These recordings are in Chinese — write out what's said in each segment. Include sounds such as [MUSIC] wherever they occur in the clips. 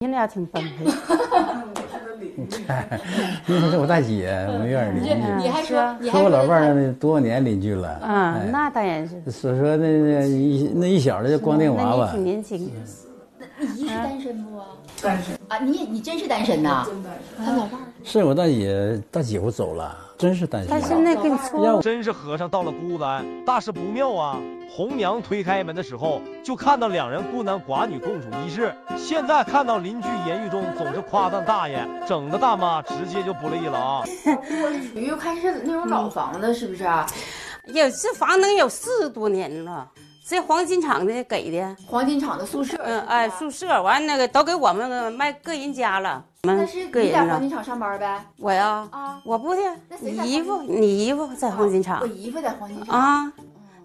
你俩挺般配。因为是我大姐，我们院里邻居，你还说是啊你还说我老伴多少年邻居了。啊，那当然是。所以说那那一那一小的就光腚娃娃那你挺，年轻。你姨是单身不啊？单身，啊，你也你真是单身呐？真单身。他老伴儿是我大姐大姐夫走了，真是单但是身。那跟你说，真是和尚到了孤单，大事不妙啊！红娘推开门的时候，就看到两人孤男寡女共处一室。现在看到邻居言语中总是夸赞大爷，整的大妈直接就不乐意了啊！属于看是那种老房子，是不是啊？呀这房能有四十多年了，这黄金厂的给的。黄金厂的宿舍。嗯，哎，宿舍完那个都给我们卖个人家了，我们那是个人了你在黄金。厂上班呗？我呀，啊，我不的那，谁在你姨夫，你姨夫在黄金厂我姨夫在黄金厂。啊，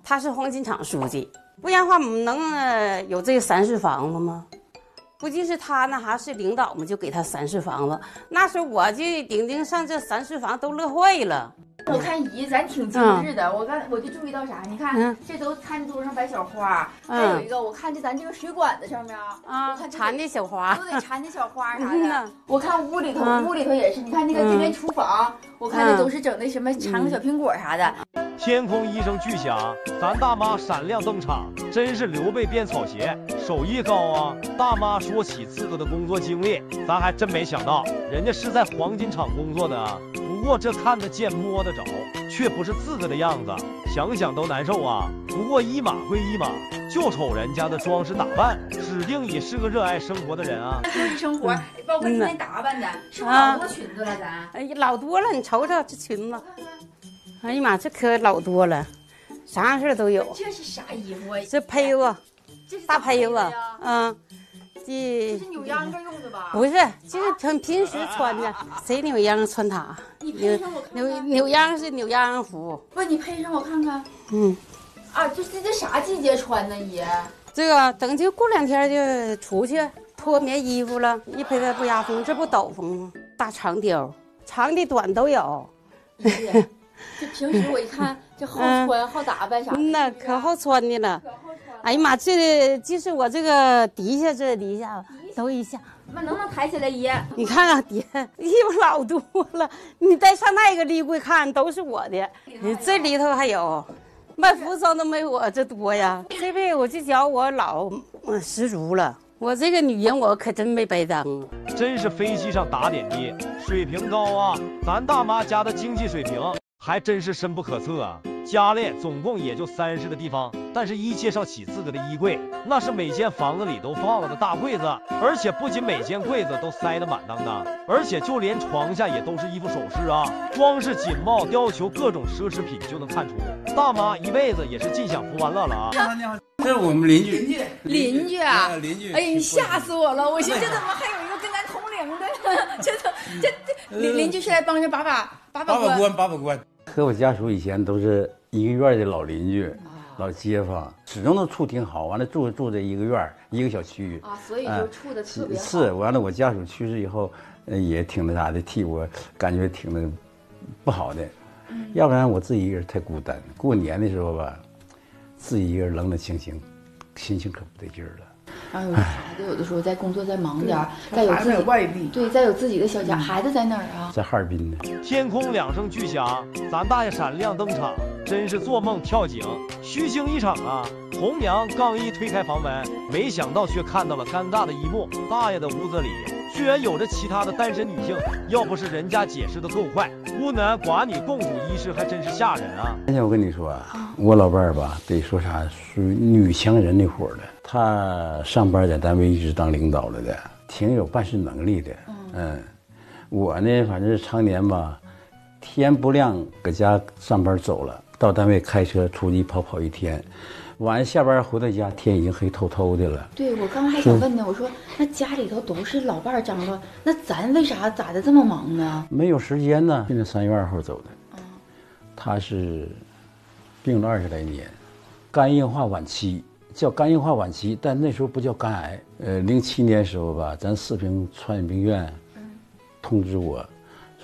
他是黄金厂书记，不然的话我们能呃有这三室房子吗？不仅是他那啥是领导嘛就给他三室房子，那时候我就顶顶上这三室房都乐坏了。我看姨咱挺精致的，我刚我就注意到啥？你看嗯。这都餐桌上摆小花，嗯。还有一个我看这咱这个水管子上面啊我看，这缠的小花都，得缠的小花啥的嗯。我看屋里头，嗯。屋里头也是，你看那个这边厨房，我看这嗯。都是整的什么缠个小苹果啥的。天空一声巨响，咱大妈闪亮登场，真是刘备变草鞋，手艺高啊！大妈说起自个的工作经历，咱还真没想到，人家是在黄金厂工作的啊。不过这看得见摸得着，却不是自个的样子，想想都难受啊。不过一码归一码，就瞅人家的装饰打扮，指定也是个热爱生活的人啊。注意生活，包括今天打扮的，是不是啊多裙子了咱？哎呀，老多了，你瞅瞅这裙子，哎呀妈，这可老多了，啥样式都有。这是啥衣服啊？这胚子，这是大胚子嗯，这这是扭秧歌用的吧？不是，就是平平时穿的，谁扭秧穿它？你配上我看扭看。扭秧是扭秧服，不，你配上我看看。嗯，啊，这这这啥季节穿呢？姨？这个等就过两天就出去脱棉衣服了，一配它不压风，这不兜风吗？大长貂，长的短都有，姨，这平时我一看 [LAUGHS] 这好穿好打扮啥的，嗯呐，可好穿的了。可好穿。哎呀妈，这就是我这个底下这底下都一下，妈能不能抬起来，姨？你看看底下衣服老多了，你再上那个立柜看，都是我的。你这里头还有，卖服装都没我这多呀。这辈子我这脚我老嗯十足了，我这个女人我可真没白当啊。真是飞机上打点滴，水平高啊！咱大妈家的经济水平还真是深不可测啊。家里总共也就三室的地方，但是一介绍起自个的衣柜，那是每间房子里都放了个大柜子，而且不仅每间柜子都塞得满当当，而且就连床下也都是衣服首饰啊！光是锦帽、貂裘各种奢侈品就能看出，大妈一辈子也是尽享福玩乐了啊！这是我们邻居，邻居，邻居啊呃邻居。哎呀，你吓死我了！我寻思这怎么还有一个跟咱同龄的呢？[LAUGHS] 这都这这邻邻居是来帮着把把把把关。把把关，把把关。和我家属以前都是一个院的老邻居、老街坊，始终都处挺好。完了住住在一个院儿、一个小区。啊，所以就处的特别好。是，完了我家属去世以后，呃也挺那啥的，替我感觉挺那不好的。嗯要不然我自己一个人太孤单。过年的时候吧，自己一个人冷冷清清，心情可不得劲儿了。然后有孩子有的时候在工作再忙点儿，再有自己外地，对，再有自己的小家，孩子在哪儿啊？在哈尔滨呢。天空两声巨响，咱大爷闪亮登场，真是做梦跳井，虚惊一场啊！红娘刚一推开房门，没想到却看到了尴尬的一幕：大爷的屋子里居然有着其他的单身女性，要不是人家解释的够快，孤男寡女共处一室还真是吓人啊！而且我跟你说啊，我老伴儿吧，得说啥，属于女强人那伙儿的。她上班在单位一直当领导了的，挺有办事能力的。嗯，我呢，反正是常年吧，天不亮搁家上班走了，到单位开车出去跑跑一天，晚上下班回到家，天已经黑透透的了。对，我刚还想问呢，我说那家里头都是老伴儿张罗，那咱为啥咋的这么忙呢？没有时间呢。现在三月二号走的，他是病了二十来年，肝硬化晚期，叫肝硬化晚期，但那时候不叫肝癌。呃，零七年时候吧，咱四平传染病院通知我，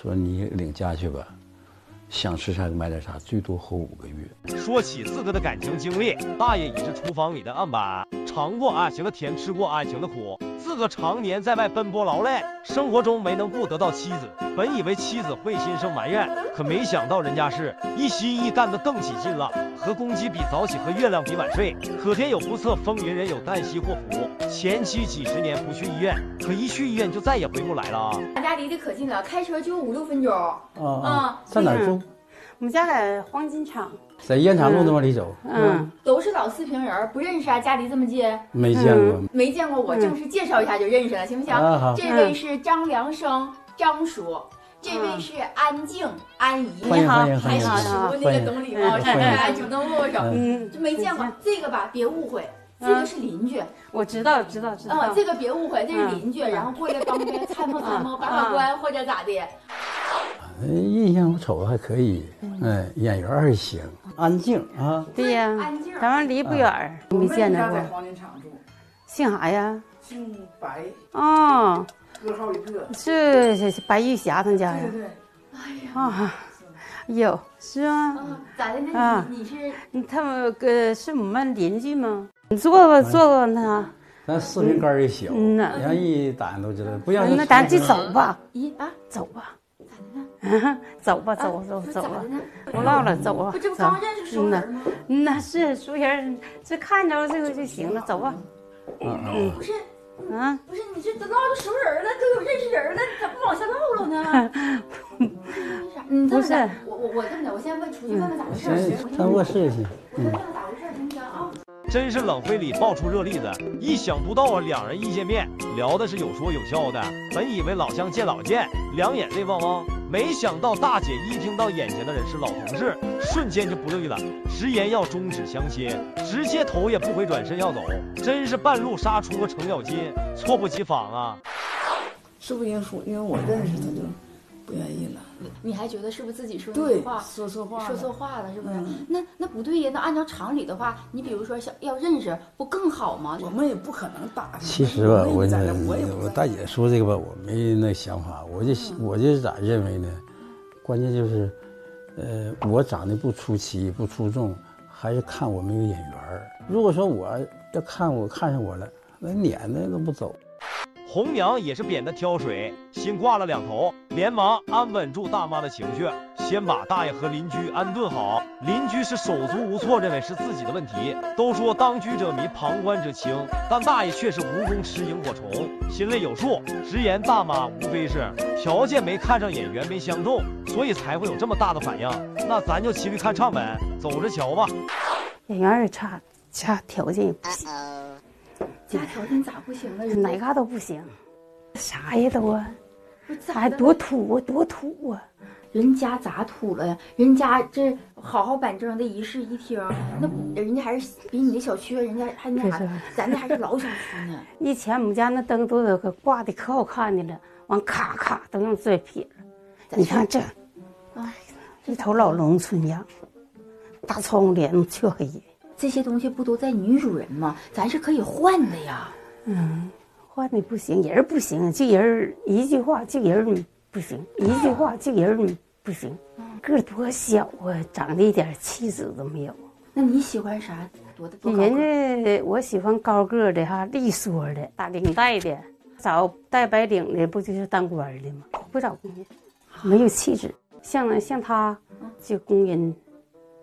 说你领家去吧，想吃啥就买点啥，最多活五个月。说起四哥的感情经历，大爷已是厨房里的案板，尝过爱情的甜，吃过爱情的苦，四哥常年在外奔波劳累，生活中没能顾得到妻子。本以为妻子会心生埋怨，可没想到人家是一心一意干得更起劲了。和公鸡比早起，和月亮比晚睡。可天有不测风云人有旦夕祸福。前期几十年不去医院，可一去医院就再也回不来了。俺家离得可近了，开车就五六分钟。啊啊在哪儿住？我们家在黄金厂，在烟厂路那往里走，嗯，都是老四平人儿，不认识啊？家离这么近，没见过。没见过我，正式介绍一下就认识了，行不行？啊好这位是张良生，张叔。这位是安静，安姨，欢迎欢迎还欢迎是叔那个懂礼貌，欢迎欢迎来主动握手。嗯，就没见过这个吧？别误会，这个是邻居。我知道，知道，知道。嗯，这个别误会，这是邻居，嗯然后过来帮着参谋参谋，嗯把把关或者咋的。呃印象我瞅着还可以，嗯，演员还行，安静啊。对呀安静，咱们离不远儿，没见着过。姓啥呀？姓白，哦，哥号一个。是是是白玉霞他们家呀对。对，啊，有是吗？嗯，咋的呢？啊你你是他们呃是我们邻居吗？你坐吧，坐吧，那咱四平杆儿也小，嗯呐人家一打都知道。不像那咱就走吧，咦啊？走吧，咋的呢？走吧，走啊走走吧？不唠了，走吧不，这不走刚认识熟嗯呐人吗？嗯那是熟人，这看着这个就行了，走吧，嗯不是啊，不是，你这都唠着熟人了，都有认识人了，你咋不往下唠了呢？[LAUGHS] 嗯，不是，我我我这么的，我先问出去问问咋回事儿。行我，先上卧室去。我先问问咋回事儿，行不行啊？真是冷非里爆出热例子，意想不到啊！两人一见面，聊的是有说有笑的。本以为老乡见老见，两眼泪汪汪，没想到大姐一听到眼前的人是老同事，瞬间就不乐意了，直言要终止相亲，直接头也不回转身要走，真是半路杀出个程咬金，猝不及防啊！是不是因为说因为我认识他就不愿意了？你还觉得是不是自己说那对，话？说错话，说错话了是不是？嗯那那不对呀，那按照常理的话，你比如说想要认识，不更好吗？我们也不可能打。其实吧，我我我大姐说这个吧，我没那想法，我就我就是咋认为呢？关键就是，呃，我长得不出奇不出众，还是看我没有眼缘儿。如果说我要看我看上我了，那撵的都不走。红娘也是扁担挑水，心挂了两头，连忙安稳住大妈的情绪，先把大爷和邻居安顿好。邻居是手足无措，认为是自己的问题。都说当局者迷，旁观者清，但大爷却是蜈蚣吃萤火虫，心里有数，直言大妈无非是条件没看上，眼缘没相中，所以才会有这么大的反应。那咱就骑驴看唱呗，走着瞧吧。演员也差，差条件也不行，家条件咋不行了？哪嘎都不行，啥呀都咋多土啊，多土啊！人家咋土了呀？人家这好好板正的一室一厅，那人家还是比你的小区，人家还那啥，咱那还是老小区呢。[LAUGHS] 以前我们家那灯都得挂的可好看的了，完咔咔都用这撇了。你看这，啊，一头老农村样，大窗户帘子黢黑的。这些东西不都在女主人吗？咱是可以换的呀。嗯，换的不行，人儿不行，这人儿一句话这人儿不行，一句话这人儿不行，个儿多小啊，长得一点气质都没有。那你喜欢啥？多的多人？家我喜欢高个儿的哈，利索的，打领带的，找带白领的不就是当官的吗？不找工人，没有气质。像像他这工人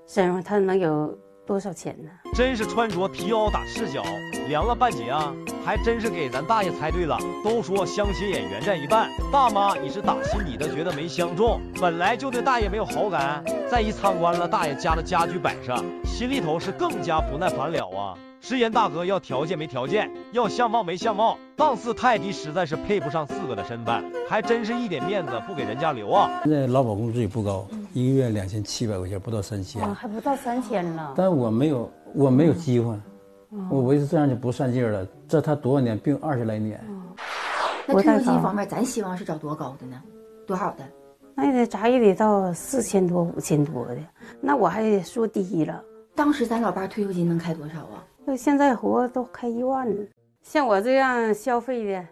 身上，他能有多少钱呢？真是穿着皮袄打赤脚，凉了半截啊！还真是给咱大爷猜对了。都说相亲眼缘占一半，大妈你是打心底的觉得没相中，本来就对大爷没有好感，再一参观了大爷家的家居摆设，心里头是更加不耐烦了啊！直言大哥要条件没条件，要相貌没相貌，档次太低，实在是配不上四个的身份，还真是一点面子不给人家留啊！现在劳保工资也不高，一个月两千七百块钱，不到三千。啊，还不到三千呢。但我没有，我没有机会，我维持这样就不算劲儿了。这他多少年病二十来年，那退休金方面，咱希望是找多高的呢？多少的？那也得咋也得到四千多、五千多的，那我还得说低了。当时咱老伴儿退休金能开多少啊？那现在活都开一万了，像我这样消费的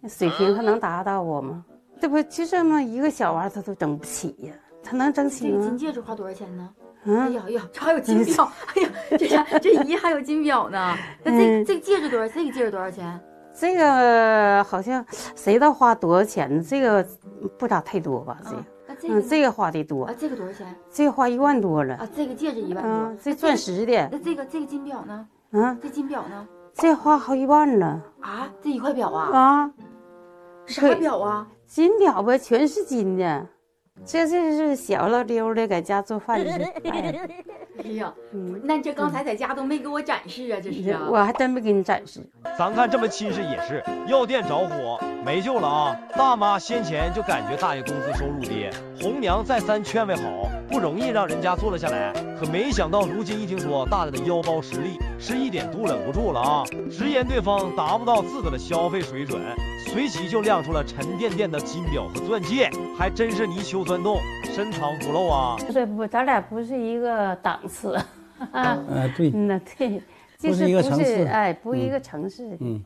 那水平，他能达到我吗？这不就这么一个小娃儿，他都整不起呀，他能整起这个金？戒指花多少钱呢？哎嗯，呀哎呀，这还有金表！哎呀，这家这姨还有金表呢。那这嗯这个戒指多少？这个戒指多少钱？这个好像谁道花多少钱？这个不咋太多吧？这个，啊，这嗯，个这个花的多啊，，这个多少钱？这个花一万多了。啊，这个戒指一万多嗯，，这钻石的，那这个这个金表呢？嗯，这金表呢？这花好几万了啊，这一块表啊？啊！啥表啊？金表呗，全是金的。这这是小了溜的，在家做饭去。哎 [LAUGHS] 哎呀，嗯，那这刚才在家都没给我展示啊，这是啊。我还真没给你展示。咱看这么亲事也是，药店着火没救了啊！大妈先前就感觉大爷工资收入低，红娘再三劝慰好，不容易让人家坐了下来。可没想到如今一听说大大的腰包实力，是一点都忍不住了啊！直言对方达不到自个的消费水准，随即就亮出了沉甸甸的金表和钻戒，还真是泥鳅钻洞，深藏不露啊！对不，咱俩不是一个档次。啊，嗯，[LAUGHS] 对，嗯呐，对，就不是一个不层次哎，不一个城市。嗯，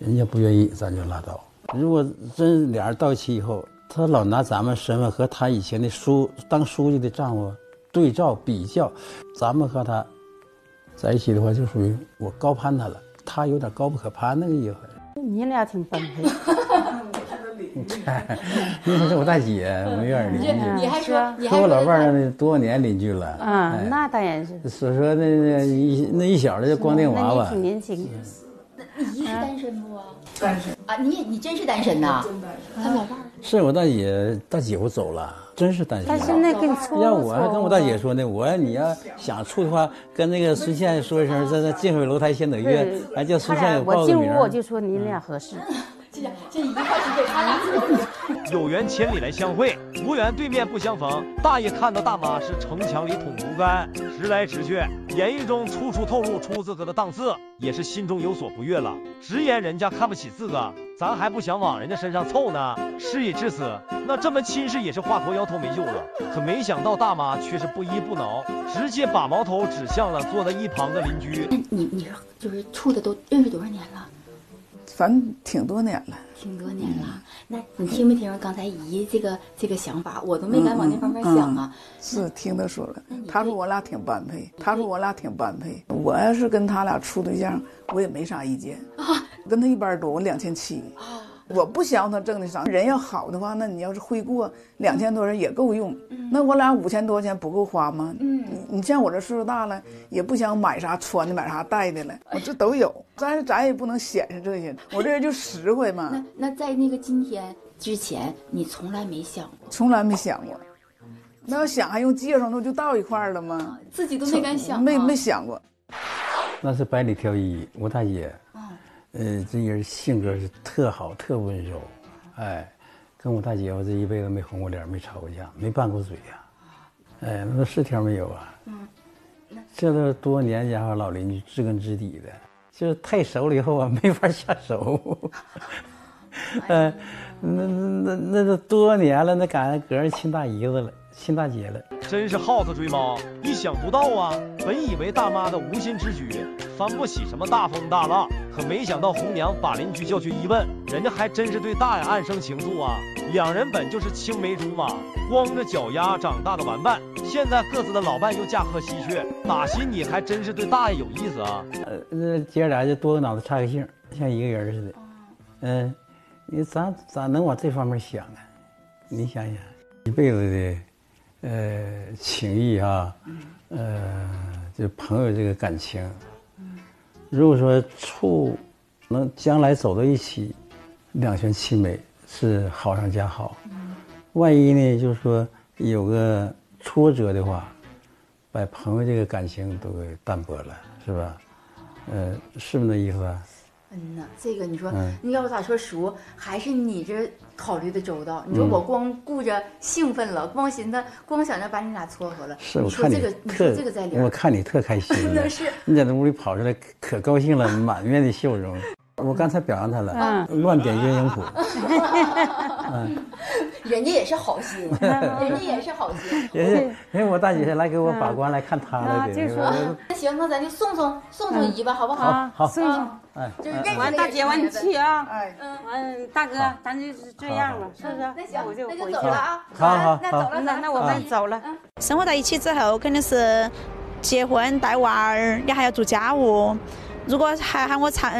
人家不愿意，咱就拉倒。如果真俩人到一起以后，他老拿咱们身份和他以前的书当书记的丈夫对照比较，咱们和他在一起的话，就属于我高攀他了，他有点高不可攀那个意思。你俩挺般配。因为是我大姐，我们院儿邻居，你还说你还说和我老伴儿多少年邻居了。啊，哎那当然是。所以说那那一那一小的就光腚娃娃那你挺，年轻。那你是单身不啊？单身，啊，你你真是单身呐？真单身。他老伴儿是我大姐大姐夫走了，真是单身。但是那跟你处，要我还跟我大姐说呢，我你要想处的话，跟那个孙倩说一声，在在晋惠楼台先得月对，还叫孙宪俩给报个名我进屋我。就说你俩合适。[LAUGHS] 这这一块是给他俩做的。有缘千里来相会，无缘对面不相逢。大爷看到大妈是城墙里捅竹竿，直来直去，言语中处处透露出自个的档次，也是心中有所不悦了。直言人家看不起自个，咱还不想往人家身上凑呢。事已至此，那这门亲事也是华佗摇头没救了。可没想到大妈却是不依不挠，直接把矛头指向了坐在一旁的邻居。你你是就是处的都认识多少年了？反正挺多年了。挺多年了。那你听没听刚才姨这个这个想法？我都没敢往那方面想啊。是听他说了他说我俩挺般配，他说我俩挺般配。我要是跟他俩处对象，我也没啥意见啊。跟他一般多，我两千七啊，我不想他挣的少。人要好的话，那你要是会过两千多人也够用。那我俩五千多钱不够花吗？嗯你你像我这岁数大了，也不想买啥穿的，买啥戴的了，我这都有。但是咱也不能显示这些，我这人就实惠嘛那，那在那个今天之前，你从来没想过，从来没想过。那要想还用介绍，那不就到一块儿了吗？自己都没敢想啊，没没想过。那是百里挑一，我大姐，嗯呃，这人性格是特好，特温柔，哎，跟我大姐夫这一辈子没红过脸，没吵过架，没拌过嘴呀、哎，那是条没有啊。嗯，这都多年家伙老邻居，知根知底的，就是太熟了以后啊，[LAUGHS] 没法下手。[LAUGHS] 呃，那那那那都多年了，那赶上隔人亲大姨子了，亲大姐了。真是耗子追猫，意想不到啊！本以为大妈的无心之举翻不起什么大风大浪，可没想到红娘把邻居叫去一问，人家还真是对大爷暗生情愫啊！两人本就是青梅竹马，光着脚丫长大的玩伴，现在各自的老伴又驾鹤西去，打心里还真是对大爷有意思啊！呃，那姐俩就多个脑子差个性，像一个人似的。嗯、你咋咋能往这方面想啊？你想想，一辈子的，呃，情谊啊，呃，就朋友这个感情，如果说处能将来走到一起，两全其美是好上加好。万一呢，就是说有个挫折的话，把朋友这个感情都给淡薄了，是吧？呃，是不是那意思啊？嗯呐，这个你说，嗯你要不咋说熟，还是你这考虑的周到。你说嗯我光顾着兴奋了，光寻思，光想着把你俩撮合了。是我看你你说这个，你说特这个在理儿，我看你特开心 [LAUGHS] 的那是，你在那屋里跑出来可高兴了，满面的笑容。我刚才表扬他了，乱点鸳鸯谱，[LAUGHS] 人家也是好心，[LAUGHS] 人家也是好心。[LAUGHS] 人家人家我大姐来给我把关来看他了就说那行，那咱就送送送送姨吧，好不好？好好送送。哎，就是认完，大姐完你去啊。哎，完，大哥，咱就是这样了，是不是？那行，我就那就回去了。走了啊。好好好那走了，那那我们走了。生活在一起之后，肯定是结婚带娃儿，也还要做家务。如果还喊我唱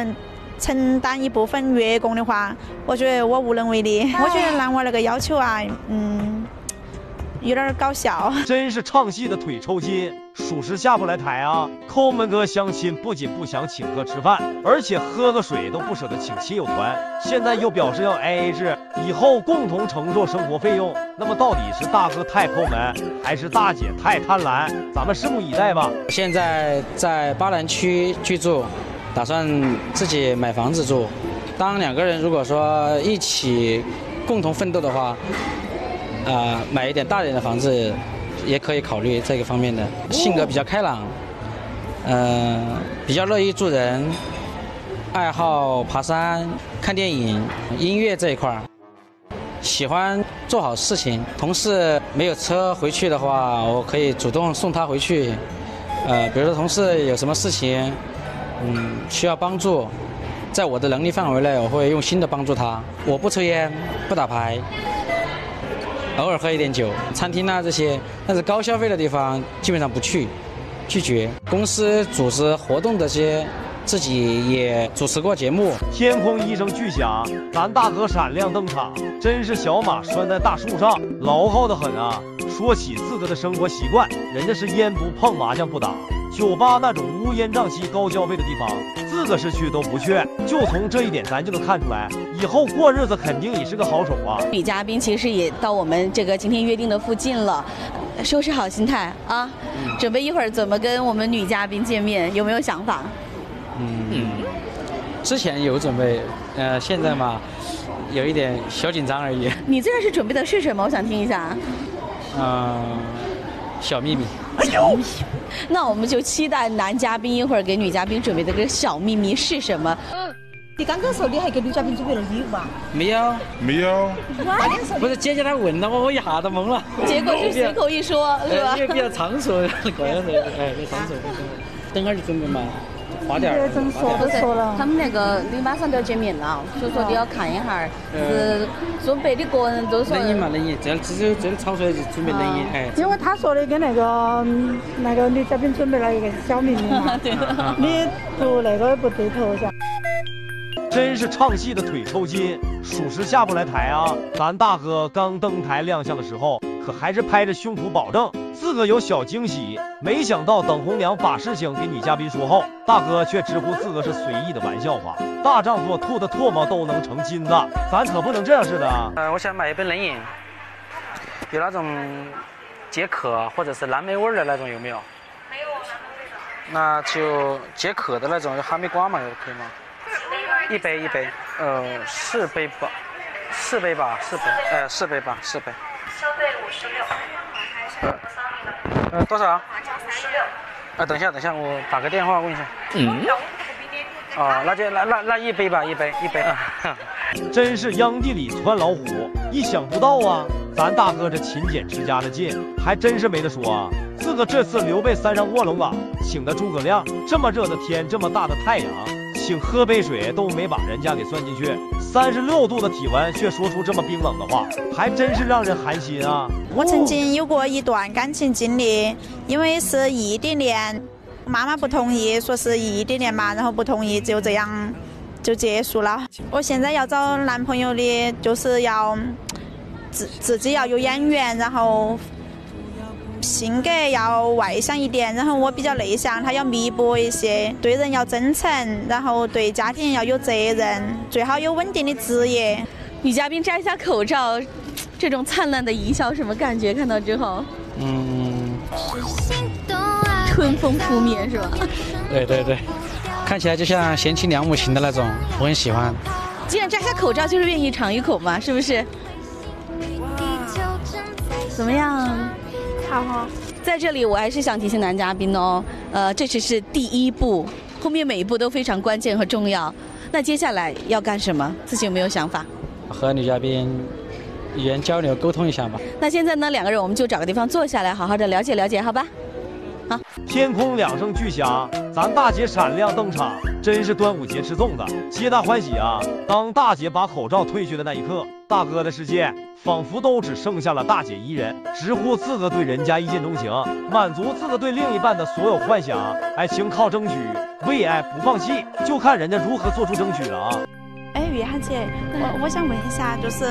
承担一部分月供的话，我觉得我无能为力。我觉得男娃那个要求啊，嗯，有点搞笑。真是唱戏的腿抽筋，属实下不来台啊！抠门哥相亲不仅不想请客吃饭，而且喝个水都不舍得请亲友团，现在又表示要 AA 制，以后共同承受生活费用。那么到底是大哥太抠门，还是大姐太贪婪？咱们拭目以待吧。现在在巴南区居住，打算自己买房子住。当两个人如果说一起共同奋斗的话，啊、买一点大点的房子也可以考虑这个方面的。性格比较开朗，嗯、比较乐于助人，爱好爬山、看电影、音乐这一块儿。喜欢做好事情，同事没有车回去的话，我可以主动送他回去。呃，比如说同事有什么事情，嗯，需要帮助，在我的能力范围内，我会用心的帮助他。我不抽烟，不打牌，偶尔喝一点酒，餐厅啊这些，但是高消费的地方基本上不去，拒绝。公司组织活动这些，自己也主持过节目。天空一声巨响，咱大哥闪亮登场，真是小马拴在大树上，牢靠的很啊！说起自个的生活习惯，人家是烟不碰，麻将不打，酒吧那种乌烟瘴气、高消费的地方，自个是去都不去。就从这一点，咱就能看出来，以后过日子肯定也是个好手啊！女嘉宾其实也到我们这个今天约定的附近了，收拾好心态啊，准备一会儿怎么跟我们女嘉宾见面，有没有想法？嗯，之前有准备，呃，现在嘛，有一点小紧张而已。[LAUGHS] 你这是准备的是什么？我想听一下。嗯、小秘密。那我们就期待男嘉宾一会儿给女嘉宾准备的这个小秘密是什么？你刚刚说你还给女嘉宾准备了礼物啊？没有，没有。不是姐姐她问了我，我一下都懵了。结果是随口一说，是吧呃？因为比较仓促，个人 [LAUGHS] 是哎，比较仓促。等会儿就准备嘛，花点儿。真说都说了。他们那个你马上就要见面了，所以说你要看一下，是准备的个人都说。冷饮嘛，冷饮，这只有这里炒出来就准备冷饮，哎。因为他说的跟那个嗯那个女嘉宾准备了一个小秘密嘛。[LAUGHS] 你读那个不对头噻。真是唱戏的腿抽筋，属实下不来台啊！咱大哥刚登台亮相的时候，可还是拍着胸脯保证自个有小惊喜。没想到等红娘把事情给女嘉宾说后，大哥却直呼自个是随意的玩笑话。大丈夫吐的唾沫都能成金子，咱可不能这样似的啊！呃，我想买一杯冷饮，有那种解渴或者是蓝莓味儿的那种有没有？没有蓝莓味的。那就解渴的那种，有哈密瓜嘛，可以吗？一杯一杯，呃，四杯吧，四杯吧，四杯，呃，四杯吧，四杯。消费五十六，还是三零呃，多少？十六。啊，等一下，等一下，我打个电话问一下。嗯。哦，那就那那那一杯吧，一杯一杯。啊 [LAUGHS] 真是秧地里窜老虎，意想不到啊！咱大哥这勤俭持家的劲，还真是没得说啊！自个这次刘备山上卧龙岗请的诸葛亮，这么热的天，这么大的太阳，请喝杯水都没把人家给算进去，三十六度的体温却说出这么冰冷的话，还真是让人寒心啊！我曾经有过一段感情经历，因为是异地恋，妈妈不同意，说是异地恋嘛，然后不同意，就这样就结束了。我现在要找男朋友的，就是要自自己要有眼缘，然后性格要外向一点，然后我比较内向，他要弥补一些，对人要真诚，然后对家庭要有责任，最好有稳定的职业。女嘉宾摘下口罩，这种灿烂的一笑什么感觉？看到之后，嗯，春风扑面是吧？对对对，看起来就像贤妻良母型的那种，我很喜欢。既然摘下口罩，就是愿意尝一口嘛，是不是？怎么样？好哈。在这里，我还是想提醒男嘉宾哦，呃，这只是第一步，后面每一步都非常关键和重要。那接下来要干什么？自己有没有想法？和女嘉宾语言交流沟通一下吧。那现在呢，两个人我们就找个地方坐下来，好好的了解了解，好吧？天空两声巨响，咱大姐闪亮登场，真是端午节吃粽子，皆大欢喜啊！当大姐把口罩褪去的那一刻，大哥的世界仿佛都只剩下了大姐一人，直呼自个对人家一见钟情，满足自个对另一半的所有幻想。爱情靠争取，为爱不放弃，就看人家如何做出争取了啊！哎，于涵姐，我我想问一下，就是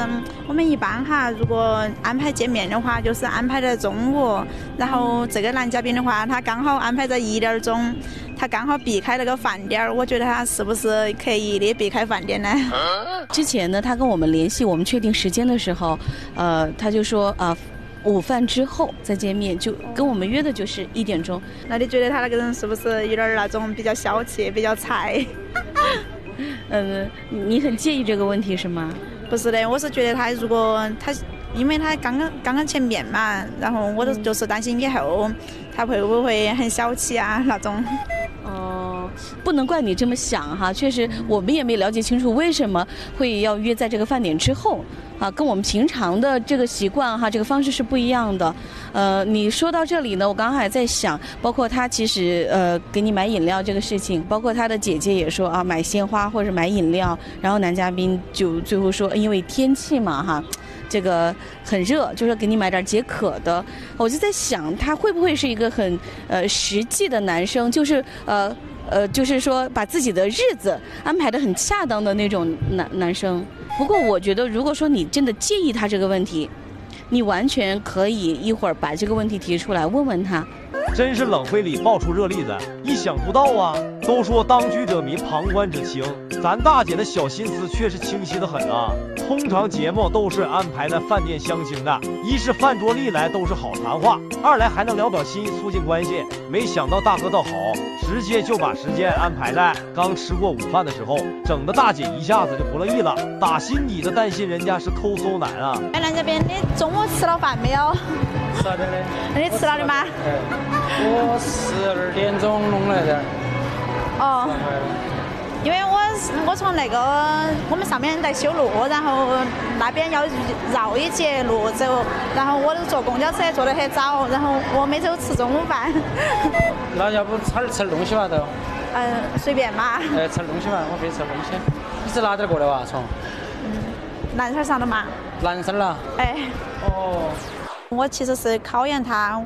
我们一般哈，如果安排见面的话，就是安排在中午，然后这个男嘉宾的话，他刚好安排在一点钟，他刚好避开那个饭点儿，我觉得他是不是刻意的避开饭点呢？之前呢，他跟我们联系，我们确定时间的时候，呃，他就说啊、午饭之后再见面，就跟我们约的就是一点钟。那你觉得他那个人是不是有点儿那种比较小气、比较菜？[LAUGHS] [LAUGHS] 嗯，你很介意这个问题是吗？不是的，我是觉得他如果他，因为他刚刚刚刚见面嘛，然后我都就是担心以后他会不会很小气啊那种。哦，不能怪你这么想哈，确实我们也没了解清楚为什么会要约在这个饭点之后啊，跟我们平常的这个习惯哈，这个方式是不一样的。呃，你说到这里呢，我刚刚还在想，包括他其实呃给你买饮料这个事情，包括他的姐姐也说啊买鲜花或者买饮料，然后男嘉宾就最后说因为天气嘛哈。这个很热，就是给你买点解渴的。我就在想，他会不会是一个很呃实际的男生，就是呃呃，就是说把自己的日子安排的很恰当的那种男男生。不过我觉得，如果说你真的介意他这个问题，你完全可以一会儿把这个问题提出来问问他。真是冷灰里爆出热例子，意想不到啊！都说当局者迷，旁观者清，咱大姐的小心思却是清晰的很啊。通常节目都是安排在饭店相亲的，一是饭桌历来都是好谈话，二来还能聊表心意，促进关系。没想到大哥倒好，直接就把时间安排在刚吃过午饭的时候，整的大姐一下子就不乐意了，打心底的担心人家是抠搜男啊。哎，男嘉宾，你中午吃了饭没有？吃了点的。你吃了的吗？哎，我十二点钟弄来的。哦。因为我我从那个我们上面在修路，然后那边要绕一节路走，然后我坐公交车坐得很早，然后我没走吃中午饭。那要不差点吃点东西吧都？嗯，随便嘛。哎，吃点东西嘛，我可以吃点东西。你是哪点过来哇？从？南山上的嘛。南山了。哎。哦。我其实是考验他，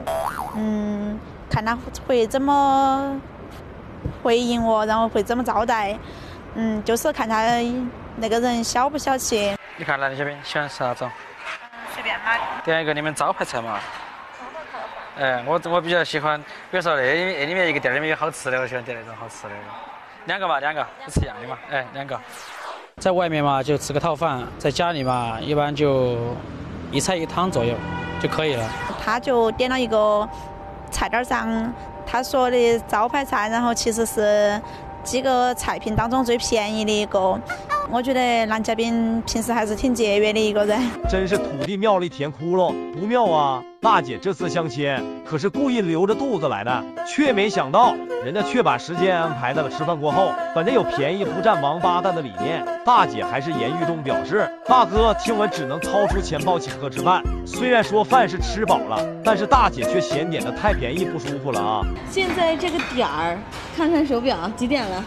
嗯，看他会怎么回应我，然后会怎么招待，嗯，就是看他那个人小不小气。你看男嘉宾喜欢吃哪种？随便嘛。点一个你们招牌菜嘛。[LAUGHS] 哎，我我比较喜欢，比如说那那里面一个店里面有好吃的，我喜欢点那种好吃的。两个嘛，两个，就吃一样的嘛。哎，两个。在外面嘛就吃个套饭，在家里嘛一般就一菜一汤左右就可以了。他就点了一个菜单上他说的招牌菜，然后其实是几个菜品当中最便宜的一个。我觉得男嘉宾平时还是挺节约的一个人。真是土地庙里填窟窿，不妙啊！大姐这次相亲可是故意留着肚子来的，却没想到人家却把时间安排在了吃饭过后。本着有便宜不占王八蛋的理念，大姐还是言语中表示，大哥听闻只能掏出钱包请客吃饭。虽然说饭是吃饱了，但是大姐却嫌点的太便宜不舒服了啊！现在这个点儿，看看手表，几点了？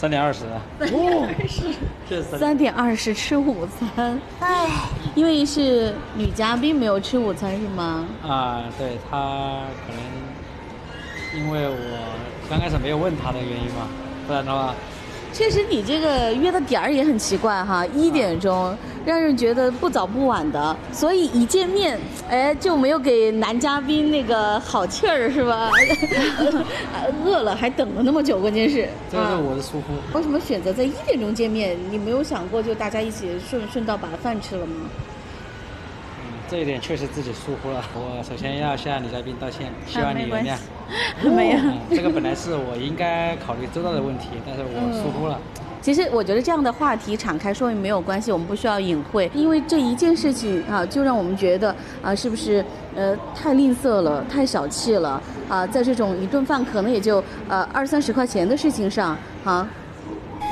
三点二十。三点二十。三点二十吃午餐。唉，因为是女嘉宾没有吃午餐是吗？啊，对她可能因为我刚开始没有问她的原因嘛，不然的话。确实，你这个约的点儿也很奇怪哈，一点钟，让人觉得不早不晚的，所以一见面，哎，就没有给男嘉宾那个好气儿是吧？[LAUGHS] 饿了还等了那么久，关键是。这是我的疏忽。为什么选择在一点钟见面？你没有想过就大家一起顺顺道把饭吃了吗？嗯，这一点确实自己疏忽了。我首先要向女嘉宾道歉，希望你原谅。[LAUGHS] 没有、嗯，这个本来是我应该考虑周到的问题，但是我疏忽了。其实我觉得这样的话题敞开说也没有关系，我们不需要隐晦，因为这一件事情啊，就让我们觉得啊，是不是呃太吝啬了，太小气了啊？在这种一顿饭可能也就呃二三十块钱的事情上啊，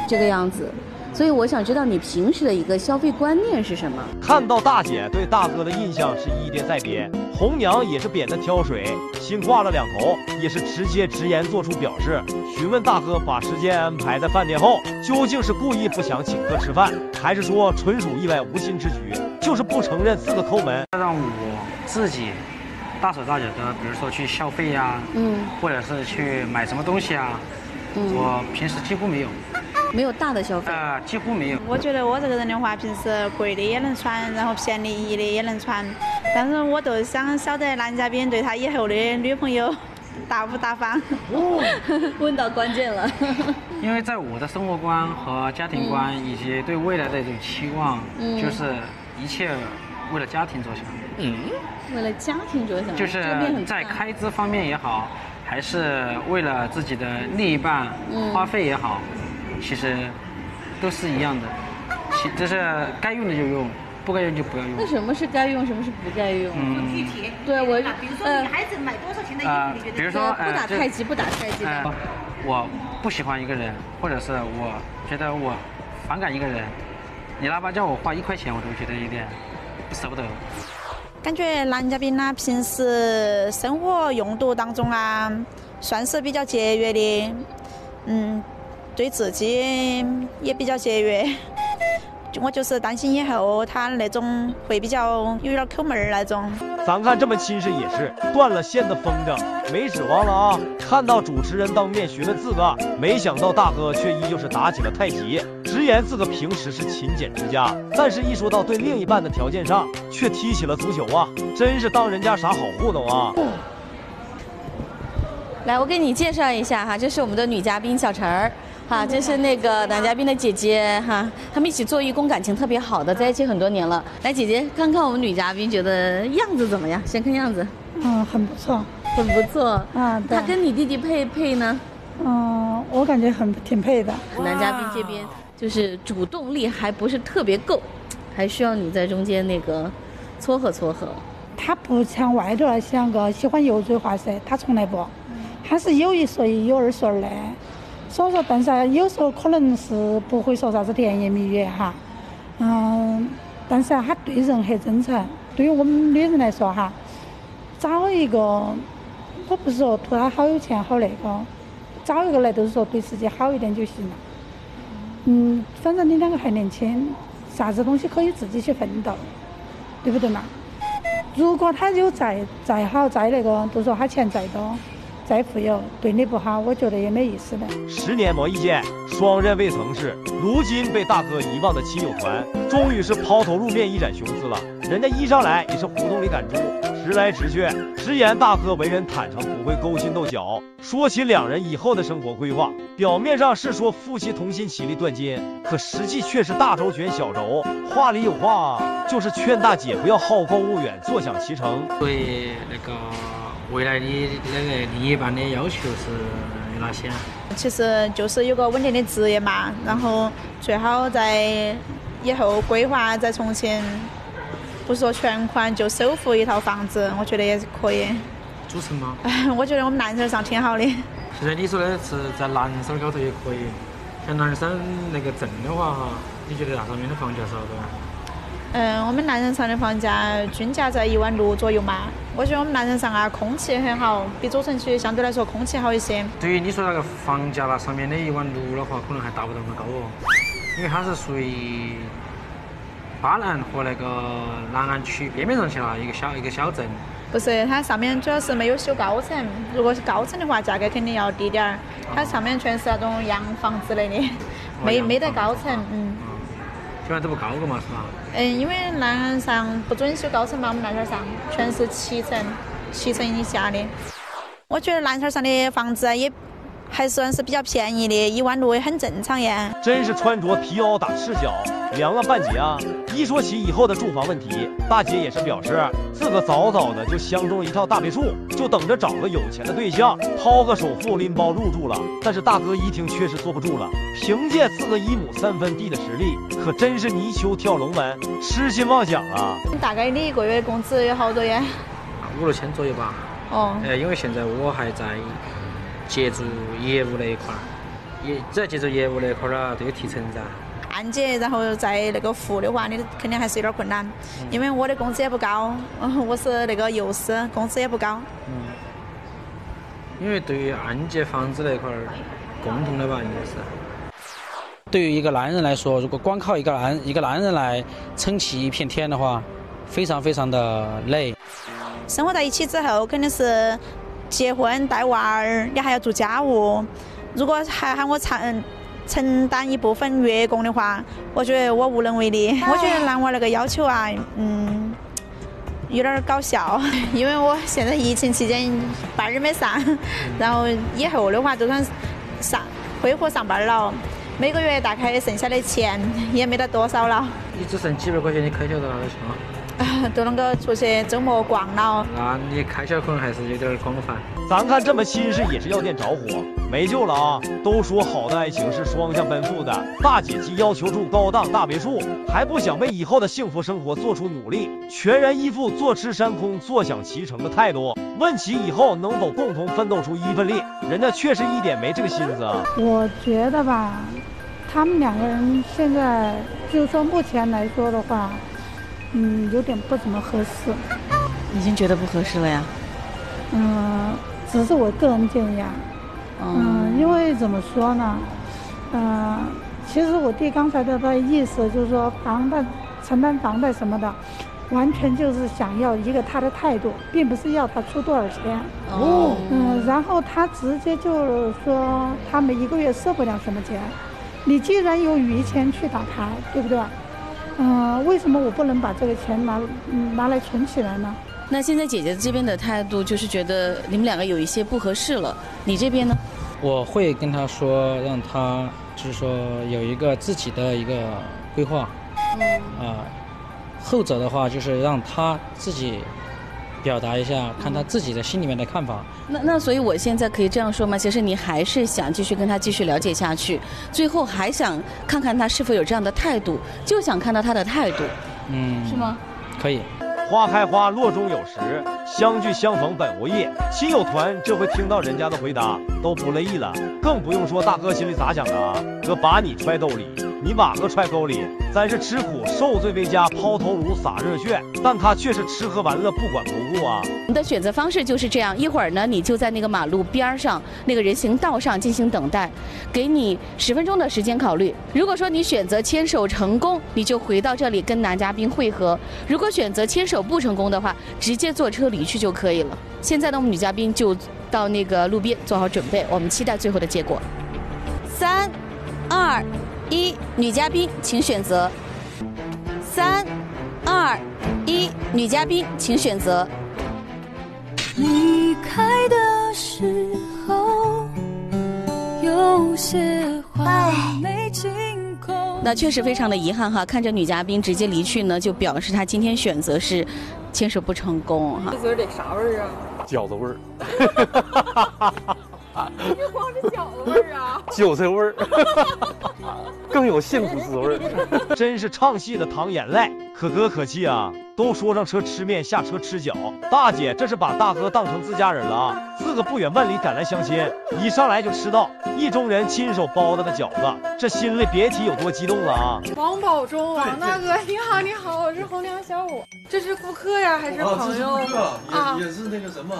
这个样子。所以我想知道你平时的一个消费观念是什么？看到大姐对大哥的印象是一跌再跌，红娘也是扁担挑水，心挂了两头，也是直接直言做出表示。询问大哥把时间安排在饭店后，究竟是故意不想请客吃饭，还是说纯属意外无心之举，就是不承认自个抠门。让我自己大手大脚的，比如说去消费呀、嗯或者是去买什么东西啊，嗯，我平时几乎没有，没有大的消费。啊，几乎没有。我觉得我这个人的话，平时贵的也能穿，然后便宜的也能穿，但是我就想晓得男嘉宾对他以后的女朋友大不大方。哦 [LAUGHS] 问到关键了。[LAUGHS] 因为在我的生活观和家庭观，以及对未来的一种期望，嗯就是一切为了家庭着想。嗯，为了家庭着想，就是在开支方面也好，还是为了自己的另一半嗯花费也好，其实都是一样的。其就是该用的就用，不该用就不要用。那什么是该用，什么是不该用？嗯具体，对我，比如说呃女孩子买多少钱的衣呃服，你觉得比如说不打太极，不打太极呃的。，我不喜欢一个人，或者是我觉得我反感一个人，你哪怕叫我花一块钱，我都觉得有点舍不得。感觉男嘉宾呢，平时生活用度当中啊，算是比较节约的，嗯，对自己也比较节约。我就是担心以后他那种会比较有点抠门儿那种。咱看这么亲实也是断了线的风筝，没指望了啊！看到主持人当面询问自个，没想到大哥却依旧是打起了太极，直言自个平时是勤俭之家，但是一说到对另一半的条件上，却踢起了足球啊！真是当人家啥好糊弄啊！来，我给你介绍一下哈，这是我们的女嘉宾小陈儿，哈，这是那个男嘉宾的姐姐哈，他们一起做义工，感情特别好的，在一起很多年了。来，姐姐看看我们女嘉宾，觉得样子怎么样？先看样子，嗯，很不错。很不错。啊，对他。跟你弟弟配配呢？嗯，我感觉很挺配的。男嘉宾这边就是主动力还不是特别够，还需要你在中间那个撮合撮合。他不像外头那些两个喜欢油嘴滑舌，他从来不，他是有一说一，有二说二的。所以说，但是有时候可能是不会说啥子甜言蜜语哈，嗯，但是啊，他对人很真诚。对于我们女人来说哈，找一个，我不是说图他好有钱好那个，找一个来都是说对自己好一点就行了。嗯，反正你两个还年轻，啥子东西可以自己去奋斗，对不对嘛？如果他有再再好再那个，都说他钱再多再富有，对你不好，我觉得也没意思的。十年磨一剑，双刃未曾试。如今被大哥遗忘的亲友团，终于是抛头露面一展雄姿了。人家一上来也是胡同里赶猪，直来直去，直言大哥为人坦诚，不会勾心斗角。说起两人以后的生活规划，表面上是说夫妻同心，其利断金，可实际却是大周卷小周。话里有话，就是劝大姐不要好高骛远，坐享其成。对那个未来的那个另一半的要求是有哪些啊？其实就是有个稳定的职业嘛，然后最好在以后规划在重庆，不是说全款就首付一套房子，我觉得也是可以。主城吗？我觉得我们男生上挺好的。现在你说的是在南山高头也可以，像南山那个镇的话哈，你觉得那上面的房价是好多啊？嗯，我们男人上的房价均价在一万六左右嘛。我觉得我们男人上啊，空气很好，比主城区相对来说空气好一些。对于你说那个房价那上面的一万六的话，可能还达不到那么高哦，因为它是属于巴南和那个南岸区边边上去了一个小一个小镇。不是，它上面主要是没有修高层，如果是高层的话，价格肯定要低点儿。它上面全是那种洋房之类的，没没得高层，嗯。基本上都不高个嘛，是吧？嗯，因为南岸上不准修高层嘛，我们南边上全是七层，七层以下的。我觉得南山上的房子也还算是比较便宜的，一万六也很正常呀。真是穿着皮袄打赤脚，凉了半截啊！一说起以后的住房问题，大姐也是表示自个早早的就相中一套大别墅，就等着找个有钱的对象，掏个首付拎包入住了。但是大哥一听确实坐不住了，凭借自个一亩三分地的实力，可真是泥鳅跳龙门，痴心妄想啊！大概你一个月工资有好多呀？五六千左右吧。哦，哎，因为现在我还在接触业务那一块儿，也只要接触业务那一块儿了，都有提成噻。按揭，然后在那个付的话，你肯定还是有点困难，因为我的工资也不高，嗯 [LAUGHS] 我是那个幼师，工资也不高。嗯，因为对于按揭房子那块儿，共同的吧，应该是。对于一个男人来说，如果光靠一个男一个男人来撑起一片天的话，非常非常的累。生活在一起之后，肯定是结婚带娃儿，你还要做家务。如果还喊我承承担一部分月供的话，我觉得我无能为力。我觉得男娃那个要求啊，嗯，有点儿搞笑，[LAUGHS] 因为我现在疫情期间班儿没上，然后以后的话就算上恢复上班了，每个月大概剩下的钱也没得多少了，你只剩几百块钱，你开销到哪里去了？[LAUGHS] 都能够出去周末逛了。那你开销可能还是有点广泛。咱看这么亲是也是药店着火，没救了啊！都说好的爱情是双向奔赴的，大姐既要求住高档大别墅，还不想为以后的幸福生活做出努力，全然依附坐吃山空、坐享其成的态度。问起以后能否共同奋斗出一份力，人家确实一点没这个心思啊。我觉得吧，他们两个人现在就说目前来说的话，嗯，有点不怎么合适。已经觉得不合适了呀？嗯，只是我个人建议啊。嗯，因为怎么说呢？嗯，其实我弟刚才的他意思就是说，房贷承担房贷什么的，完全就是想要一个他的态度，并不是要他出多少钱。哦嗯，然后他直接就是说，他每一个月收不了什么钱。你既然有余钱去打牌，对不对？嗯，为什么我不能把这个钱拿嗯拿来存起来呢？那现在姐姐这边的态度就是觉得你们两个有一些不合适了，你这边呢？我会跟他说，让他就是说有一个自己的一个规划。嗯。啊，后者的话就是让他自己表达一下，看他自己的心里面的看法。那那所以我现在可以这样说吗？其实你还是想继续跟他继续了解下去，最后还想看看他是否有这样的态度，就想看到他的态度，嗯，是吗？可以。花开花落中有时，相聚相逢本无意。亲友团这回听到人家的回答都不乐意了，更不用说大哥心里咋想的啊？哥把你揣兜里，你把哥揣沟里，咱是吃苦受罪为家，抛头颅洒热血，但他却是吃喝玩乐不管不顾啊！你的选择方式就是这样，一会儿呢，你就在那个马路边上那个人行道上进行等待，给你十分钟的时间考虑。如果说你选择牵手成功，你就回到这里跟男嘉宾会合；如果选择牵手不成功的话，直接坐车离离去就可以了。现在呢，我们女嘉宾就到那个路边做好准备，我们期待最后的结果。三、二、一，女嘉宾请选择。三、二、一，女嘉宾请选择。离开的时候，有些话没进口。那确实非常的遗憾哈，看着女嘉宾直接离去呢，就表示她今天选择是牵手不成功哈。这嘴得啥味儿啊？饺子味儿，[LAUGHS] [LAUGHS] 这光是饺子味儿啊！韭菜味儿，[LAUGHS] 更有幸福滋味儿。真是唱戏的淌眼泪，可歌可泣啊！都说上车吃面，下车吃饺。大姐这是把大哥当成自家人了啊！自个不远万里赶来相亲，一上来就吃到意中人亲手包的的饺子，这心里别提有多激动了啊！王保忠，王大哥，你好，你好，我是红娘小五，这是顾客呀，还是朋友？啊，也也是那个什么，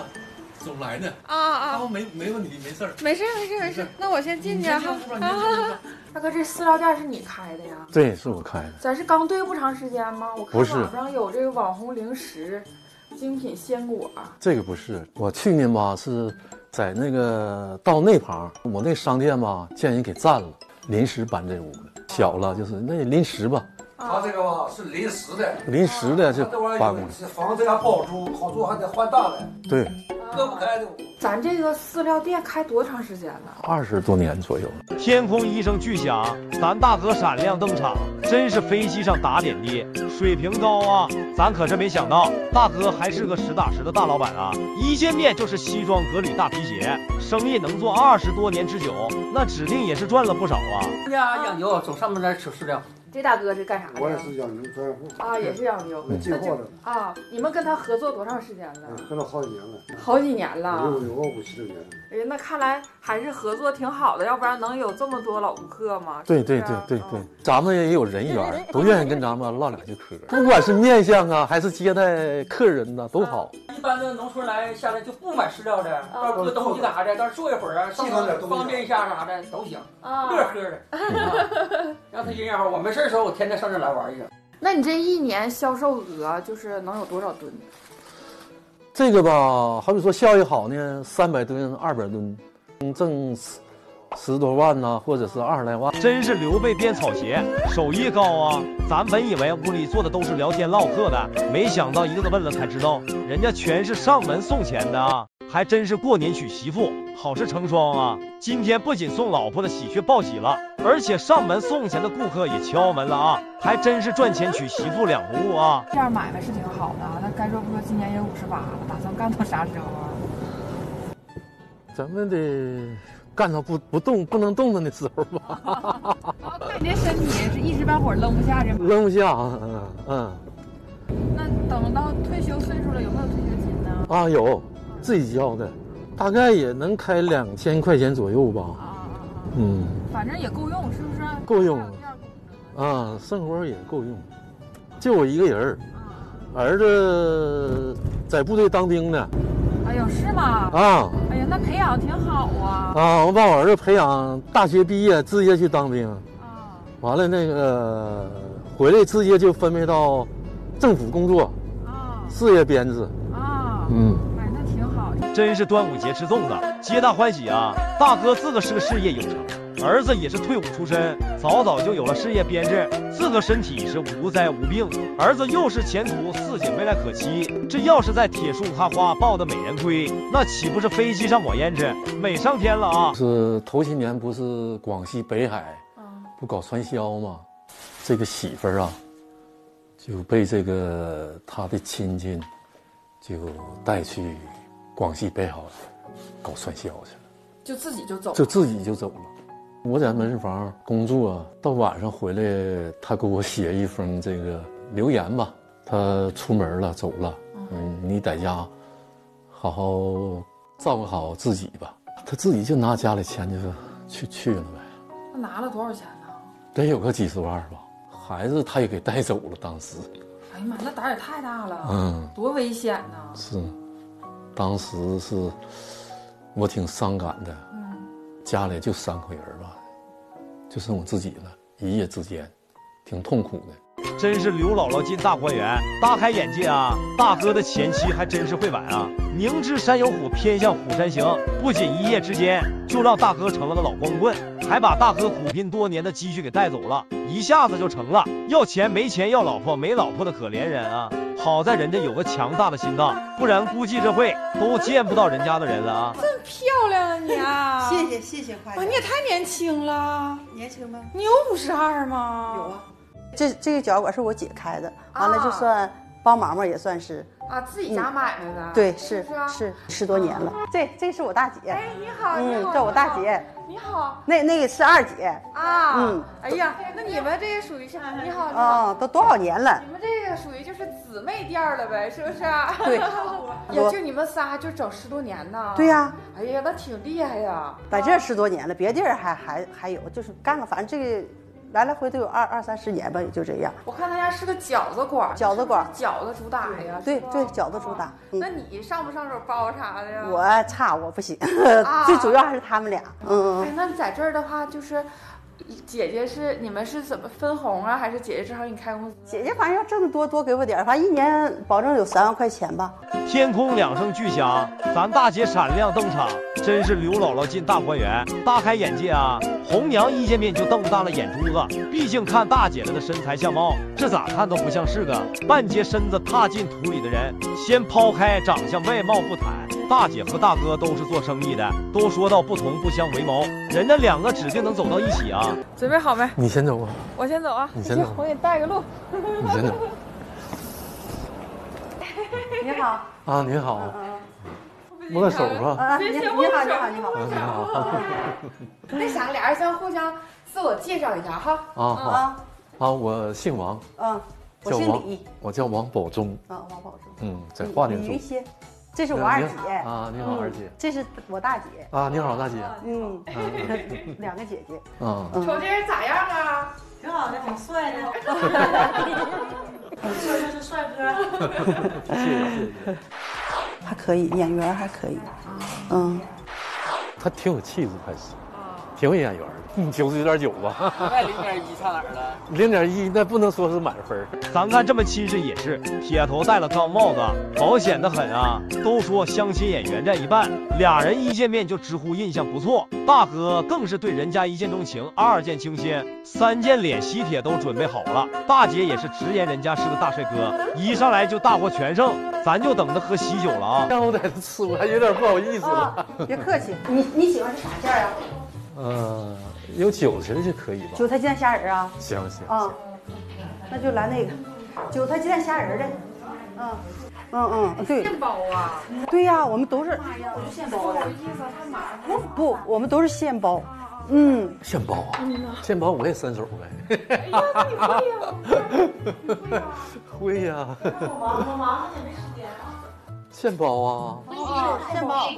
总来的啊啊！他们没没问题，没事儿，没事没事没事，那我先进去哈。大哥，这饲料店是你开的呀？对，是我开的。咱是刚对不长时间吗？我看网上有这个网红零食、精品鲜果。这个不是，我去年吧是在那个道那旁，我那商店吧见人给占了，临时搬这屋的，小了就是那临时吧，他这个吧是临时的，临时的就这玩意儿搬过来。是房子家包租，好住还得换大的，对，割不开的。咱这个饲料店开多长时间了？二十多年左右。天空一声巨响，咱大哥闪亮登场，真是飞机上打点滴，水平高啊！咱可真没想到，大哥还是个实打实的大老板啊！一见面就是西装革履大皮鞋，生意能做二十多年之久，那指定也是赚了不少啊！呀，养牛总上面那儿取饲料。这大哥是干啥的？我也是养牛专业户啊，也是养牛，没进货的啊。你们跟他合作多长时间了？合作好几年了，好几年了，有有个五七六年。哎呀，那看来还是合作挺好的，要不然能有这么多老顾客吗？对对对对对，咱们也有人缘，都愿意跟咱们唠两句嗑。不管是面相啊，还是接待客人呐，都好。一般的农村来下来就不买饲料的，到搁东西干啥的，到坐一会儿啊，上方便一下啥的都行，乐呵的。[LAUGHS] 让他营养好，我没事的时候，我天天上这来玩一下。那你这一年销售额就是能有多少吨？这个吧，好比说效益好呢，三百吨、二百吨，挣十十多万呢、或者是二十来万。真是刘备编草鞋，手艺高啊！咱本以为屋里坐的都是聊天唠嗑的，没想到一个个问了才知道，人家全是上门送钱的啊！还真是过年娶媳妇，好事成双啊！今天不仅送老婆的喜鹊报喜了，而且上门送钱的顾客也敲门了啊！还真是赚钱娶媳妇两不误啊！这样买卖是挺好的，那该说不说，今年也五十八了，打算干到啥时候啊？咱们得干到不不动不能动弹的时候吧。看你这身体是一时半会儿扔不下这。扔不下，嗯嗯那等到退休岁数了，有没有退休金呢？啊有，自己交的，大概也能开两千块钱左右吧。嗯，反正也够用，是不是？够用，啊，生活也够用。就我一个人儿，儿子在部队当兵呢。哎呦，是吗？啊哎呀，那培养挺好啊。啊，我把我儿子培养大学毕业直接去当兵，啊完了那个回来直接就分配到政府工作，啊事业编制。啊，嗯。真是端午节吃粽子，皆大欢喜啊！大哥自个是个事业有成，儿子也是退伍出身，早早就有了事业编制，自个身体是无灾无病，儿子又是前途似锦，未来可期。这要是在铁树开花抱的美人归，那岂不是飞机上抹胭脂，美上天了啊！是头些年不是广西北海，不搞传销吗？这个媳妇儿啊，就被这个他的亲戚就带去广西北海搞传销去了。就自己就走。就自己就走了。我在门市房工作，到晚上回来，他给我写一封这个留言吧。他出门了，走了，嗯，你在家好好照顾好自己吧。他自己就拿家里钱就是去去了呗，那拿了多少钱呢？得有个几十万吧。孩子他也给带走了，当时哎呀妈，那胆儿也太大了，嗯多危险呐！是，当时是我挺伤感的。家里就三口人吧，就剩我自己了，一夜之间，挺痛苦的。真是刘姥姥进大观园，大开眼界啊！大哥的前妻还真是会玩啊！明知山有虎，偏向虎山行。不仅一夜之间就让大哥成了个老光棍，还把大哥苦拼多年的积蓄给带走了，一下子就成了要钱没钱、要老婆没老婆的可怜人啊！好在人家有个强大的心脏，不然估计这会都见不到人家的人了啊！这么漂亮啊你啊！谢谢谢谢花啊，你也太年轻了，年轻吗？你有五十二吗？有啊。这这个脚馆是我姐开的，完了就算帮忙嘛，也算是。啊，自己家买卖的。对，是是十多年了。这这是我大姐。哎，你好，你嗯，好，这我大姐。你好。那那个是二姐。啊，嗯。哎呀，那你们这个属于是你好，你好。哦，都多少年了？你们这个属于就是姊妹店了呗，是不是？对 [LAUGHS] 也就你们仨就整十多年呢。对呀。哎呀，那挺厉害呀。在这十多年了，别地儿还还还有，就是干了，反正这个来来回都有二二三十年吧，也就这样。我看他家是个饺子馆，饺子馆，饺子主打呀。对对，饺子主打。嗯那你上不上手包啥的呀？我差，我不行，啊 [LAUGHS] 最主要还是他们俩。嗯哎，那在这儿的话，就是姐姐是你们是怎么分红啊？还是姐姐正好给你开工资？姐姐反正要挣得多，多给我点儿，反正一年保证有三万块钱吧。天空两声巨响，咱大姐闪亮登场，真是刘姥姥进大观园，大开眼界啊！红娘一见面就瞪大了眼珠子，毕竟看大姐了的身材相貌，这咋看都不像是个半截身子踏进土里的人。先抛开长相外貌不谈，大姐和大哥都是做生意的，都说到不同不相为谋，人家两个指定能走到一起啊！准备好没？你先走吧，我先走啊，你先走我给你带个路。你先走。你好。啊，你好，握个手吧。啊，你你好，你好，你好。啊，你好。[LAUGHS] 那啥，俩人先互相自我介绍一下哈。啊好。啊，我姓王，嗯，我叫王姓李，我叫王宝忠，啊，王宝忠。嗯，在华年组李云。仙，这是我二姐啊你好嗯二姐这是我大姐，啊，你好，大姐。嗯嗯，[LAUGHS] 两个姐姐。啊，嗯瞅这人咋样啊？挺好的，挺帅的。[LAUGHS] [LAUGHS] 这就是帅哥。谢谢谢谢。还可以，演员还可以。嗯，他挺有气质，还是挺有眼缘的。你九十九点九吧？那零点一差哪儿了？零点一那不能说是满分儿。咱看这么亲实也是，铁头戴了钢帽子，保险的很啊。都说相亲演员占一半，俩人一见面就直呼印象不错。大哥更是对人家一见钟情，二见倾心，三见脸喜帖都准备好了。大姐也是直言人家是个大帅哥，一上来就大获全胜，咱就等着喝喜酒了啊！让我在这吃，我还有点不好意思了。别客气。你你喜欢是啥馅儿啊？嗯，有韭菜的就可以吧？韭菜鸡蛋虾仁啊？行行，啊，那就来那个韭菜鸡蛋虾仁的。嗯嗯嗯，对。现包啊？对呀，我们都是我就现包的。意思他马上不，我们都是现包。嗯，现包啊，现包我也伸手呗。哎呀，你会呀？会呀，忙忙忙，也没时间。现包啊，哦，现包。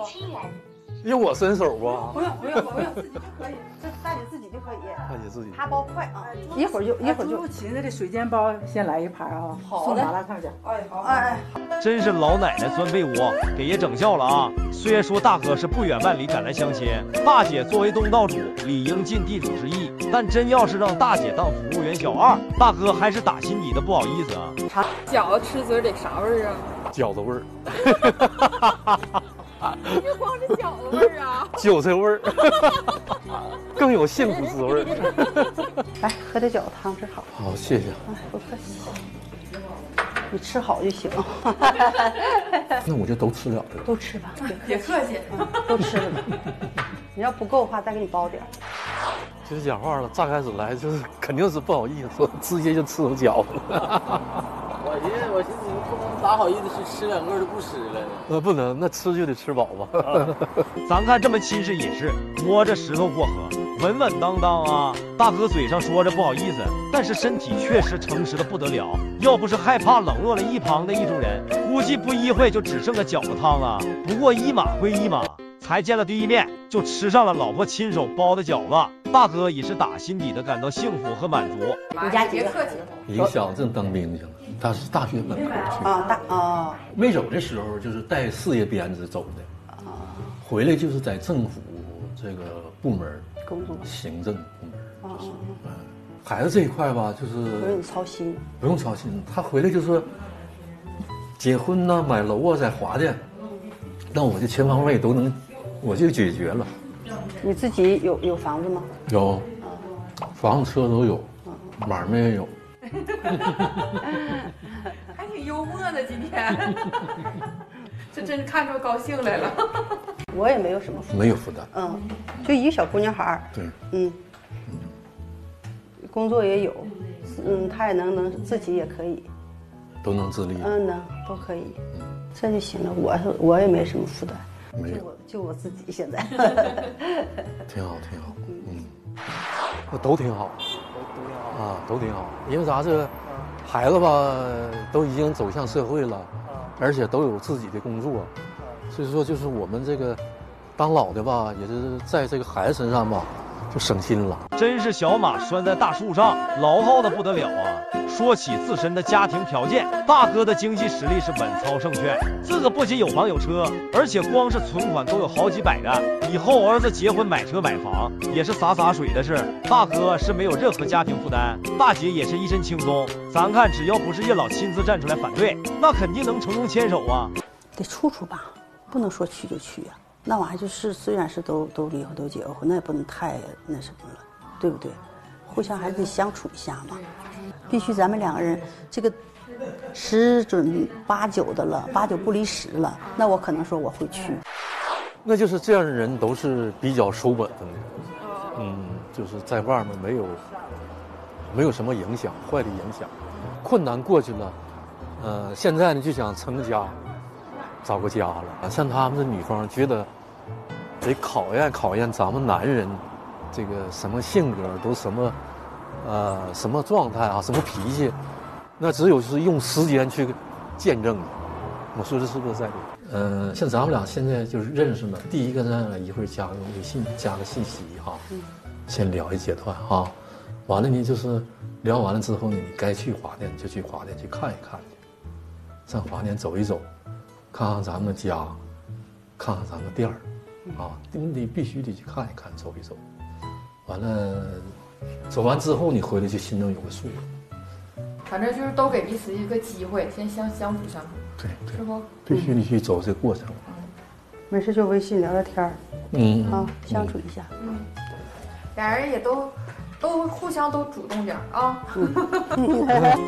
用我伸手不不。用不用不用，自己就可以，这大姐自己就可以。大姐自己。她包快啊，一会儿就一会儿就。芹子的水煎包先来一盘啊，好送麻辣烫去。哎好，哎真是老奶奶钻被窝，给爷整笑了啊！虽然说大哥是不远万里赶来相亲，大姐作为东道主，理应尽地主之谊，但真要是让大姐当服务员小二，大哥还是打心底的不好意思啊。饺子吃嘴得啥味儿啊？饺子味儿，[LAUGHS] 就光是饺子味儿啊？[LAUGHS] 韭菜味儿，[LAUGHS] 更有幸福滋味儿。[LAUGHS] 来喝点饺子汤真好。好，谢谢。哎，不客气。你吃好就行。那我就都吃了这都吃吧，别客气，都吃了吧。你要不够的话，再给你包点儿。就是讲话了，乍开始来就是 [LAUGHS] 肯定是不好意思，直接就吃了饺子了。[LAUGHS] 我寻思，我寻思你不能咋好意思去吃两个就不吃了呢。呃，不能，那吃就得吃饱吧。[LAUGHS] 咱看这么亲是也是摸着石头过河，稳稳当当啊。大哥嘴上说着不好意思，但是身体确实诚实的不得了。要不是害怕冷落了一旁的意中人，估计不一会就只剩个饺子汤了。不过一码归一码，才见了第一面就吃上了老婆亲手包的饺子，大哥也是打心底的感到幸福和满足。你家几个？一个小子正当兵去了，他是大学本科去啊，大啊，没走的时候就是带事业编制走的啊，回来就是在政府这个部门工作行政部门。啊啊啊！孩子这一块吧，就是不用操心。不用操心，他回来就是结婚呐、买楼啊，在华店，那我就全方位都能，我就解决了。你自己有有房子吗？有，房子车都有，买卖也有。[LAUGHS] 还挺幽默的今天，这真是看出高兴来了。[LAUGHS] 我也没有什么负担。没有负担。嗯，就一个小姑娘孩儿。对。嗯。工作也有，嗯，她也能能自己也可以，都能自立。嗯能都可以，这就行了。我是我也没什么负担，没有就我自己现在。挺好，挺好，嗯，那都挺好，啊，都挺好。因为啥？这个孩子吧，都已经走向社会了，而且都有自己的工作，所以说就是我们这个当老的吧，也是在这个孩子身上吧，就省心了。真是小马拴在大树上，牢靠的不得了啊！说起自身的家庭条件，大哥的经济实力是稳操胜券。自个不仅有房有车，而且光是存款都有好几百的。以后儿子结婚买车买房也是洒洒水的事。大哥是没有任何家庭负担，大姐也是一身轻松。咱看，只要不是叶老亲自站出来反对，那肯定能成功牵手啊！得处处吧，不能说去就去呀、那玩意就是，虽然是都都离婚都结过婚，那也不能太那什么了，对不对？互相还是得相处一下嘛。必须咱们两个人这个十准八九的了，八九不离十了，那我可能说我会去。那就是这样的人都是比较守本分的，嗯，就是在外面没有没有什么影响，坏的影响。困难过去了，呃，现在呢就想成个家，找个家了。像他们这女方觉得得考验考验咱们男人，这个什么性格，都什么呃，什么状态啊，什么脾气，那只有是用时间去见证的。我说的是不是在理？嗯、像咱们俩现在就是认识嘛，第一个呢，一会儿加个微信，加个信息哈，先聊一阶段哈。完了呢，就是聊完了之后呢，你该去华店就去华店去看一看去，上华店走一走，看看咱们家，看看咱们店儿，啊，你得必须得去看一看，走一走。完了，走完之后你回来就心中有个数了。反正就是都给彼此一个机会，先相相处相处，对对，是不？必须得去走这过程。没事就微信聊聊天儿，嗯啊，相处一下。嗯，俩人也都都互相都主动点啊。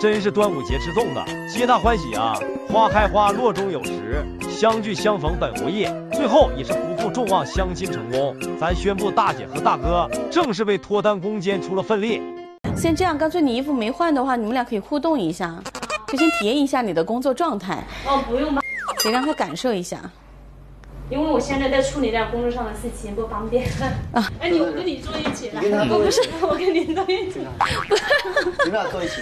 真是端午节吃粽子，皆大欢喜啊！花开花，落终有时，相聚相逢本无意。最后也是不负众望，相亲成功。咱宣布，大姐和大哥正式为脱单攻坚出了奋力。先这样，干脆你衣服没换的话，你们俩可以互动一下，就先体验一下你的工作状态，哦，不用吧，得让他感受一下。因为我现在在处理点工作上的事情，不方便。啊，哎，你我跟你坐一起来，你跟他坐一起不是，[LAUGHS] 我跟你坐一起。你们俩坐一起。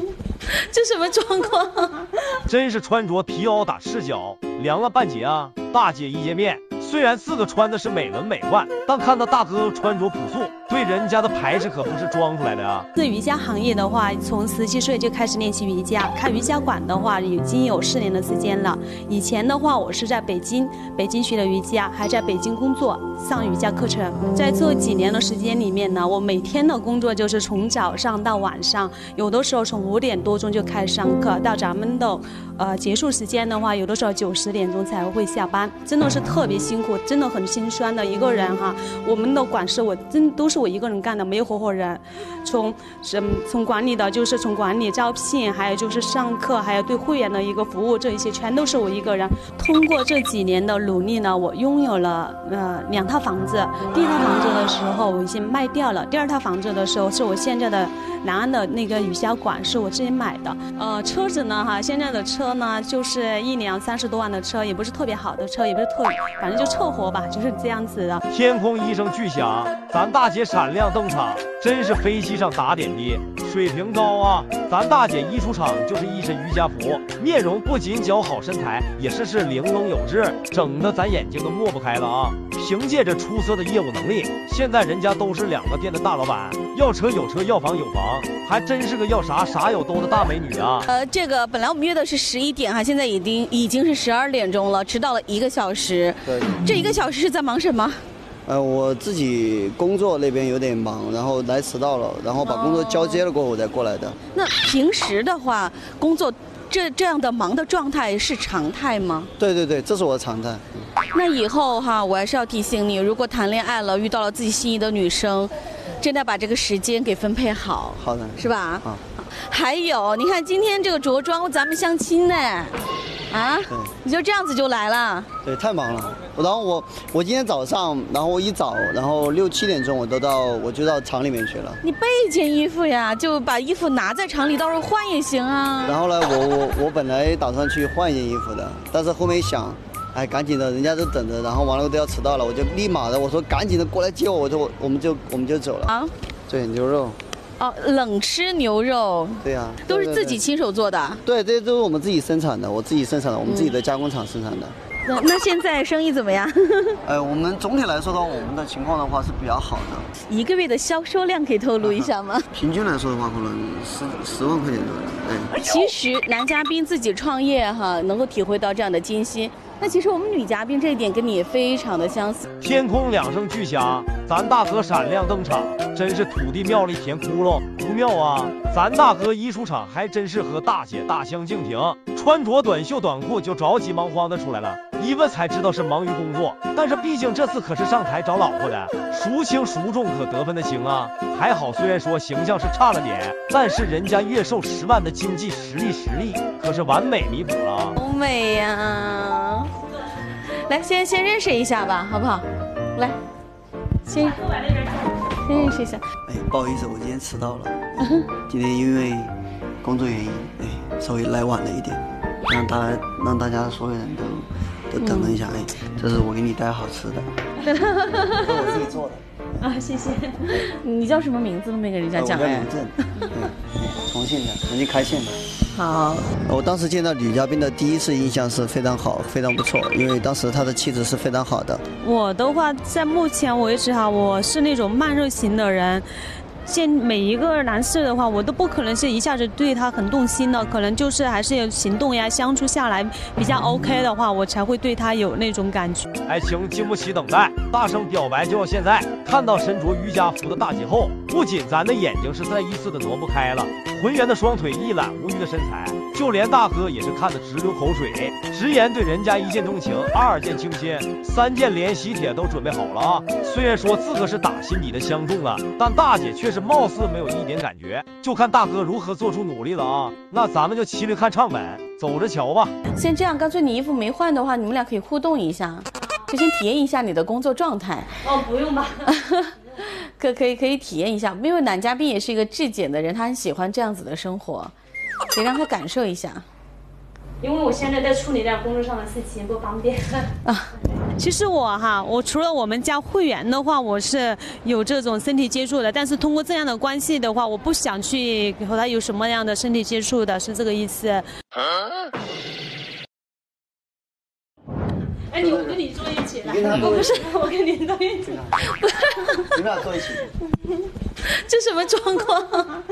[LAUGHS] 这什么状况？[LAUGHS] 真是穿着皮袄打赤脚，凉了半截啊！大姐一见面，虽然四个穿的是美轮美奂，但看到大哥穿着朴素，对人家的排斥可不是装出来的啊！这瑜伽行业的话，从十七岁就开始练习瑜伽，开瑜伽馆的话已经有四年的时间了。以前的话，我是在北京，北京学的瑜伽，还在北京工作上瑜伽课程。在这几年的时间里面呢，我每天的工作就是从早上到晚上，有的时候从五点多钟就开始上课，到咱们的呃结束时间的话，有的时候九十点钟才会下班，真的是特别辛苦，真的很心酸的一个人哈。我们的管事我真都是我一个人干的，没有合伙人。从什从管理的，就是从管理、招聘，还有就是上课，还有对会员的一个服务，这一些全都是我一个人。通过这几年的努力呢，我拥有了呃两套房子。第一套房子的时候我已经卖掉了，第二套房子的时候是我现在的南安的那个瑜伽馆是我自己买的。呃，车子呢哈，现在的车呢就是一辆三十多万的车，也不是特别好的车，也不是特，反正就凑合吧，就是这样子的。天空一声巨响，咱大姐闪亮登场，真是飞机上打点滴，水平高啊！咱大姐一出场就是一身瑜伽服，面容不仅姣好身材，也是是玲珑有致，整的咱眼睛都抹不开了啊！凭借着出色的业务能力，现在人家都是两个店的大老板，要车有车，要房有房，还真是个要啥啥有都的大美女啊！呃，这个本来我们约的是十一点哈，现在已经已经是十二点钟了，迟到了一个小时。对，这一个小时是在忙什么？呃，我自己工作那边有点忙，然后来迟到了，然后把工作交接了过后我才过来的。那平时的话，工作这这样的忙的状态是常态吗？对对对，这是我的常态。那以后哈，我还是要提醒你，如果谈恋爱了，遇到了自己心仪的女生，真的把这个时间给分配好，好的，是吧？啊。还有，你看今天这个着装，咱们相亲呢，啊，对你就这样子就来了？对，太忙了。然后我我今天早上，然后我一早，然后六七点钟我都到，我就到厂里面去了。你备一件衣服呀，就把衣服拿在厂里，到时候换也行啊。然后呢，我我我本来打算去换一件衣服的，但是后面一想，哎，赶紧的，人家都等着，然后完了都要迟到了，我就立马的我说赶紧的过来接我，我就我们就我们就走了。啊？对，牛肉。哦，冷吃牛肉。对呀、都是自己亲手做的。对，这些都是我们自己生产的，我自己生产的，我们自己的加工厂生产的。那那现在生意怎么样？[LAUGHS] 呃，我们总体来说的话，我们的情况的话是比较好的。一个月的销售量可以透露一下吗？[LAUGHS] 平均来说的话，可能十十万块钱左右。哎。其实男嘉宾自己创业哈，能够体会到这样的艰辛。那其实我们女嘉宾这一点跟你也非常的相似。天空两声巨响，咱大哥闪亮登场，真是土地庙里填窟窿，不妙啊！咱大哥一出场，还真是和大姐大相径庭，穿着短袖短裤就着急忙慌的出来了。一问才知道是忙于工作，但是毕竟这次可是上台找老婆的，孰轻孰重可得分的行啊！还好，虽然说形象是差了点，但是人家月售十万的经济实力实力可是完美弥补了。好美呀！来，先先认识一下吧，好不好？来，先先认识一下。哎，不好意思，我今天迟到了。今天因为工作原因，哎，稍微来晚了一点，让大家让大家所有人都都等了一下。哎，这是我给你带好吃的，[LAUGHS] 是我自己做的。啊，谢谢。你叫什么名字都没给人家讲哎我叫李。[LAUGHS] 正，嗯，重庆的，重庆开县的。好，我当时见到女嘉宾的第一次印象是非常好，非常不错，因为当时她的气质是非常好的。我的话，在目前为止哈，我是那种慢热型的人。见每一个男士的话，我都不可能是一下子对他很动心的，可能就是还是有行动呀，相处下来比较 OK 的话，我才会对他有那种感觉。爱情经不起等待，大声表白就要现在！看到身着瑜伽服的大姐后，不仅咱的眼睛是再一次的挪不开了，浑圆的双腿，一览无余的身材，就连大哥也是看得直流口水，直言对人家一见钟情，二见倾心，三件连喜帖都准备好了啊！虽然说自个是打心底的相中了，但大姐却是貌似没有一点感觉，就看大哥如何做出努力了啊！那咱们就骑驴看唱本，走着瞧吧。先这样，干脆你衣服没换的话，你们俩可以互动一下，就先体验一下你的工作状态。哦，不用吧。[LAUGHS] 可可以可以体验一下，因为男嘉宾也是一个质检的人，他很喜欢这样子的生活，得让他感受一下。因为我现在在处理点工作上的事情，不方便。啊其实我哈，我除了我们家会员的话，我是有这种身体接触的，但是通过这样的关系的话，我不想去和他有什么样的身体接触的，是这个意思。哎，你我跟你坐一起来你跟他，坐我不是我跟你坐一起。你们俩坐一起。[LAUGHS] 这什么状况？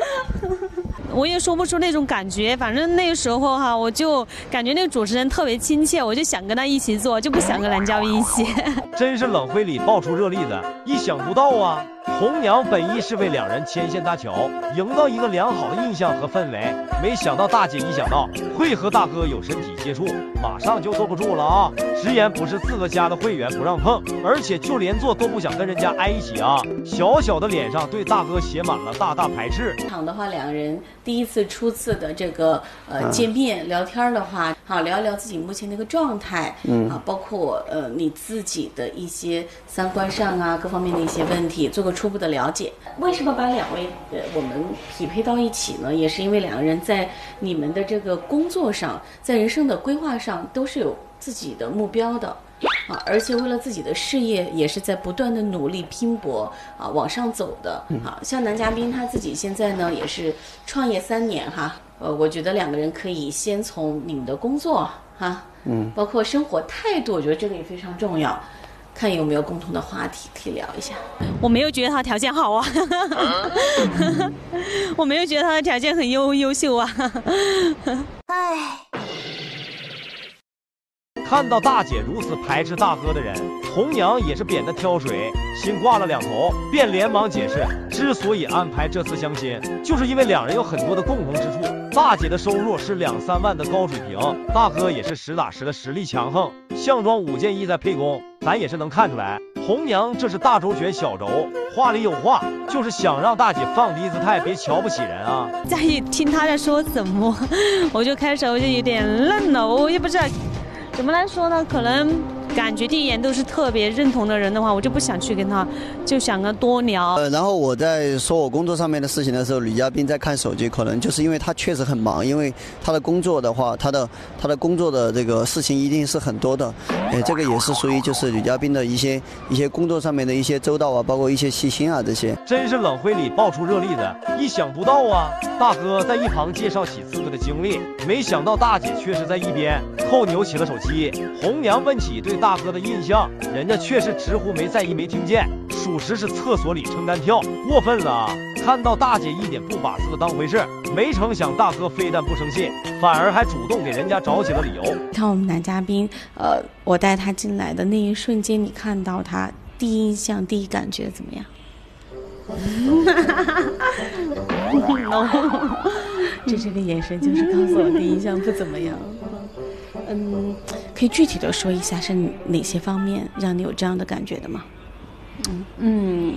我也说不出那种感觉，反正那个时候哈，我就感觉那个主持人特别亲切，我就想跟他一起做，就不想跟男嘉宾一起。[LAUGHS] 真是冷会里爆出热例子，意想不到啊！红娘本意是为两人牵线搭桥，营造一个良好的印象和氛围，没想到大姐一想到会和大哥有身体接触，马上就坐不住了啊！直言不是自个家的会员不让碰，而且就连坐都不想跟人家挨一起啊！小小的脸上对大哥写满了大大排斥。场的话，两个人第一次、初次的这个呃嗯见面聊天的话，好聊一聊自己目前的一个状态，嗯啊，包括呃你自己的一些三观上啊各方面的一些问题，做个初步的了解。为什么把两位呃我们匹配到一起呢？也是因为两个人在你们的这个工作上，在人生的规划上都是有自己的目标的。啊，而且为了自己的事业，也是在不断的努力拼搏啊，往上走的啊。像男嘉宾他自己现在呢，也是创业三年哈，呃，我觉得两个人可以先从你们的工作哈，嗯包括生活态度，我觉得这个也非常重要，看有没有共同的话题可以聊一下。我没有觉得他条件好啊，[LAUGHS] 我没有觉得他的条件很优优秀啊。[LAUGHS] 唉。看到大姐如此排斥大哥的人，红娘也是扁得挑水，心挂了两头，便连忙解释，之所以安排这次相亲，就是因为两人有很多的共同之处。大姐的收入是两三万的高水平，大哥也是实打实的实力强横，项庄舞剑意在沛公，咱也是能看出来。红娘这是大周旋小轴，话里有话，就是想让大姐放低姿态，别瞧不起人啊。在意听他在说什么，[LAUGHS] 我就开始我就有点愣了，我也不知道怎么来说呢，可能感觉第一眼都是特别认同的人的话，我就不想去跟他，就想跟多聊。呃，然后我在说我工作上面的事情的时候，女嘉宾在看手机，可能就是因为她确实很忙，因为她的工作的话，她的她的工作的这个事情一定是很多的，哎，这个也是属于就是女嘉宾的一些一些工作上面的一些周到啊，包括一些细心啊这些。真是冷会里爆出热例子，意想不到啊！大哥在一旁介绍起自己的经历，没想到大姐却是在一边扣扭起了手机。红娘问起对大哥的印象，人家却是直呼没在意、没听见，属实是厕所里撑杆跳，过分了啊！看到大姐一点不把自个当回事，没成想大哥非但不生气，反而还主动给人家找起了理由。看我们男嘉宾，呃，我带他进来的那一瞬间，你看到他第一印象、第一感觉怎么样？[LAUGHS] [LAUGHS] [LAUGHS] no，这这个眼神就是告诉我第一印象不怎么样。嗯，可以具体的说一下是哪些方面让你有这样的感觉的吗？嗯嗯，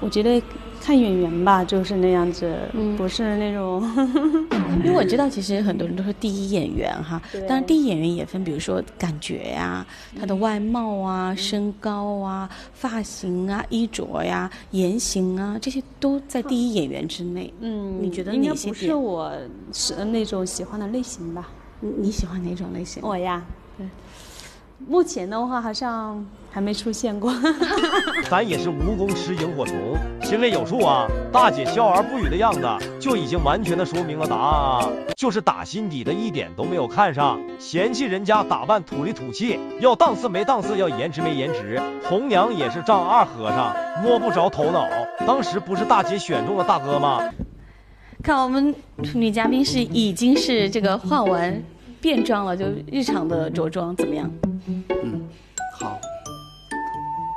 我觉得看演员吧，就是那样子，嗯不是那种。[LAUGHS] 因为我知道，其实很多人都是第一演员哈对，当然第一演员也分，比如说感觉呀、他的外貌啊、身高啊、发型啊、衣着呀、言行啊，这些都在第一演员之内。嗯，你觉得应该不哪些点是我是那种喜欢的类型吧？你你喜欢哪种类型？我呀，对，目前的话好像还没出现过。[LAUGHS] 咱也是蜈蚣吃萤火虫，心里有数啊。大姐笑而不语的样子，就已经完全的说明了答案啊，就是打心底的一点都没有看上，嫌弃人家打扮土里土气，要档次没档次，要颜值没颜值。红娘也是丈二和尚，摸不着头脑。当时不是大姐选中了大哥吗？看我们女嘉宾是已经是这个换完便装了，就日常的着装怎么样？嗯，好。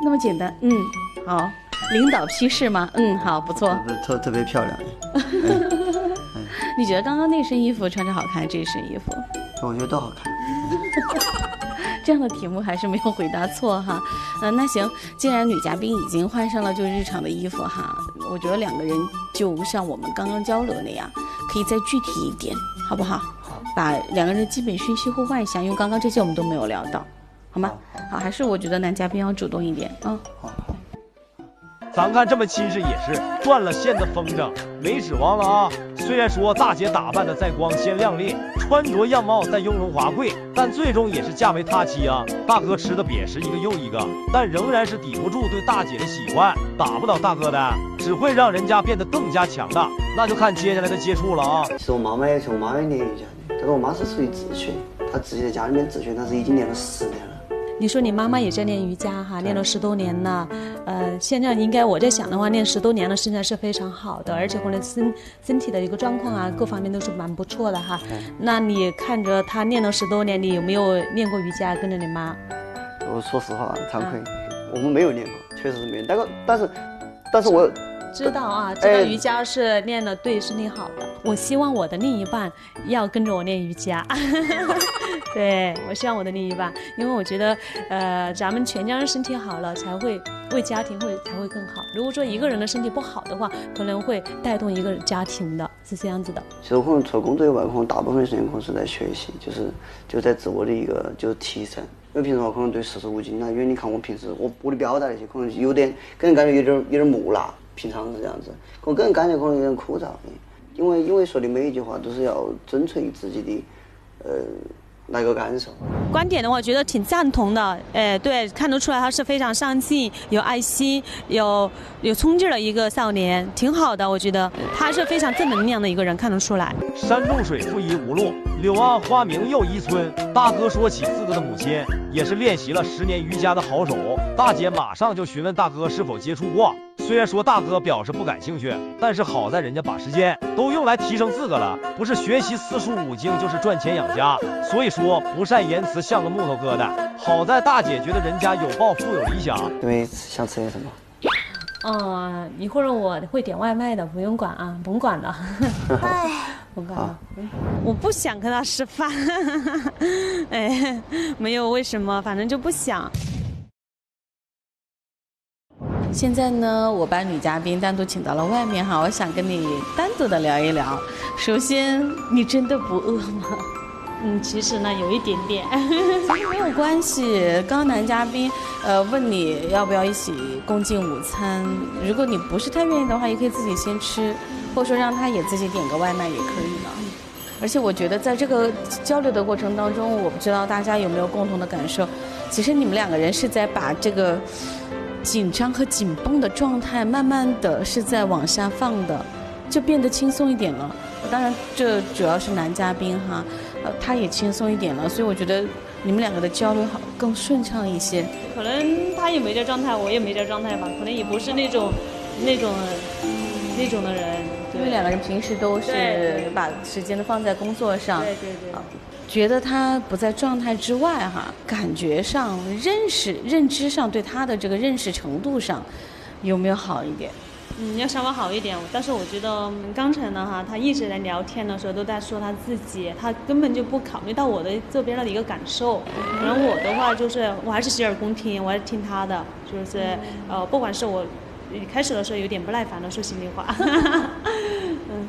那么简单，嗯，好。领导批示吗？嗯，好，不错。特特别漂亮。你觉得刚刚那身衣服穿着好看，这身衣服？我觉得都好看。[LAUGHS] 这样的题目还是没有回答错哈。嗯，那行，既然女嘉宾已经换上了就日常的衣服哈，我觉得两个人就像我们刚刚交流那样，可以再具体一点，好不好？好。把两个人的基本讯息互换一下，因为刚刚这些我们都没有聊到，好吗？好，还是我觉得男嘉宾要主动一点啊。好。咱看这么亲是也是断了线的风筝，没指望了啊！虽然说大姐打扮的再光鲜亮丽，穿着样貌再雍容华贵，但最终也是嫁为他妻啊！大哥吃的瘪是一个又一个，但仍然是抵不住对大姐的喜欢，打不倒大哥的，只会让人家变得更加强大。那就看接下来的接触了啊！其实我妈妈也是我妈妈练瑜伽的，但是我妈是属于自学，她自己在家里面自学，但是已经练了十年了。你说你妈妈也在练瑜伽哈，练了十多年了，呃，现在应该我在想的话，练十多年了，身材是非常好的，而且可能身身体的一个状况啊，各方面都是蛮不错的哈。那你看着她练了十多年，你有没有练过瑜伽跟着你妈？我说实话，惭愧，我们没有练过，确实是没有。但是，但是，但是我知道啊，这个瑜伽是练的对身体好的。我希望我的另一半要跟着我练瑜伽。[LAUGHS] 对，我希望我的另一半，因为我觉得，呃，咱们全家人身体好了，才会为家庭会才会更好。如果说一个人的身体不好的话，可能会带动一个家庭的，是这样子的。其实可能除了工作以外，可能大部分时间可能是在学习，就是就在自我的一个就是提升。因为平时话可能对四书无精啊，因为你看我平时我我的表达那些，可能有点给人感觉有点有点木讷，平常是这样子，我个人感觉可能有点枯燥。因为因为说的每一句话都是要遵从自己的，呃。那个感受？观点的话，觉得挺赞同的。哎，对，看得出来他是非常上进、有爱心、有有冲劲的一个少年，挺好的。我觉得他是非常正能量的一个人，看得出来。山重水复疑无路，柳暗花明又一村。大哥说起自个的母亲，也是练习了十年瑜伽的好手。大姐马上就询问大哥是否接触过。虽然说大哥表示不感兴趣，但是好在人家把时间都用来提升自个了，不是学习四书五经，就是赚钱养家。所以说不善言辞像个木头疙瘩。好在大姐觉得人家有抱负有理想。因为想吃点什么？嗯，一会儿我会点外卖的，不用管啊，甭管了。[LAUGHS] 哎，甭管了。我不想跟他吃饭。[LAUGHS] 哎，没有为什么，反正就不想。现在呢，我把女嘉宾单独请到了外面哈，我想跟你单独的聊一聊。首先，你真的不饿吗？嗯，其实呢，有一点点，其实没有关系。刚刚男嘉宾呃问你要不要一起共进午餐，如果你不是太愿意的话，也可以自己先吃，或者说让他也自己点个外卖也可以的。而且我觉得在这个交流的过程当中，我不知道大家有没有共同的感受，其实你们两个人是在把这个。紧张和紧绷的状态，慢慢的是在往下放的，就变得轻松一点了。当然，这主要是男嘉宾哈，呃，他也轻松一点了，所以我觉得你们两个的交流好更顺畅一些。可能他也没这状态，我也没这状态吧，可能也不是那种，那种，那种的人。因为两个人平时都是把时间都放在工作上。对对对。觉得他不在状态之外哈，感觉上、认识、认知上对他的这个认识程度上，有没有好一点？嗯，要稍微好一点。但是我觉得刚才呢哈，他一直在聊天的时候都在说他自己，他根本就不考虑到我的这边的一个感受。可能我的话就是我还是洗耳恭听，我还是听他的，就是呃，不管是我一开始的时候有点不耐烦的说心里话。[LAUGHS] 嗯。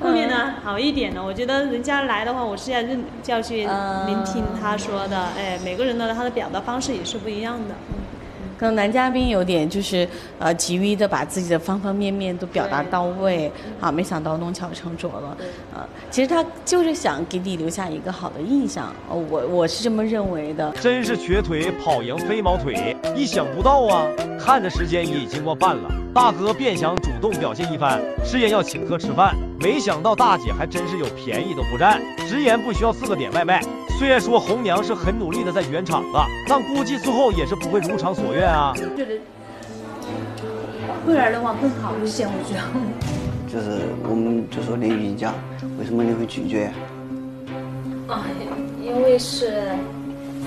后面呢，好一点了。我觉得人家来的话，我是要认，就要去聆听他说的。哎，每个人的他的表达方式也是不一样的。嗯可能男嘉宾有点就是呃急于的把自己的方方面面都表达到位啊，没想到弄巧成拙了啊。其实他就是想给你留下一个好的印象，哦我我是这么认为的。真是瘸腿跑赢飞毛腿，意想不到啊！看着时间已经过半了，大哥便想主动表现一番，誓言要请客吃饭。没想到大姐还真是有便宜都不占，直言不需要四个点外卖。虽然说红娘是很努力的在圆场子，但估计最后也是不会如偿所愿啊。觉得会员的话更好一些，我觉得。就是我们就说练瑜伽，为什么你会拒绝？啊，因为是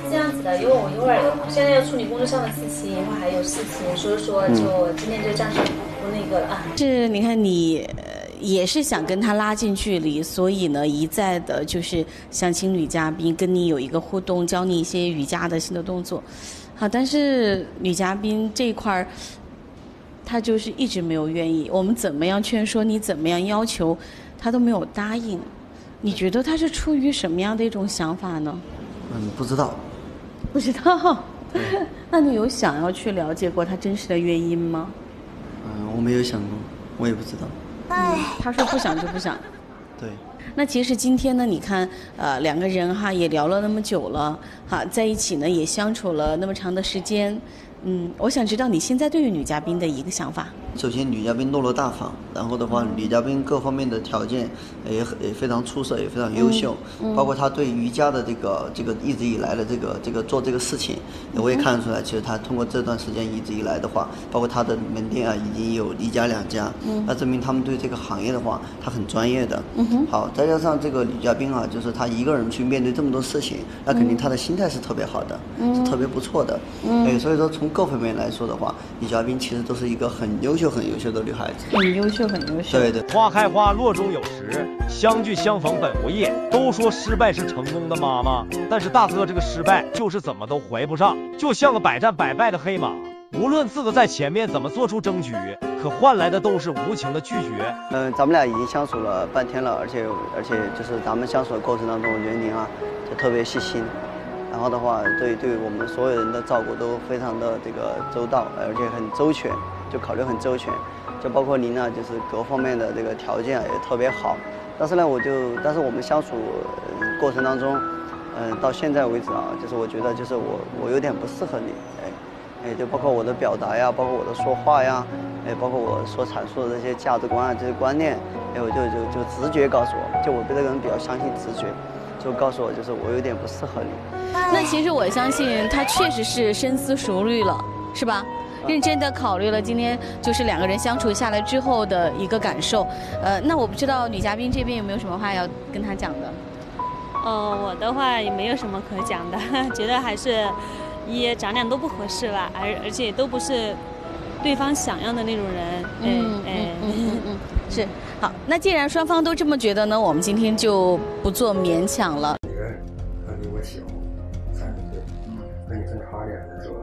这样子的，因为我一会儿现在要处理工作上的事情，一会儿还有事情，所以说就今天就暂时不那个了啊。是，你看你。呃也是想跟他拉近距离，所以呢，一再的就是想请女嘉宾跟你有一个互动，教你一些瑜伽的新的动作。好，但是女嘉宾这一块儿，她就是一直没有愿意。我们怎么样劝说你，怎么样要求，她都没有答应。你觉得她是出于什么样的一种想法呢？嗯，不知道。不知道。那你有想要去了解过她真实的原因吗？嗯，我没有想过，我也不知道。哎，他说不想就不想。[LAUGHS] 对。那其实今天呢，你看，呃，两个人哈也聊了那么久了，哈，在一起呢也相处了那么长的时间，嗯，我想知道你现在对于女嘉宾的一个想法。首先，女嘉宾落落大方，然后的话，女嘉宾各方面的条件也很也非常出色，也非常优秀，包括她对瑜伽的这个这个一直以来的这个这个做这个事情，我也看得出来，其实她通过这段时间一直以来的话，包括她的门店啊，已经有一家两家，那证明他们对这个行业的话，她很专业的。嗯好，再加上这个女嘉宾啊，就是她一个人去面对这么多事情，那肯定她的心态是特别好的，是特别不错的。哎，所以说从各方面来说的话，女嘉宾其实都是一个很优秀。很优秀的女孩子，很优秀，很优秀。对对，花开花落终有时，相聚相逢本无意。都说失败是成功的妈妈，但是大哥这个失败就是怎么都怀不上，就像个百战百败的黑马。无论自个在前面怎么做出争取，可换来的都是无情的拒绝。嗯，咱们俩已经相处了半天了，而且而且就是咱们相处的过程当中，我觉得您啊，就特别细心。然后的话，对对我们所有人的照顾都非常的这个周到，而且很周全。就考虑很周全，就包括您呢，就是各方面的这个条件也特别好。但是呢，我就，但是我们相处过程当中，嗯，到现在为止啊，就是我觉得，就是我我有点不适合你，哎，哎，就包括我的表达呀，包括我的说话呀，哎，包括我所阐述的这些价值观啊，这些观念，哎，我就就就直觉告诉我，就我对这个人比较相信直觉，就告诉我，就是我有点不适合你。那其实我相信他确实是深思熟虑了，是吧？认真的考虑了今天就是两个人相处下来之后的一个感受，呃，那我不知道女嘉宾这边有没有什么话要跟他讲的？哦，我的话也没有什么可讲的，[LAUGHS] 觉得还是一咱俩都不合适吧，而而且都不是对方想要的那种人。嗯嗯嗯嗯，是。好，那既然双方都这么觉得呢，我们今天就不做勉强了。你看，他比我小三十岁，那你跟他脸的时候。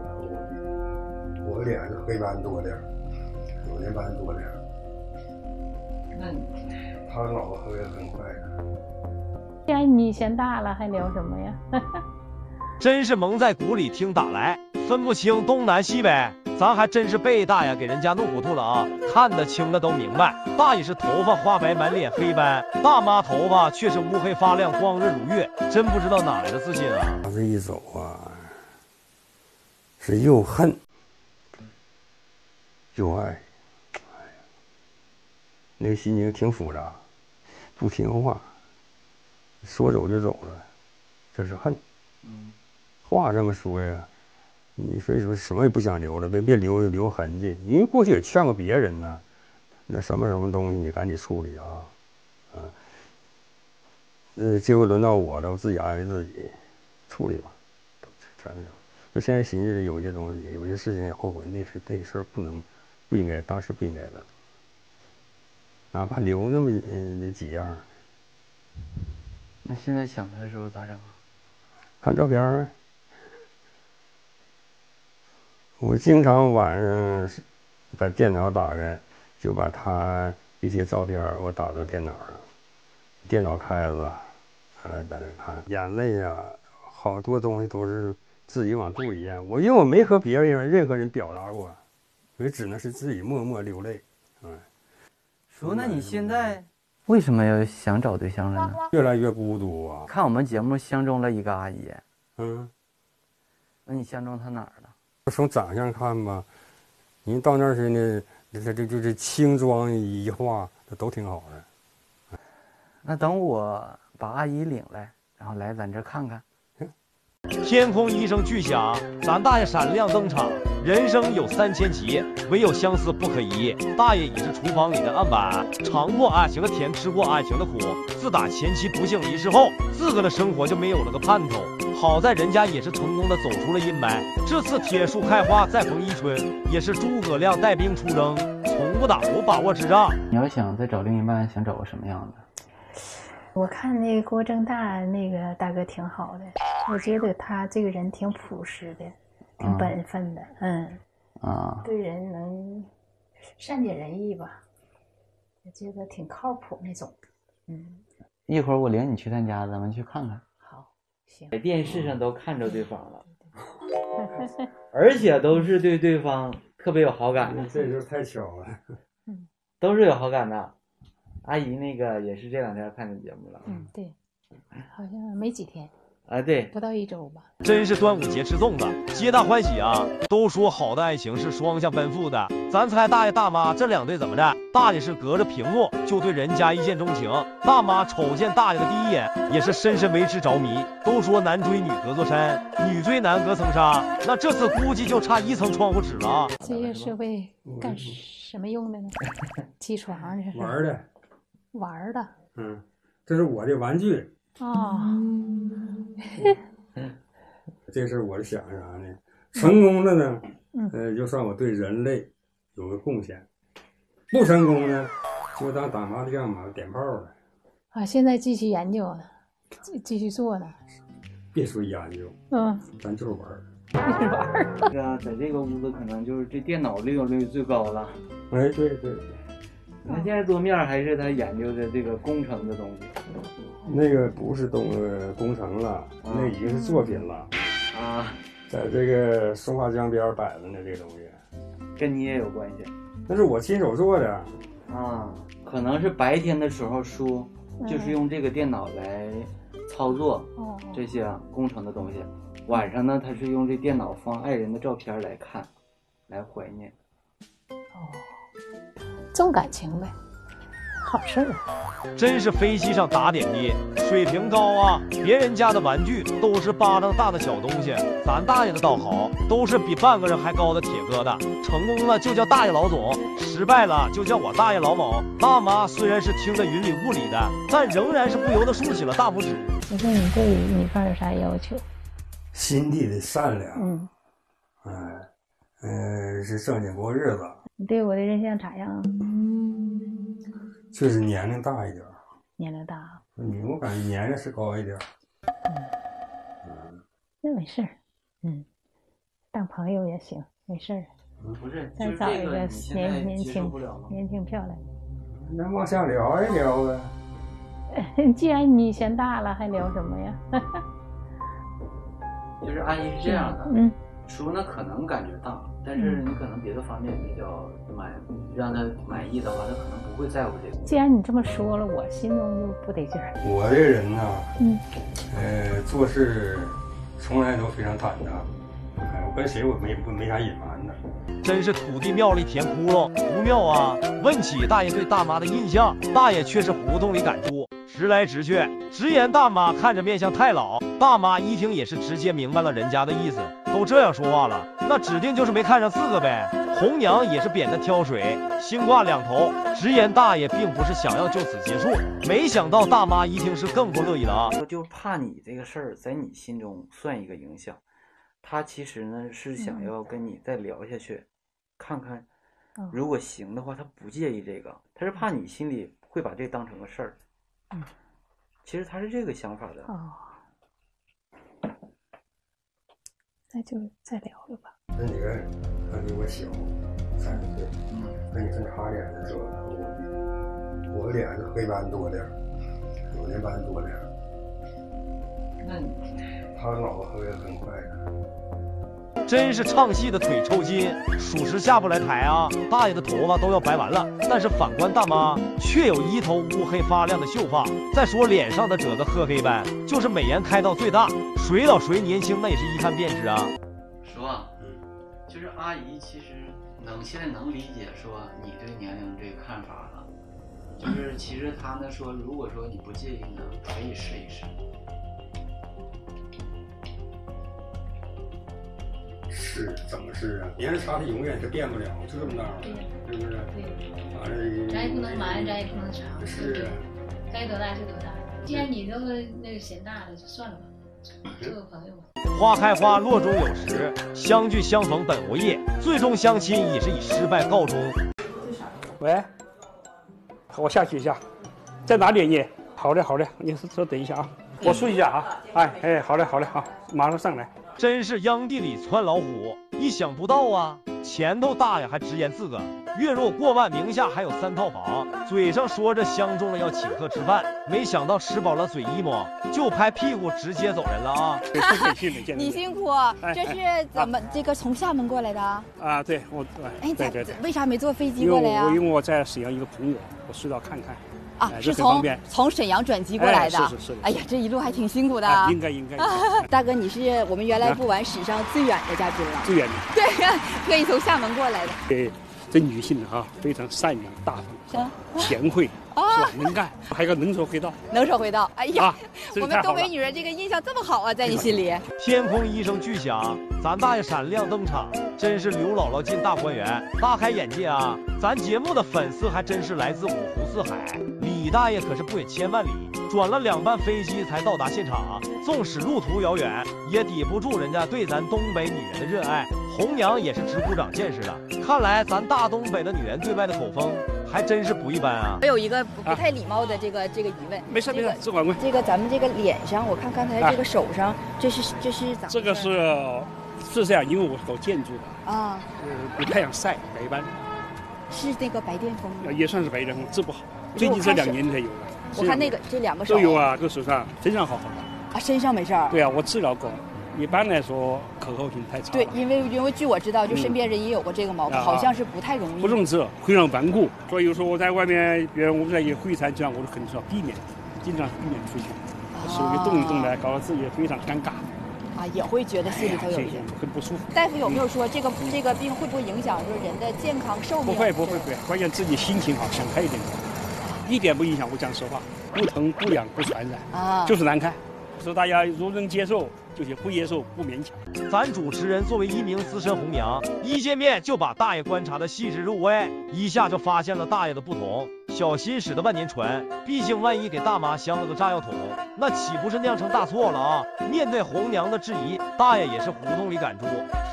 我脸是黑斑多点儿有的斑多点儿那他脑子黑的很快的。既然你嫌大了，还聊什么呀？[LAUGHS] 真是蒙在鼓里听打来，分不清东南西北。咱还真是被大爷给人家弄糊涂了啊！看得清的都明白，大爷是头发花白，满脸黑斑，大妈头发却是乌黑发亮，光润如月。真不知道哪来的自信啊！他这一走啊，是又恨。又爱，哎呀，那个心情挺复杂，不听话，说走就走了，这是恨。话这么说呀，你所以说什么也不想留了，别别留留痕迹。因为过去也劝过别人呢，那什么什么东西你赶紧处理啊，啊，呃，结果轮到我了，我自己安慰自己，处理吧，全是。就现在寻思有些东西，有些事情也后悔，那是那事儿不能。不应该，当时不应该的，哪怕留那么那几样。那现在想他的时候咋整啊？看照片呗。我经常晚上把电脑打开，就把他一些照片我打到电脑上，电脑开着，呃，在那看。眼泪啊，好多东西都是自己往肚里咽。我因为我没和别人任何人表达过，所以只能是自己默默流泪。嗯，叔，那你现在为什么要想找对象了呢？越来越孤独啊！看我们节目相中了一个阿姨，嗯，那你相中她哪儿了？从长相看吧，人到那儿去呢，这这就是轻装一化，都挺好的。那等我把阿姨领来，然后来咱这看看。天空一声巨响，咱大爷闪亮登场。人生有三千奇，唯有相思不可移。大爷已是厨房里的案板，尝过爱情的甜，吃过爱情的苦。自打前妻不幸离世后，自个的生活就没有了个盼头。好在人家也是成功的走出了阴霾。这次铁树开花再逢伊春，也是诸葛亮带兵出征，从不打无把握之仗。你要想再找另一半，想找个什么样的？我看那郭正大那个大哥挺好的，我觉得他这个人挺朴实的，挺本分的，嗯，啊，对人能善解人意吧，我觉得挺靠谱那种，嗯。一会儿我领你去他家，咱们去看看。好，行。在电视上都看着对方了，[LAUGHS] 而且都是对对方特别有好感的。这就太巧了，[LAUGHS] 都是有好感的。阿姨那个也是这两天看的节目了，嗯，对，好像没几天，啊，对，不到一周吧。真是端午节吃粽子，皆大欢喜啊！都说好的爱情是双向奔赴的，咱猜大爷大妈这两对怎么着？大爷是隔着屏幕就对人家一见钟情，大妈瞅见大爷的第一眼也是深深为之着迷。都说男追女隔座山，女追男隔层纱，那这次估计就差一层窗户纸了。这些设备干什么用的呢？起床这是玩的。玩的，嗯，这是我的玩具哦。[LAUGHS] 这事我是想啥呢？成功了呢，呃，就算我对人类有个贡献；不成功呢，就当打麻将嘛，点炮了。啊，现在继续研究呢，继继续做呢。别说研究，嗯，咱就是玩儿。玩儿。对啊，在这个屋子可能就是这电脑利用率最高了。哎，对对。那现在桌面还是他研究的这个工程的东西，那个不是东工程了，那已经是作品了啊，在这个松花江边摆着呢，这东西。跟你也有关系，那是我亲手做的。啊，可能是白天的时候叔就是用这个电脑来操作这些工程的东西，晚上呢他是用这电脑放爱人的照片来看，来怀念。哦。重感情呗，好事儿。真是飞机上打点滴，水平高啊！别人家的玩具都是巴掌大的小东西，咱大爷的倒好，都是比半个人还高的铁疙瘩。成功了就叫大爷老总，失败了就叫我大爷老某。大妈虽然是听得云里雾里的，但仍然是不由得竖起了大拇指。我说你对女方有啥要求？心地的善良，嗯，哎，嗯，是正经过日子。你对我的印象咋样？就是年龄大一点年龄大。你我感觉年龄是高一点嗯，那没事儿。嗯，当朋友也行，没事儿。不是，再找一个年年轻、年轻漂亮。那往下聊一聊呗。[LAUGHS] 既然你嫌大了，还聊什么呀？[LAUGHS] 就是阿姨是这样的。嗯。叔那，可能感觉大，但是你可能别的方面比较满，让他满意的话，他可能不会在乎这个。既然你这么说了，我心中就不得劲儿。我这人呢，嗯，呃，做事从来都非常坦荡，跟谁我没没啥隐瞒的。真是土地庙里填窟窿，不妙啊！问起大爷对大妈的印象，大爷却是胡同里赶猪，直来直去，直言大妈看着面相太老。大妈一听也是直接明白了人家的意思，都这样说话了，那指定就是没看上四个呗。红娘也是扁担挑水，心挂两头，直言大爷并不是想要就此结束。没想到大妈一听是更不乐意了啊！就怕你这个事儿在你心中算一个影响，他其实呢是想要跟你再聊下去，看看如果行的话，他不介意这个，他是怕你心里会把这当成个事儿。嗯，其实他是这个想法的。哦。那就再聊聊吧。那你看，他比我小三十岁，嗯，那你看他脸的时候，我脸是黑斑多点有那斑多点儿那你他脑子也很快的。真是唱戏的腿抽筋，属实下不来台啊！大爷的头发都要白完了，但是反观大妈，却有一头乌黑发亮的秀发。再说脸上的褶子褐黑斑，就是美颜开到最大，谁老谁年轻，那也是一看便知啊。说，嗯，就是阿姨其实能现在能理解说你对年龄这个看法了，就是其实她呢说，如果说你不介意呢，可以试一试。是怎么是啊？年龄差它永远是变不了，就这么大了，是不是？完了，咱也不能瞒，咱也不能藏，是啊。该多大就多大。既然你都那个嫌大了，就算了吧，做个朋友吧。花开花落中有时，相聚相逢本无意，最终相亲也是以失败告终。喂，我下去一下，在哪里你？好嘞好嘞，你稍等一下啊，我说一下啊。哎哎，好嘞好嘞好，马上上来。真是秧地里窜老虎，意想不到啊！前头大爷还直言自个月入过万，名下还有三套房，嘴上说着相中了要请客吃饭，没想到吃饱了嘴一抹，就拍屁股直接走人了啊！[LAUGHS] 你辛苦，这是怎么这个从厦门过来的？啊，对，我哎，对对对，为啥没坐飞机过来呀？我因为我在沈阳一个朋友，我顺道看看。啊，是从从沈阳转机过来的。是是是。哎呀，这一路还挺辛苦的。应该应该。[LAUGHS] 大哥，你是我们原来不玩史上最远的嘉宾了。最远的。[LAUGHS] 对呀，特意从厦门过来的。对，这女性啊，非常善良大方，贤惠。啊，能干，还有个能说会道，能说会道。哎呀，我们东北女人这个印象这么好啊，在你心里。天空一声巨响，咱大爷闪亮登场，真是刘姥姥进大观园，大开眼界啊！咱节目的粉丝还真是来自五湖四海，李大爷可是不远千万里，转了两班飞机才到达现场，纵使路途遥远，也抵不住人家对咱东北女人的热爱。红娘也是直鼓掌见识了，看来咱大东北的女人对外的口风。还真是不一般啊！我有一个不不太礼貌的这个这个疑问，没事没事，自管问。这个咱们这个脸上，我看刚才这个手上，这是这是咋？这个是是这样，因为我是搞建筑的啊，呃，被太阳晒白斑。是那个白癜风？也算是白癜风，治不好，最近这两年才有的。我看那个这两个手都有啊，这手上身上好好的啊，身上没事儿。对啊，我治疗过。一般来说，可靠性太差。对，因为因为据我知道，就身边人也有过这个毛病，好像是不太容易。不重视，非常顽固。所以有时候我在外面，比如我们在一会餐这样，我就很少避免，经常避免出去。手一动一动的，搞得自己非常尴尬。啊，也会觉得心里头有点很不舒服。大夫有没有说这个这个病会不会影响就是人的健康寿命？不会不会不会，关键自己心情好，想开一点，一点不影响。我讲实话，不疼不痒不传染啊，就是难看。说大家如能接受。就是不接受，不勉强。咱主持人作为一名资深红娘，一见面就把大爷观察的细致入微，一下就发现了大爷的不同。小心驶得万年船，毕竟万一给大妈镶了个炸药桶，那岂不是酿成大错了啊？面对红娘的质疑，大爷也是胡同里赶猪，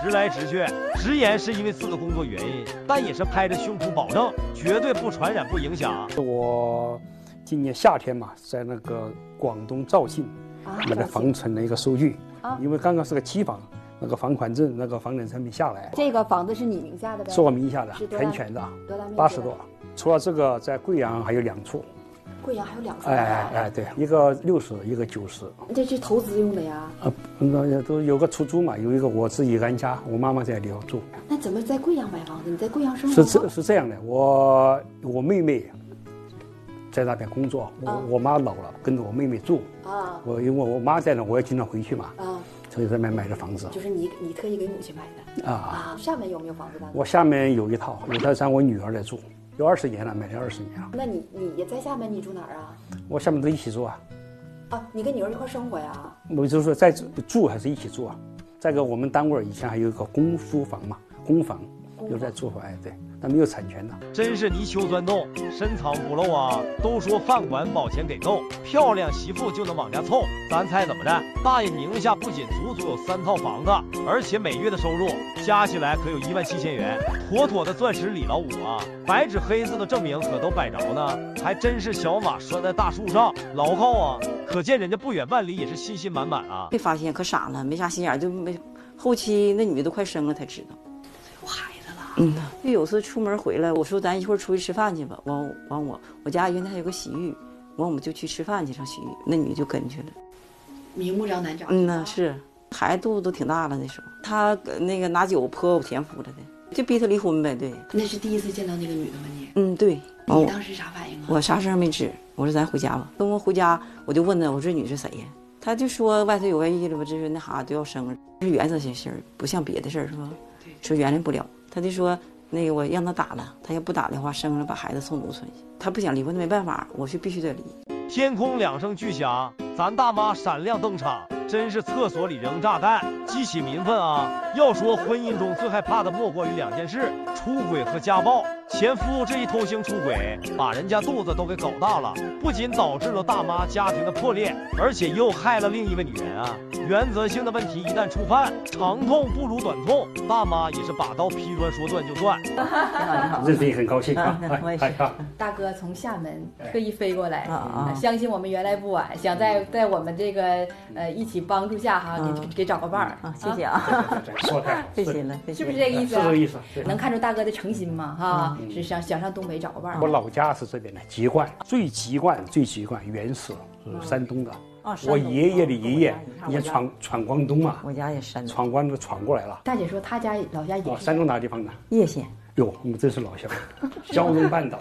直来直去，直言是因为自个工作原因，但也是拍着胸脯保证，绝对不传染，不影响。我今年夏天嘛，在那个广东肇庆买的防存的一个收据。因为刚刚是个期房，那个房款证、那个房产证没下来。这个房子是你名下的呗？是我名下的，全权的，八十多。除了这个，在贵阳还有两处。贵阳还有两处？哎哎哎，对，一个六十，一个九十。这是投资用的呀？啊，那都有个出租嘛，有一个我自己安家，我妈妈在里头住。那怎么在贵阳买房子？你在贵阳生活？是这是这样的，我我妹妹在那边工作，我我妈老了，跟着我妹妹住。啊，我因为我妈在那，我也经常回去嘛。啊，所以在那买的房子。就是你，你特意给母亲买的。啊啊，厦门有没有房子？我厦门有一套，有套让我女儿在住，有二十年了，买了二十年了。那你你也在厦门？你住哪儿啊？我厦门都一起住啊。啊，你跟女儿一块生活呀？我就是说在住还是一起住啊？再个，我们单位以前还有一个公夫房嘛，公房有在住房，哎对。那没有产权的，真是泥鳅钻洞，深藏不露啊！都说饭馆保钱给够，漂亮媳妇就能往家凑。咱猜怎么着？大爷名下不仅足足有三套房子，而且每月的收入加起来可有一万七千元，妥妥的钻石李老五啊！白纸黑字的证明可都摆着呢，还真是小马拴在大树上，牢靠啊！可见人家不远万里也是信心满满啊！被发现可傻了，没啥心眼就没。后期那女的都快生了才知道。嗯呐，就有次出门回来，我说咱一会儿出去吃饭去吧。完完我我家原来还有个洗浴，完我们就去吃饭去上洗浴，那女的就跟去了。明目张胆找。嗯呐，是，孩子肚子都挺大了那时候，他那个拿酒泼我前夫了的，就逼他离婚呗。对，那是第一次见到那个女的吗？你？嗯，对。你当时啥反应啊？我啥声没吱，我说咱回家吧。等我回家，我就问他，我说这女是谁呀？他就说外头有外遇了吧，这是那哈都要生了，是原则性事儿，不像别的事儿是吧？说原谅不了，他就说那个我让他打了，他要不打的话，生了把孩子送农村去。他不想离婚，没办法，我就必须得离。天空两声巨响，咱大妈闪亮登场，真是厕所里扔炸弹，激起民愤啊！要说婚姻中最害怕的莫过于两件事：出轨和家暴。前夫这一偷腥出轨，把人家肚子都给搞大了，不仅导致了大妈家庭的破裂，而且又害了另一位女人啊！原则性的问题一旦触犯，长痛不如短痛，大妈也是把刀劈断，说断就断。你好你好，认识你很高兴啊！[LAUGHS] 我也是。大哥从厦门特意飞过来，啊相信我们原来不晚，想在在我们这个呃一起帮助下哈，给给找个伴儿啊！谢谢啊！说太，费心 [LAUGHS] 了，是不是这个意思？是这个意思，能看出大哥的诚心吗哈？是想想上东北找个伴儿。我老家是这边的籍贯，最籍贯最籍贯原始是山东的。我爷爷的爷爷也闯闯关东嘛。我家也山东。闯关东闯过来了。大姐说她家老家也。山东哪个地方的？叶县。哟，我们真是老乡。[LAUGHS] 胶东半岛。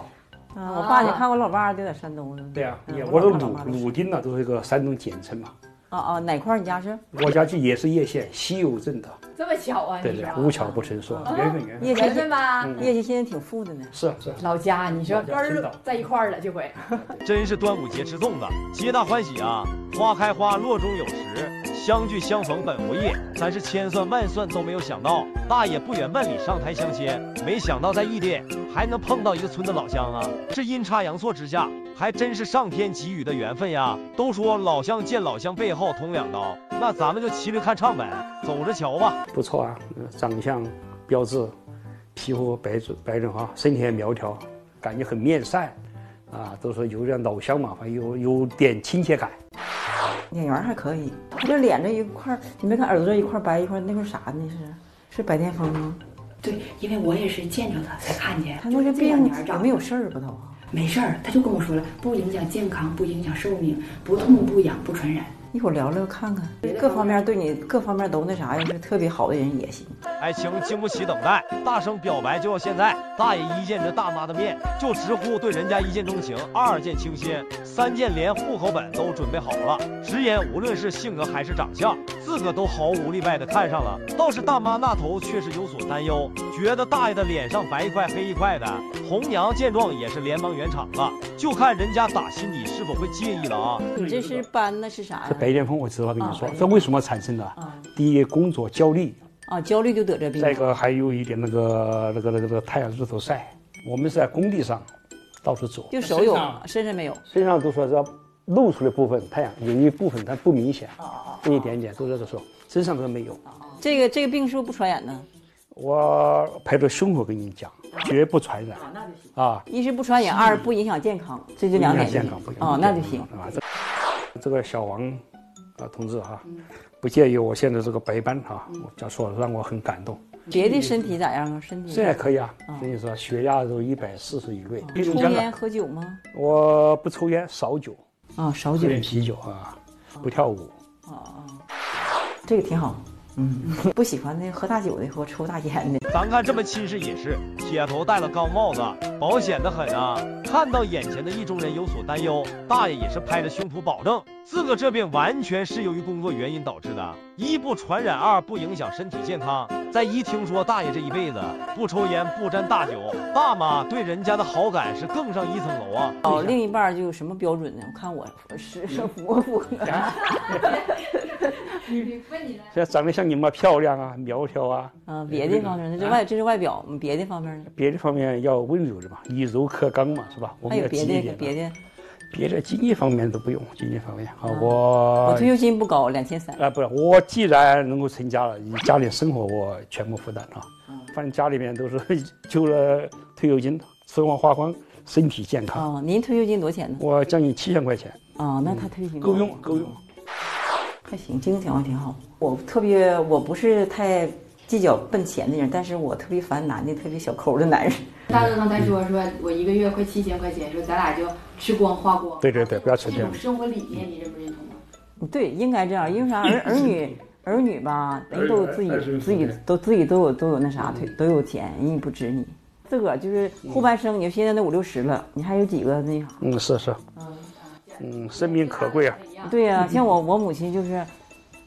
啊，我爸你看我老爸就在山东呢。对啊，我说鲁鲁丁呢，都是一个山东简称嘛。哦哦，哪块儿你家是？我家就也是叶县西游镇的。这么巧啊！对对，无巧不成书，缘分缘分。缘分吧，叶县现在挺富的呢。是是。老家，你说根儿在一块儿了，这回。真是端午节吃粽子，皆大欢喜啊！花开花落中有时，相聚相逢本无意。咱是千算万算都没有想到，大爷不远万里上台相亲，没想到在异地还能碰到一个村的老乡啊！这阴差阳错之下，还真是上天给予的缘分呀！都说老乡见老乡，背后捅两刀，那咱们就骑驴看唱呗，走着瞧吧。不错啊，长相标致，皮肤白准白润哈，身体也苗条，感觉很面善，啊，都说有点老乡嘛，反正有有点亲切感。眼缘还可以，他这脸这一块，你没看耳朵这一块白一块，那块啥呢？是是白癜风吗？对，因为我也是见着他才看见。他那个病有没有事儿吧都？没事儿，他就跟我说了，不影响健康，不影响寿命，不痛不痒，不传染。一会儿聊聊看看，各方面对你各方面都那啥呀，是特别好的人也行。爱情经不起等待，大声表白就要现在。大爷一见这大妈的面，就直呼对人家一见钟情，二见倾心，三见连户口本都准备好了。直言无论是性格还是长相，自个都毫无例外的看上了。倒是大妈那头却是有所担忧，觉得大爷的脸上白一块黑一块的。红娘见状也是连忙圆场了，就看人家打心底是否会介意了啊。你这是搬的是啥呀？白癜风，我知道跟你说，这为什么产生的？第一，工作焦虑啊，焦虑就得这病。再一个还有一点那个那个那个太阳日头晒，我们是在工地上到处走，就手有，身上没有，身上都说这露出的部分太阳有一部分它不明显，这一点点都在这说，身上都没有。这个这个病是不是不传染呢？我拍着胸口跟你讲，绝不传染啊！一是不传染，二不影响健康，这就两点。健康不影响哦，那就行啊。这个小王啊，同志哈，不介意我现在这个白斑哈，我讲说让我很感动。别的身体咋样啊？身体现在可以啊，跟你说，血压都一百四十以内。抽烟喝酒吗？我不抽烟，少酒啊，少酒。点啤酒啊，不跳舞。哦哦，这个挺好。嗯，不喜欢那喝大酒的和抽大烟的。咱看这么亲事也是，铁头戴了高帽子，保险的很啊。看到眼前的意中人有所担忧，大爷也是拍着胸脯保证，自个这病完全是由于工作原因导致的，一不传染，二不影响身体健康。再一听说大爷这一辈子不抽烟不沾大酒，爸妈对人家的好感是更上一层楼啊。哦，另一半就有什么标准呢？我看我是是符不符合？这长得像你妈漂亮啊，苗条啊。嗯，别的方面呢？这外这是外表，别的方面呢？别的方面要温柔的嘛，以柔克刚嘛，是吧我？还有别的别的，别的经济方面都不用，经济方面啊，我我退休金不高，两千三啊，不是，我既然能够成家了，家里生活我全部负担啊，反正家里面都是 [LAUGHS] 就了退休金，吃光花光，身体健康。哦，您退休金多少钱呢？我将近七千块钱。哦，那他退休金够用，够用。还行，经济情况挺好。我特别，我不是太计较奔钱的人，但是我特别烦男的，特别小抠的男人。大哥刚才说说，我一个月快七千块钱，说咱俩就吃光花光。对对对，不要吃这种生活理念，你认不认同啊？对，应该这样，因为啥？儿儿女儿女吧，人都有自己自己都自己都有都有那啥，都有钱，人家不指你。自个儿就是后半生，你现在都五六十了，你还有几个那啥？嗯，是是，嗯，生命可贵啊。对呀，像我我母亲就是，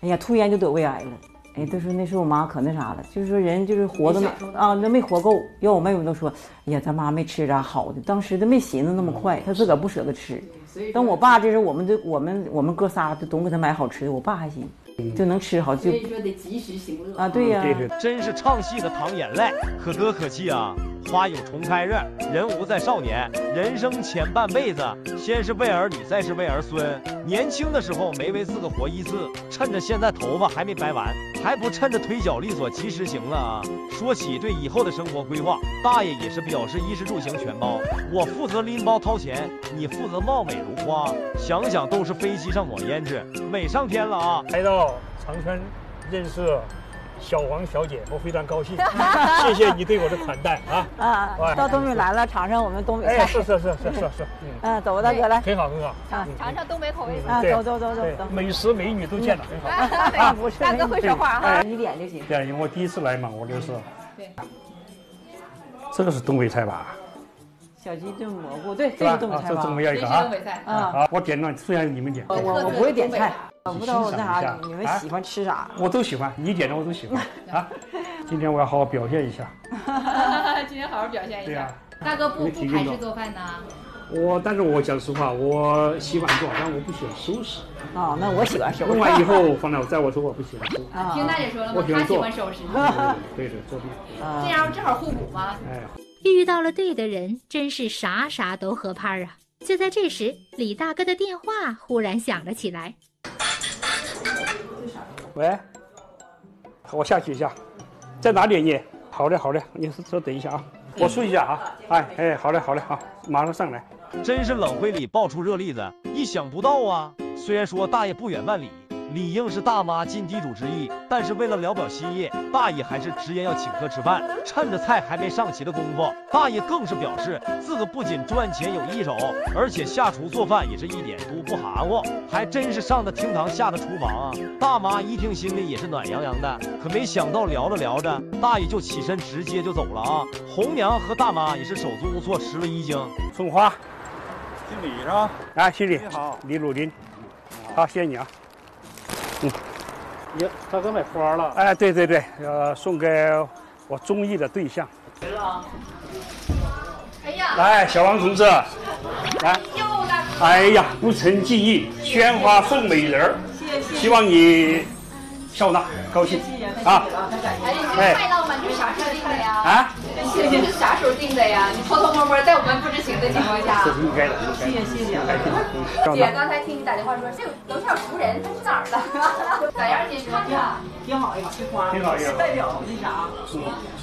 哎呀，突然就得胃癌了。哎，都说那时候我妈可那啥了，就是说人就是活的没啊，那没活够。要我妹妹都说，哎呀，咱妈没吃啥好的，当时都没寻思那么快，她自个儿不舍得吃。等我爸这是我们这我们我们哥仨都总给他买好吃的，我爸还行。就能吃好，就所以说得及时行乐啊！对呀，真是唱戏的淌眼泪，可歌可泣啊！花有重开日，人无再少年。人生前半辈子，先是为儿女，再是为儿孙。年轻的时候没为自个活一次，趁着现在头发还没白完，还不趁着腿脚利索及时行乐啊！说起对以后的生活规划，大爷也是表示衣食住行全包，我负责拎包掏钱，你负责貌美如花。想想都是飞机上抹胭脂，美上天了啊！来到长春，认识。小王小姐，我非常高兴，[LAUGHS] 谢谢你对我的款待啊！啊，到东北来了，尝尝我们东北菜。哎，是是是是是是，嗯，走吧，大哥来，很好很好，尝尝东北口味啊，走走走走走，美食美女都见了，很好。啊，不是，大哥会说话哈，你点就行。对，因为我第一次来嘛，我就是。对。这个是东北菜吧？小鸡炖蘑菇，对，这是东北菜吧？这么样一个啊？东北菜啊。好，我点了，虽然你们点。我我不会点菜。不知道那啥，你们喜欢吃啥？我都喜欢，你点的我都喜欢啊！[LAUGHS] 今天我要好好表现一下。[LAUGHS] 今天好好表现一下。大哥不不排斥做饭呢？我，但是我讲实话，我喜欢做，但我不喜欢收拾。啊，那我喜欢收拾。弄完以后放在在我说我不喜欢收。啊，[LAUGHS] 听大姐说了吗？他喜欢收拾。对对，作弊。这样正好互补嘛？哎。遇到了对的人，真是啥啥都合拍啊！就在这时，李大哥的电话忽然响了起来。喂，我下去一下，在哪里你？好嘞好嘞，你稍等一下啊，我说一下啊，哎哎，好嘞好嘞好，马上上来。真是冷会里爆出热栗子，意想不到啊！虽然说大爷不远万里。理应是大妈尽地主之谊，但是为了聊表心意，大爷还是直言要请客吃饭。趁着菜还没上齐的功夫，大爷更是表示自个不仅赚钱有一手，而且下厨做饭也是一点都不含糊，还真是上的厅堂下的厨房啊！大妈一听心里也是暖洋洋的，可没想到聊着聊着，大爷就起身直接就走了啊！红娘和大妈也是手足无措，吃了一惊。送花，姓李是吧？哎，姓李，你好，李鲁林。好，谢谢你啊。嗯，你大哥买花了？哎，对对对，呃，送给我中意的对象。来了。哎呀！来，小王同志，来。哎呀，不成敬意，鲜花送美人儿。谢谢。希望你笑纳高兴啊。哎，太浪漫，这是啥时候定的呀？啊？这是啥时候定的呀？你偷偷摸摸在我们不知情的情况下。这是应该的，谢谢谢谢。姐，刚才听你打电话说，这楼下有熟人，他是哪儿的？[LAUGHS] 咋样，姐看看？挺好呀，这花。挺好呀。代表那啥？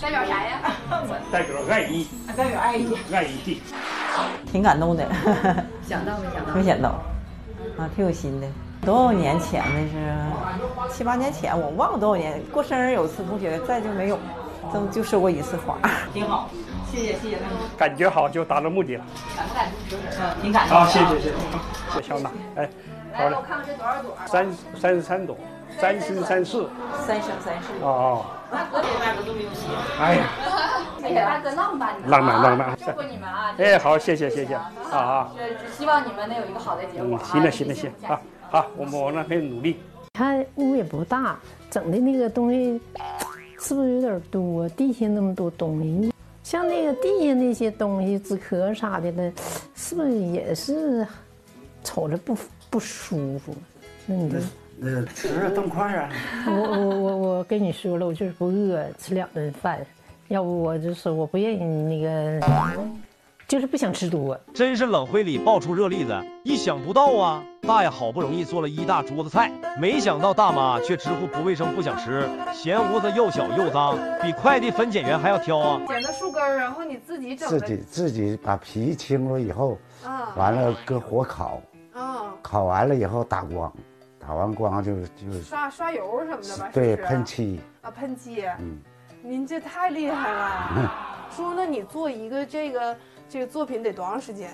代表啥呀？[LAUGHS] 代表爱意。代表爱意。爱意的。挺感动的。想到没想到？没想到。啊，挺有心的。多少年前那是七八年前，我忘了多少年。过生日有次同学，再就没有。就就收过一次花，[LAUGHS] 挺好，谢谢谢谢感觉好就达到目的了，感不感动，嗯，挺感动。好，谢谢谢谢，谢谢小娜，哎，好嘞。我看看这多少朵？三三十三朵，三生三世。三生三世。哦哦。那隔壁那个都没有写。哎呀，哎呀，大哥浪漫的。浪漫浪漫。祝福你们啊！哎，好，谢谢谢谢，啊啊。只希望你们能有一个好的结果啊！行了行了行，啊，好，我们往那边努力。他屋也不大，整的那个东西。是不是有点多？地下那么多东西，像那个地下那些东西，纸壳啥的呢，是不是也是瞅着不不舒服？那你就那吃着冻块啊！[LAUGHS] 我我我我跟你说了，我就是不饿，吃两顿饭，要不我就是我不愿意那个。就是不想吃多，真是冷灰里爆出热栗子，意想不到啊！大爷好不容易做了一大桌子菜，没想到大妈却直呼不卫生，不想吃，嫌屋子又小又脏，比快递分拣员还要挑啊！捡的树根儿，然后你自己整，自己自己把皮清了以后，啊，完了搁火烤，啊，烤完了以后打光，打完光就就刷刷油什么的吧，对，喷漆啊，喷漆，嗯，您这太厉害了，叔，那你做一个这个。这个作品得多长时间？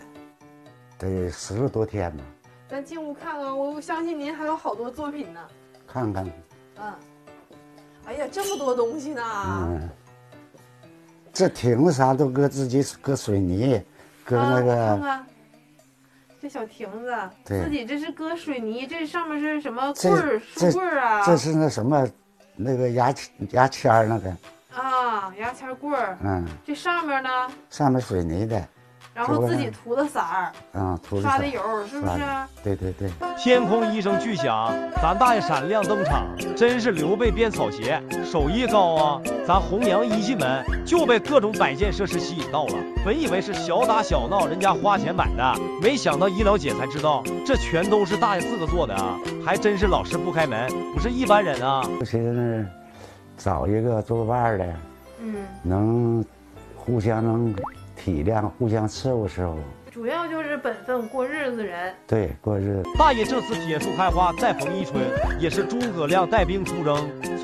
得十多天呢。咱进屋看看，我相信您还有好多作品呢。看看，嗯，哎呀，这么多东西呢！嗯，这亭子啥都搁自己搁水泥，搁那看个看看这小亭子，对自己这是搁水泥，这上面是什么棍儿、这书棍儿啊？这是那什么，那个牙牙签儿那个，啊，牙签棍儿。嗯，这上面呢，上面水泥的，然后自己涂的色儿，嗯，涂刷的油，是不是？对对对。天空一声巨响，咱大爷闪亮登场，真是刘备编草鞋，手艺高啊！咱红娘一进门就被各种摆件设施吸引到了，本以为是小打小闹，人家花钱买的，没想到一了解才知道，这全都是大爷自个做的啊！还真是老师不开门，不是一般人啊！我寻思找一个做伴儿的，嗯，能互相能体谅，互相伺候伺候，主要就是本分过日子人。对，过日子。大爷这次铁树开花再逢一春，也是诸葛亮带兵出征，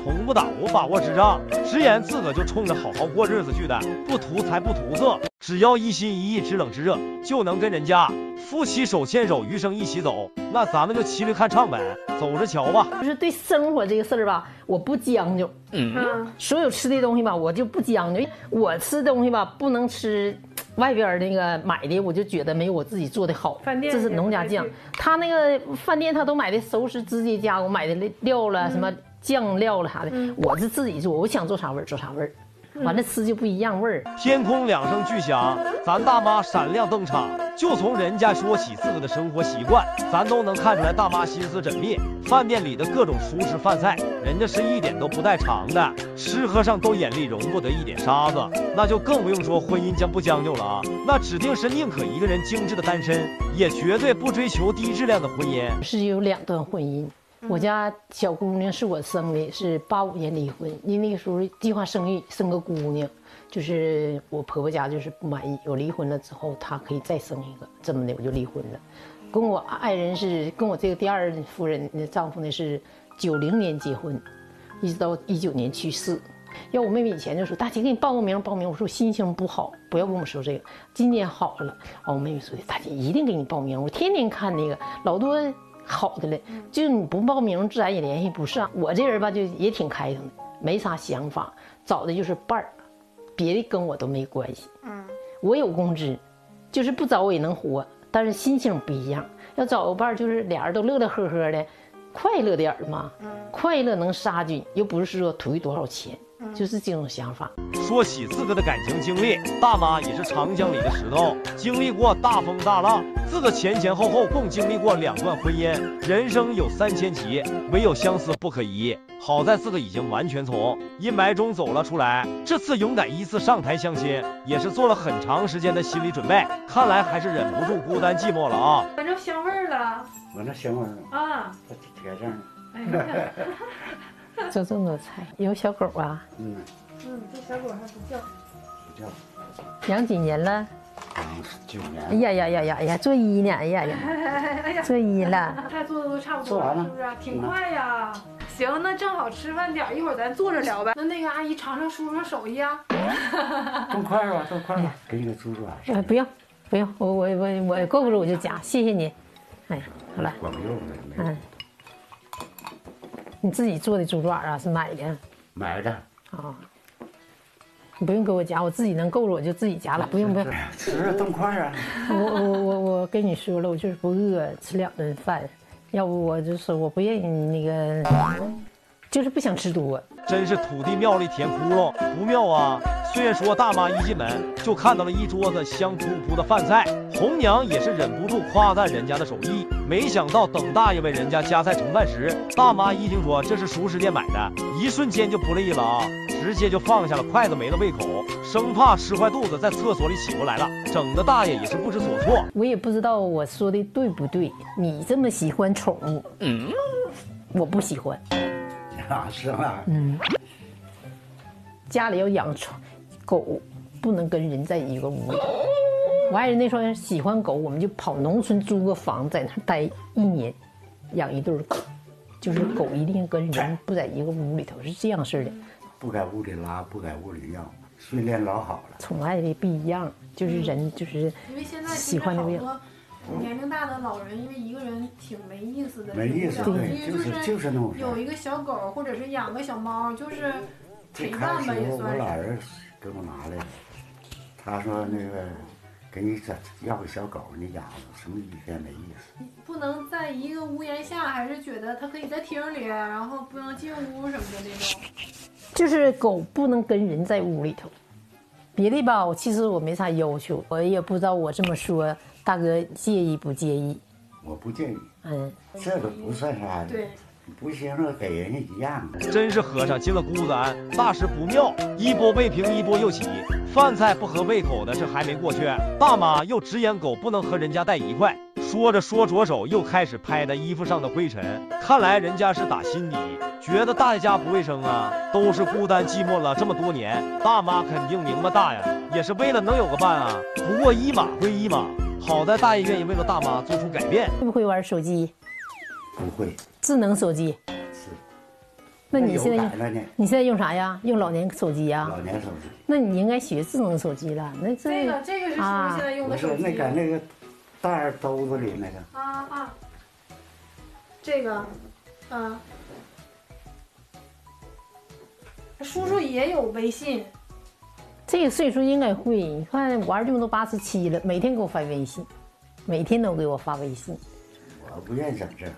从不打我把握之仗，直言自个就冲着好好过日子去的，不图财不图色，只要一心一意知冷知热，就能跟人家夫妻手牵手，余生一起走。那咱们就骑驴看唱呗，走着瞧吧。就是对生活这个事儿吧，我不将就。嗯所有吃的东西吧，我就不将就。我吃东西吧，不能吃外边儿那个买的，我就觉得没有我自己做的好。饭店这是农家酱，他那个饭店他都买的熟食直接加工，买的料了、什么酱料了啥的，我是自己做，我想做啥味儿做啥味儿，完了吃就不一样味儿。天空两声巨响，咱大妈闪亮登场。就从人家说起自个的生活习惯，咱都能看出来大妈心思缜密。饭店里的各种熟食饭菜，人家是一点都不带尝的，吃喝上都眼里容不得一点沙子。那就更不用说婚姻将不将就了啊，那指定是宁可一个人精致的单身，也绝对不追求低质量的婚姻。是有两段婚姻。我家小姑娘是我生的，是八五年离婚，因为那个时候计划生育，生个姑娘，就是我婆婆家就是不满意，我离婚了之后，她可以再生一个，这么的我就离婚了。跟我爱人是跟我这个第二夫人的丈夫呢是九零年结婚，一直到一九年去世。要我妹妹以前就说大姐给你报个名报名，我说我心情不好，不要跟我说这个。今年好了，哦我妹妹说的大姐一定给你报名，我天天看那个老多好的了，就你不报名自然也联系不上。我这人吧就也挺开腾的，没啥想法，找的就是伴儿，别的跟我都没关系。嗯，我有工资，就是不找我也能活，但是心情不一样。要找个伴儿，就是俩人都乐乐呵呵的，快乐点儿嘛。快乐能杀菌，又不是说图多少钱，就是这种想法。说起自个的感情经历，大妈也是长江里的石头，经历过大风大浪，自个前前后后共经历过两段婚姻，人生有三千奇，唯有相思不可移。好在自个已经完全从阴霾中走了出来，这次勇敢依次上台相亲，也是做了很长时间的心理准备，看来还是忍不住孤单寂寞了啊。闻着香味儿了闻着香味儿，啊！这铁证。[LAUGHS] 做这么多菜，有小狗啊？嗯，嗯，这小狗还不叫。不叫养几年了？养九年。哎呀呀呀呀哎呀，做一呢？哎呀呀，[LAUGHS] 哎呀，做一了。[LAUGHS] 菜做的都差不多做完了是不是？挺快呀。行，那正好吃饭点儿，一会儿咱坐着聊呗。那那个阿姨尝尝叔叔手艺啊。[LAUGHS] 动筷吧，动筷吧，给你个猪爪。哎，不用，不用，我我我我够不着我就夹，谢谢你。哎，好了，管用的，没嗯，你自己做的猪爪啊，是买的？买的。啊，你不用给我夹，我自己能够了我就自己夹了，不用不用。吃着动筷啊。我我我我跟你说了，我就是不饿，吃两顿饭，要不我就是我不愿意那个，就是不想吃多。真是土地庙里填窟窿，不妙啊！虽然说大妈一进门就看到了一桌子香扑扑的饭菜，红娘也是忍不住夸赞人家的手艺。没想到等大爷为人家夹菜盛饭时，大妈一听说这是熟食店买的，一瞬间就不乐意了啊，直接就放下了筷子，没了胃口，生怕吃坏肚子，在厕所里起不来了，整的大爷也是不知所措。我也不知道我说的对不对，你这么喜欢宠物，嗯，我不喜欢。[LAUGHS] 啊，是吗？嗯，家里要养宠狗，不能跟人在一个屋里。我爱人那时候喜欢狗，我们就跑农村租个房，在那儿待一年，养一对狗。就是狗一定跟人不在一个屋里头，是这样式儿的。不在屋里拉，不在屋里尿，训练老好了。宠爱的不一样，就是人就是因为现在喜欢的不一样。好多年龄大的老人，因为一个人挺没意思的，没意思，对，就是就是那种有一个小狗，或者是养个小猫，就是陪伴吧，开始我也算是。老人给我拿来了，他说那个给你这要个小狗，你养什么一天没意思。不能在一个屋檐下，还是觉得它可以在厅里，然后不能进屋什么的那种。就是狗不能跟人在屋里头，别的吧，我其实我没啥要求，我也不知道我这么说，大哥介意不介意？我不介意，嗯，这个不算啥的，对，不行了给人家一样的。真是和尚进了孤子庵，大事不妙，一波未平一波又起。饭菜不合胃口的这还没过去，大妈又直言狗不能和人家在一块。说着说着手又开始拍他衣服上的灰尘，看来人家是打心底觉得大爷家不卫生啊。都是孤单寂寞了这么多年，大妈肯定明白大爷也是为了能有个伴啊。不过一码归一码，好在大爷愿意为了大妈做出改变。会不会玩手机？不会，智能手机。是。那你现在？你现在用啥呀？用老年手机呀？老年手机。那你应该学智能手机了。那这个这个是叔叔现在用的手机。不是那个那个袋儿兜子里那个。啊啊。这个，啊。叔叔也有微信。这个岁数应该会，你看我二舅都八十七了，每天给我发微信，每天都给我发微信。我不愿意整这个。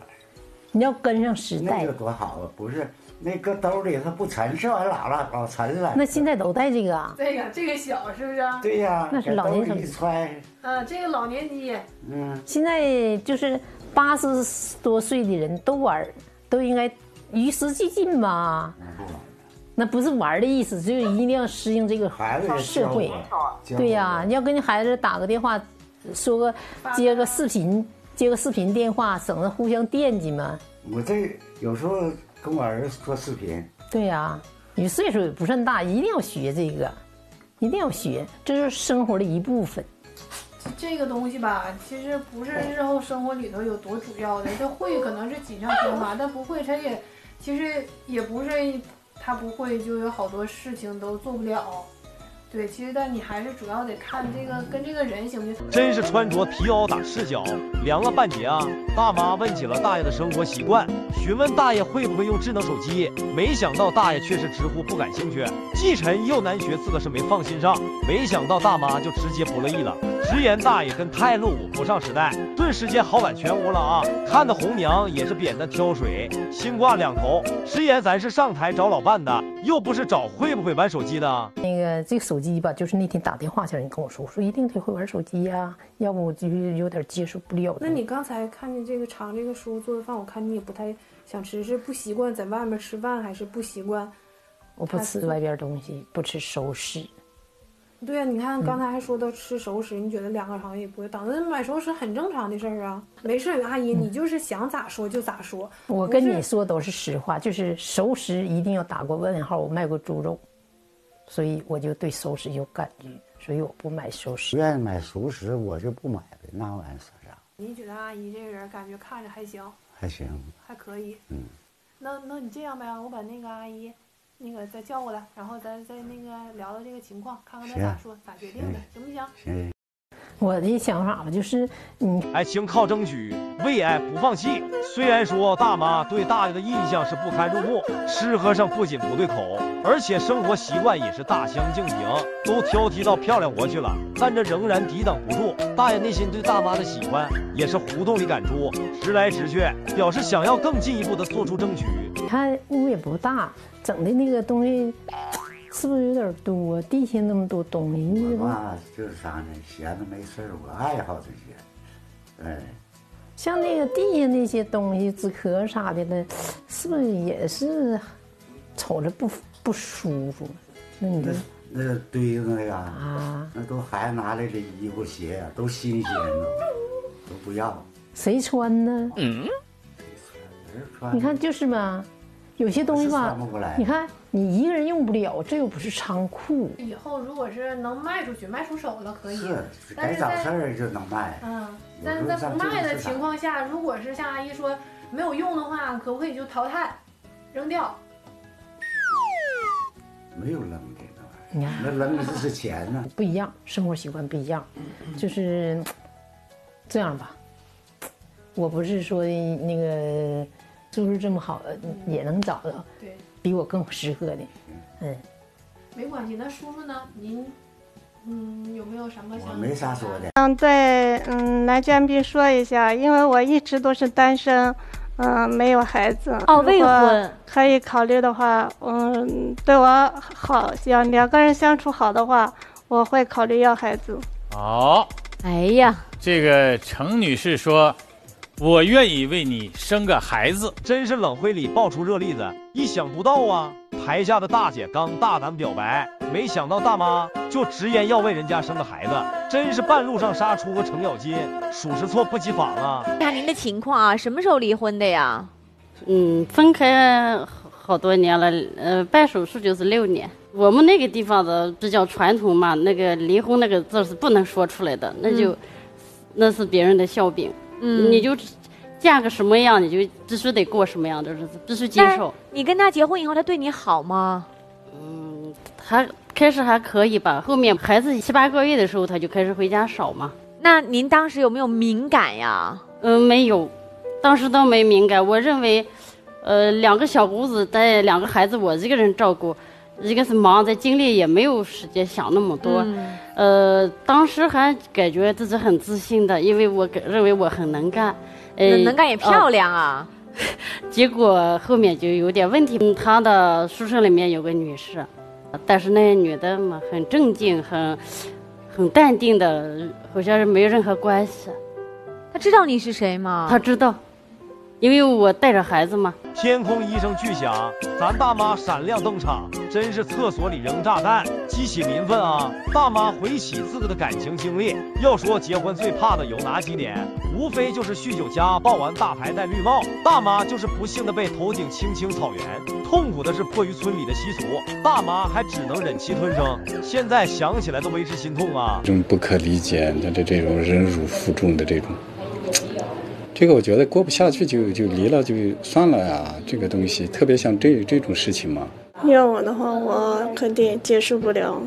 你要跟上时代。那个多好啊！不是那搁兜里它不沉，这玩意儿老了老沉了。那现在都带这个啊？这个这个小是不是？对呀，那是老年手机揣。嗯，这个老年机。嗯。现在就是八十多岁的人都玩，都应该与时俱进吧。那不是玩的意思，就是一定要适应这个社会。对呀，你要跟你孩子打个电话，说个接个视频，接个视频电话，省得互相惦记嘛。我这有时候跟我儿子做视频。对呀，你岁数也不算大，一定要学这个，一定要学，这是生活的一部分。这个东西吧，其实不是日后生活里头有多主要的，这会可能是锦上添花，[LAUGHS] 但不会，他也其实也不是。他不会，就有好多事情都做不了。对，其实但你还是主要得看这个跟这个人行不行。真是穿着皮袄打赤脚，凉了半截啊！大妈问起了大爷的生活习惯，询问大爷会不会用智能手机，没想到大爷却是直呼不感兴趣。既沉又难学，自个是没放心上，没想到大妈就直接不乐意了，直言大爷跟太落伍，不上时代。顿时间好感全无了啊！看的红娘也是扁担挑水，心挂两头，直言咱是上台找老伴的，又不是找会不会玩手机的。那个这个手机吧，就是那天打电话前你跟我说，我说一定得会玩手机呀，要不我就有点接受不了。那你刚才看见这个尝这个叔做的饭，我看你也不太想吃，是不习惯在外面吃饭，还是不习惯？我不吃外边东西，不吃熟食。对呀，你看刚才还说到吃熟食，你觉得两个好像也不会当，那买熟食很正常的事儿啊。没事，阿姨，你就是想咋说就咋说。我跟你说都是实话，就是熟食一定要打过问号。我卖过猪肉，所以我就对熟食有感觉，所以我不买熟食。愿意买熟食，我就不买呗，那玩意儿算啥？你觉得阿姨这个人感觉看着还行？还行，还可以。嗯。那那你这样呗，我把那个阿姨。那个再叫过来，然后咱再那个聊聊这个情况，看看她咋说咋决定的，行不行？行。我的想法吧，就是嗯，爱情靠争取，为爱不放弃。虽然说大妈对大爷的印象是不堪入目，吃喝上不仅不对口，而且生活习惯也是大相径庭，都挑剔到漂亮活去了，但这仍然抵挡不住大爷内心对大妈的喜欢，也是胡同里赶出，直来直去，表示想要更进一步的做出争取。你看屋也不大，整的那个东西。是不是有点多？地下那么多东西，我嘛就是啥呢？闲着没事我爱好这些。哎，像那个地下那些东西，纸壳啥的呢，是不是也是瞅着不不舒服？那你那那堆着那个啊，那都孩子拿来的衣服鞋都新鲜呢，都不要。谁穿呢？嗯，你看就是嘛。有些东西吧，你看你一个人用不了，这又不是仓库。以后如果是能卖出去，卖出手了可以。是，该找事儿就能卖。嗯，但是在不卖的情况下，如果是像阿姨说没有用的话，可不可以就淘汰，扔掉？没有扔的那玩意儿，那扔的是钱呢。[LAUGHS] 不一样，生活习惯不一样，就是这样吧，我不是说那个岁数这么好的也能找到，对，比我更适合的，嗯。没关系，那叔叔呢？您，嗯，有没有什么想？我没啥说的。嗯对嗯来嘉宾说一下，因为我一直都是单身，嗯，没有孩子。哦，未婚。可以考虑的话，嗯，对我好，想两个人相处好的话，我会考虑要孩子。好。哎呀，这个程女士说。我愿意为你生个孩子，真是冷灰里爆出热例子，意想不到啊！台下的大姐刚大胆表白，没想到大妈就直言要为人家生个孩子，真是半路上杀出个程咬金，属实措不及防啊！看您的情况啊，什么时候离婚的呀？嗯，分开好多年了，呃，办手续就是六年。我们那个地方的比较传统嘛，那个离婚那个字是不能说出来的，那就那是别人的笑柄。嗯，你就嫁个什么样，你就必须得过什么样的日子，必须接受。你跟他结婚以后，他对你好吗？嗯，还开始还可以吧，后面孩子七八个月的时候，他就开始回家少嘛。那您当时有没有敏感呀？嗯，没有，当时都没敏感。我认为，呃，两个小姑子带两个孩子，我一个人照顾，一个是忙，在精力也没有时间想那么多。呃，当时还感觉自己很自信的，因为我认为我很能干，呃，能干也漂亮啊。[LAUGHS] 结果后面就有点问题。他的宿舍里面有个女士，但是那女的嘛，很正经，很很淡定的，好像是没有任何关系。他知道你是谁吗？他知道。因为我带着孩子嘛，天空一声巨响，咱大妈闪亮登场，真是厕所里扔炸弹，激起民愤啊！大妈回忆自个的感情经历，要说结婚最怕的有哪几点，无非就是酗酒家暴完大牌戴绿帽，大妈就是不幸的被头顶青青草原，痛苦的是迫于村里的习俗，大妈还只能忍气吞声。现在想起来都为之心痛啊！这种不可理解的这这种忍辱负重的这种。这个我觉得过不下去就就离了就算了呀，这个东西特别像这这种事情嘛。要我的话，我肯定接受不了，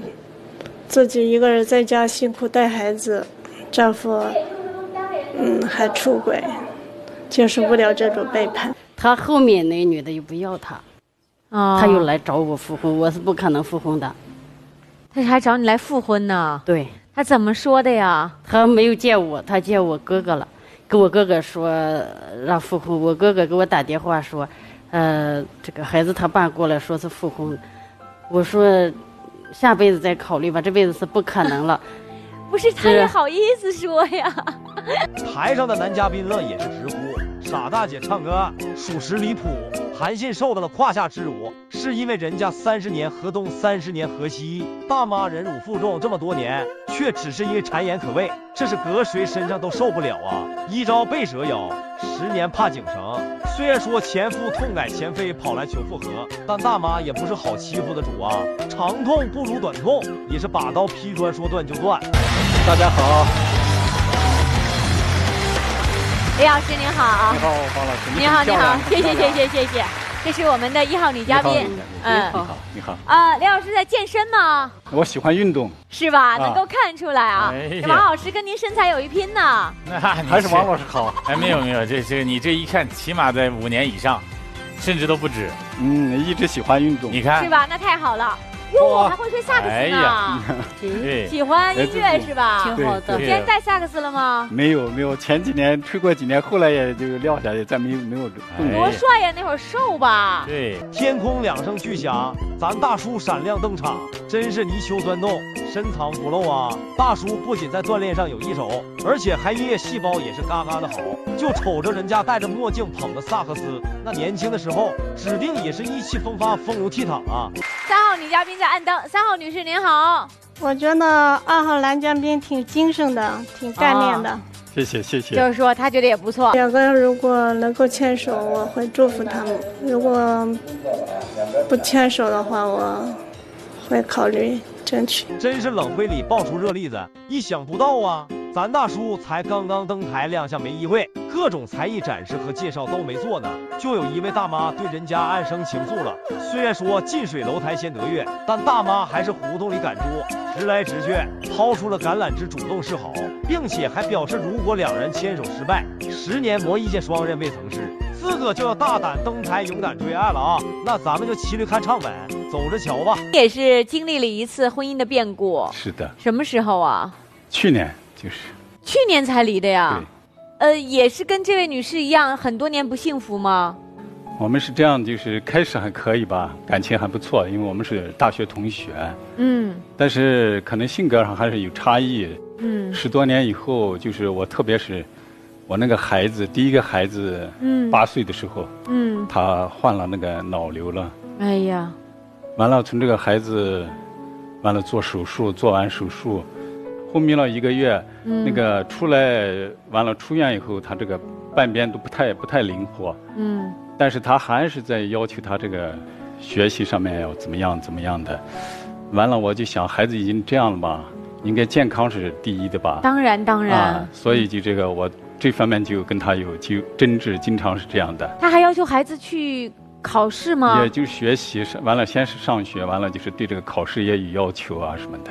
自己一个人在家辛苦带孩子，丈夫嗯还出轨，接受不了这种背叛。他后面那女的又不要他，啊，他又来找我复婚，我是不可能复婚的。他还找你来复婚呢？对。他怎么说的呀？他没有见我，他见我哥哥了。跟我哥哥说让复婚，我哥哥给我打电话说，呃，这个孩子他爸过来说是复婚，我说下辈子再考虑吧，这辈子是不可能了。[LAUGHS] 不是他也好意思说呀？台上的男嘉宾乐也是直呼。傻大姐唱歌属实离谱，韩信受到了胯下之辱，是因为人家三十年河东，三十年河西。大妈忍辱负重这么多年，却只是因为谗言可畏，这是搁谁身上都受不了啊！一朝被蛇咬，十年怕井绳。虽然说前夫痛改前非，跑来求复合，但大妈也不是好欺负的主啊！长痛不如短痛，也是把刀劈砖，说断就断。大家好。李老师您好，你好，方老师，你好，你好，谢谢，谢谢，谢谢，这是我们的一号女嘉宾，嗯，你好，你好，啊，李老师在健身吗？我喜欢运动，是吧？能够看出来啊，王老师跟您身材有一拼呢，那还是王老师好，哎，没有没有，这这你这一看，起码在五年以上，甚至都不止，嗯，一直喜欢运动，你看，是吧？那太好了。哟，还会吹萨克斯呢，[LAUGHS] 喜欢音乐是吧？挺好的。今天带萨克斯了吗？没有没有，前几年吹过几年，后来也就撂下，也再没有没有。多帅呀，那会儿瘦吧？对，天空两声巨响，咱大叔闪亮登场，真是泥鳅钻洞，深藏不露啊！大叔不仅在锻炼上有一手，而且还音乐细胞也是嘎嘎的好。就瞅着人家戴着墨镜捧着萨克斯，那年轻的时候指定也是意气风发、风流倜傥啊！三号女嘉宾在暗灯，三号女士您好。我觉得二号男嘉宾挺精神的，挺干练的。谢谢谢谢。就是说他觉得也不错。两个人如果能够牵手，我会祝福他们；如果不牵手的话，我会考虑争取。真是冷灰里爆出热例子，意想不到啊！咱大叔才刚刚登台亮相没一会，各种才艺展示和介绍都没做呢，就有一位大妈对人家暗生情愫了。虽然说近水楼台先得月，但大妈还是胡同里赶猪，直来直去，抛出了橄榄枝，主动示好，并且还表示如果两人牵手失败，十年磨一剑双刃未曾试，自个就要大胆登台，勇敢追爱了啊！那咱们就骑驴看唱呗，走着瞧吧。也是经历了一次婚姻的变故。是的，什么时候啊？去年就是。去年才离的呀？呃，也是跟这位女士一样，很多年不幸福吗？我们是这样，就是开始还可以吧，感情还不错，因为我们是大学同学。嗯。但是可能性格上还是有差异。嗯。十多年以后，就是我，特别是我那个孩子，第一个孩子，嗯，八岁的时候，嗯，他患了那个脑瘤了。哎呀。完了，从这个孩子，完了做手术，做完手术。昏迷了一个月，那个出来完了出院以后，他这个半边都不太不太灵活。嗯，但是他还是在要求他这个学习上面要怎么样怎么样的。完了，我就想孩子已经这样了吧，应该健康是第一的吧？当然当然。所以就这个我这方面就跟他有就争执，经常是这样的。他还要求孩子去考试吗？也就学习是完了，先是上学，完了就是对这个考试也有要求啊什么的。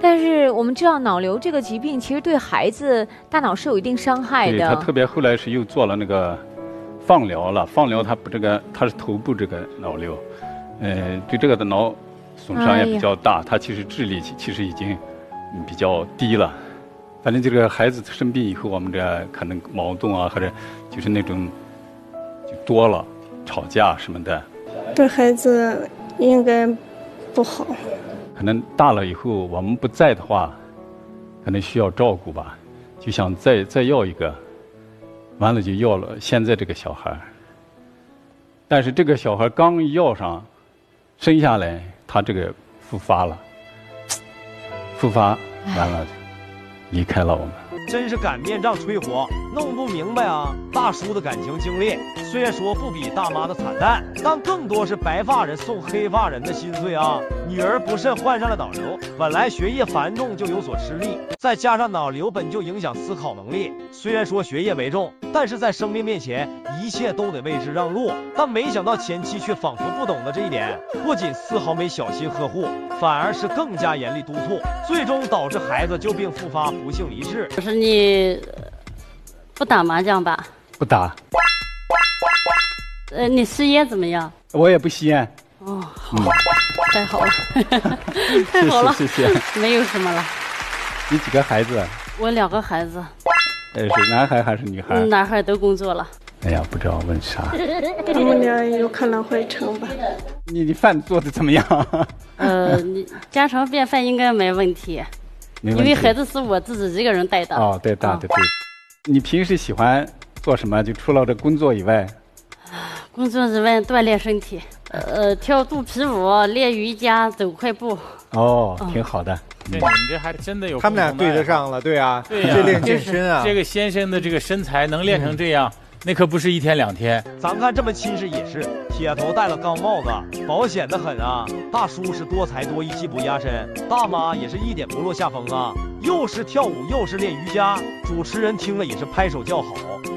但是我们知道脑瘤这个疾病其实对孩子大脑是有一定伤害的。他特别后来是又做了那个放疗了，放疗他不这个他是头部这个脑瘤，呃，对这个的脑损伤也比较大。他其实智力其实已经比较低了。反正这个孩子生病以后，我们这可能矛盾啊，或者就是那种就多了，吵架什么的。对孩子应该不好。可能大了以后，我们不在的话，可能需要照顾吧，就想再再要一个，完了就要了现在这个小孩但是这个小孩刚要上，生下来他这个复发了，复发完了，离开了我们。真是擀面杖吹火，弄不明白啊！大叔的感情经历虽然说不比大妈的惨淡，但更多是白发人送黑发人的心碎啊！女儿不慎患上了脑瘤，本来学业繁重就有所吃力，再加上脑瘤本就影响思考能力。虽然说学业为重，但是在生命面前，一切都得为之让路。但没想到前妻却仿佛不懂得这一点，不仅丝毫没小心呵护，反而是更加严厉督促，最终导致孩子旧病复发，不幸离世。可是你不打麻将吧？不打。呃，你吸烟怎么样？我也不吸烟。哦，好，太好了，[LAUGHS] 太好了，谢谢。没有什么了。你几个孩子？我两个孩子。呃，是男孩还是女孩？男孩都工作了。哎呀，不知道问啥。他们俩有可能会成吧？你的饭做的怎么样？[LAUGHS] 呃，你家常便饭应该没问题。因为孩子是我自己一个人带的。哦，带，大的对。你平时喜欢做什么？就除了这工作以外？工作以外锻炼身体，呃，跳肚皮舞、练瑜伽、走快步。哦，挺好的。对你们这还真的有。他们俩对得上了，对啊，对练健身啊。这个先生的这个身材能练成这样。那可不是一天两天，咱看这么亲是也是，铁头戴了钢帽子，保险的很啊。大叔是多才多艺，技不压身，大妈也是一点不落下风啊。又是跳舞，又是练瑜伽，主持人听了也是拍手叫好。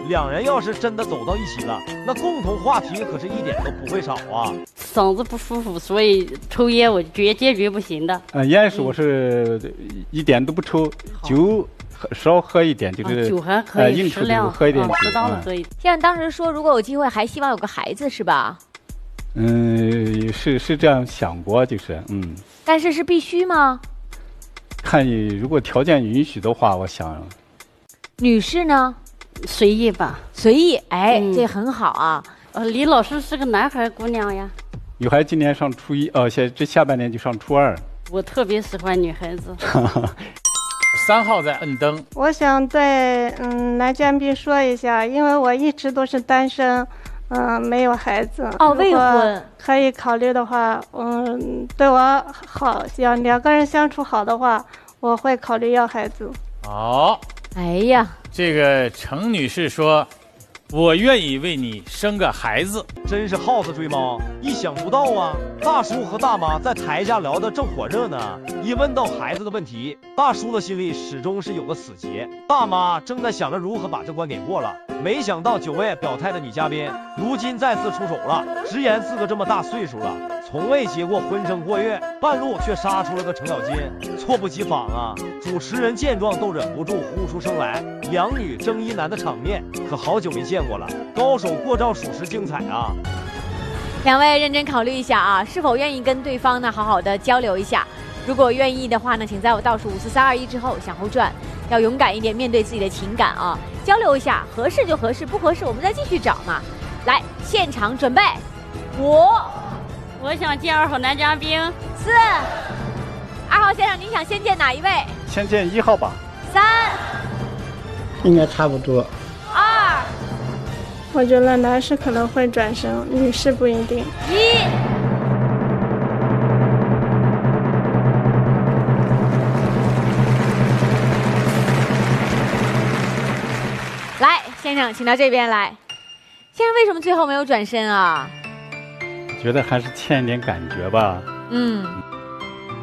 两人要是真的走到一起了，那共同话题可是一点都不会少啊。嗓子不舒服，所以抽烟我绝坚决不行的。嗯，烟是我是一点都不抽，酒。少 [LAUGHS] 喝一点就是酒还可以适量喝一点，适当的可以。像当时说，如果有机会，还希望有个孩子，是吧？嗯，是是这样想过，就是嗯。但是是必须吗？看你如果条件允许的话，我想。女士呢？随意吧，随意。哎，这很好啊。呃，李老师是个男孩姑娘呀。女孩今年上初一，哦，下这下半年就上初二。我特别喜欢女孩子。[LAUGHS] 三号在摁灯。我想对嗯男嘉宾说一下，因为我一直都是单身，嗯没有孩子。哦，未婚。可以考虑的话，嗯对我好，想两个人相处好的话，我会考虑要孩子。好。哎呀。这个程女士说，我愿意为你生个孩子，真是耗子追猫，意想不到啊！大叔和大妈在台下聊得正火热呢，一问到孩子的问题，大叔的心里始终是有个死结，大妈正在想着如何把这关给过了。没想到久未表态的女嘉宾，如今再次出手了，直言自个这么大岁数了，从未结过婚生过月，半路却杀出了个程咬金，猝不及防啊！主持人见状都忍不住呼出声来，两女争一男的场面可好久没见。过了，高手过招，属实精彩啊！两位认真考虑一下啊，是否愿意跟对方呢好好的交流一下？如果愿意的话呢，请在我倒数五四三二一之后向后转，要勇敢一点，面对自己的情感啊，交流一下，合适就合适，不合适我们再继续找嘛。来，现场准备，五，我想见二号男嘉宾。四，二号先生，您想先见哪一位？先见一号吧。三，应该差不多。二。我觉得男士可能会转身，女士不一定。一，先生，请到这边来。先生，为什么最后没有转身啊？觉得还是欠一点感觉吧。嗯，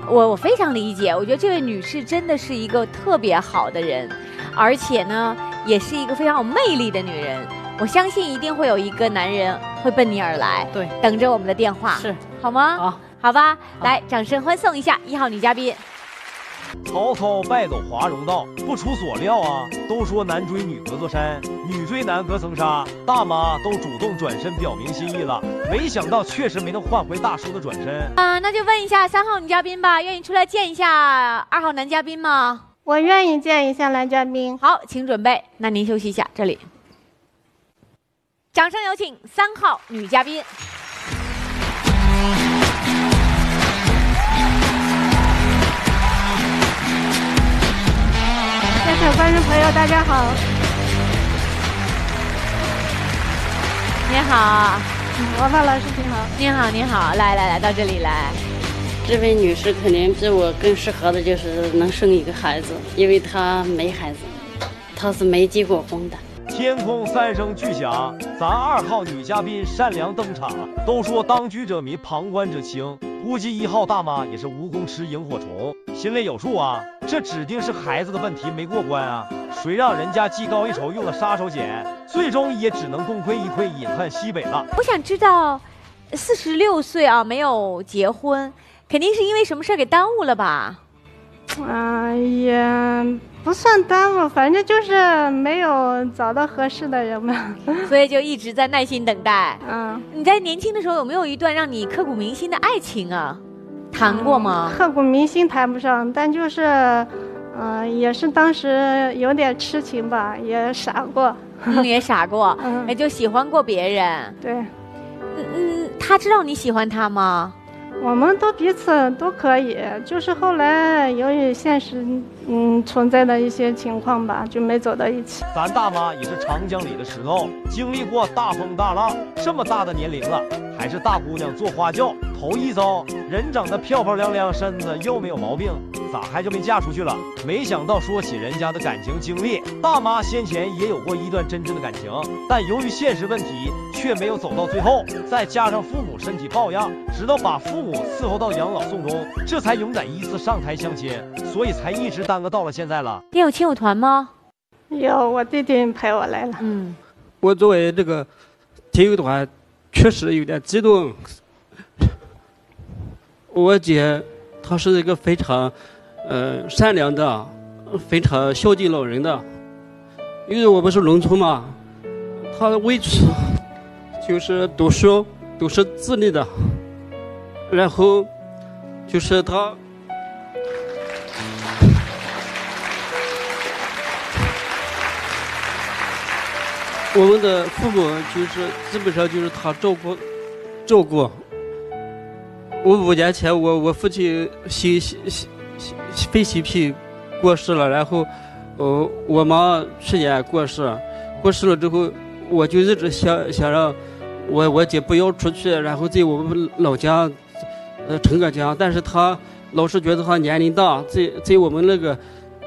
我我非常理解。我觉得这位女士真的是一个特别好的人，而且呢，也是一个非常有魅力的女人。我相信一定会有一个男人会奔你而来，对，等着我们的电话，是好吗？好，好吧，来，掌声欢送一下一号女嘉宾。曹操败走华容道，不出所料啊！都说男追女隔座山，女追男隔层纱，大妈都主动转身表明心意了，没想到确实没能换回大叔的转身啊！那就问一下三号女嘉宾吧，愿意出来见一下二号男嘉宾吗？我愿意见一下男嘉宾。好，请准备。那您休息一下，这里。掌声有请三号女嘉宾。观众朋友，大家好。你好，王芳老师，你好。你好，你好，来来来到这里来。这位女士肯定比我更适合的就是能生一个孩子，因为她没孩子，她是没结过婚的。天空三声巨响，咱二号女嘉宾善良登场。都说当局者迷，旁观者清，估计一号大妈也是蜈蚣吃萤火虫，心里有数啊。这指定是孩子的问题没过关啊。谁让人家技高一筹用了杀手锏，最终也只能功亏一篑，饮恨西北了。我想知道，四十六岁啊，没有结婚，肯定是因为什么事儿给耽误了吧？啊，也不算耽误，反正就是没有找到合适的人嘛，[LAUGHS] 所以就一直在耐心等待。嗯，你在年轻的时候有没有一段让你刻骨铭心的爱情啊？谈过吗？刻骨铭心谈不上，但就是，嗯，也是当时有点痴情吧，也傻过，[LAUGHS] 也傻过，也 [LAUGHS] 就喜欢过别人。对，嗯嗯，他知道你喜欢他吗？我们都彼此都可以，就是后来由于现实，嗯，存在的一些情况吧，就没走到一起。咱大妈也是长江里的石头，经历过大风大浪，这么大的年龄了，还是大姑娘做花轿。头一遭，人长得漂漂亮亮，身子又没有毛病，咋还就没嫁出去了？没想到说起人家的感情经历，大妈先前也有过一段真挚的感情，但由于现实问题，却没有走到最后。再加上父母身体抱恙，直到把父母伺候到养老送终，这才勇敢一次上台相亲，所以才一直耽搁到了现在了。你有亲友团吗？有，我弟弟陪我来了。嗯，我作为这个亲友团，确实有点激动。我姐，她是一个非常，呃，善良的，非常孝敬老人的。因为我们是农村嘛，她为此就是读书都是自立的，然后就是她，我们的父母就是基本上就是他照顾，照顾。我五年前，我我父亲心心心肺心病过世了，然后，呃，我妈去年过世，过世了之后，我就一直想想让我我姐不要出去，然后在我们老家，呃，成个家，但是她老是觉得她年龄大，在在我们那个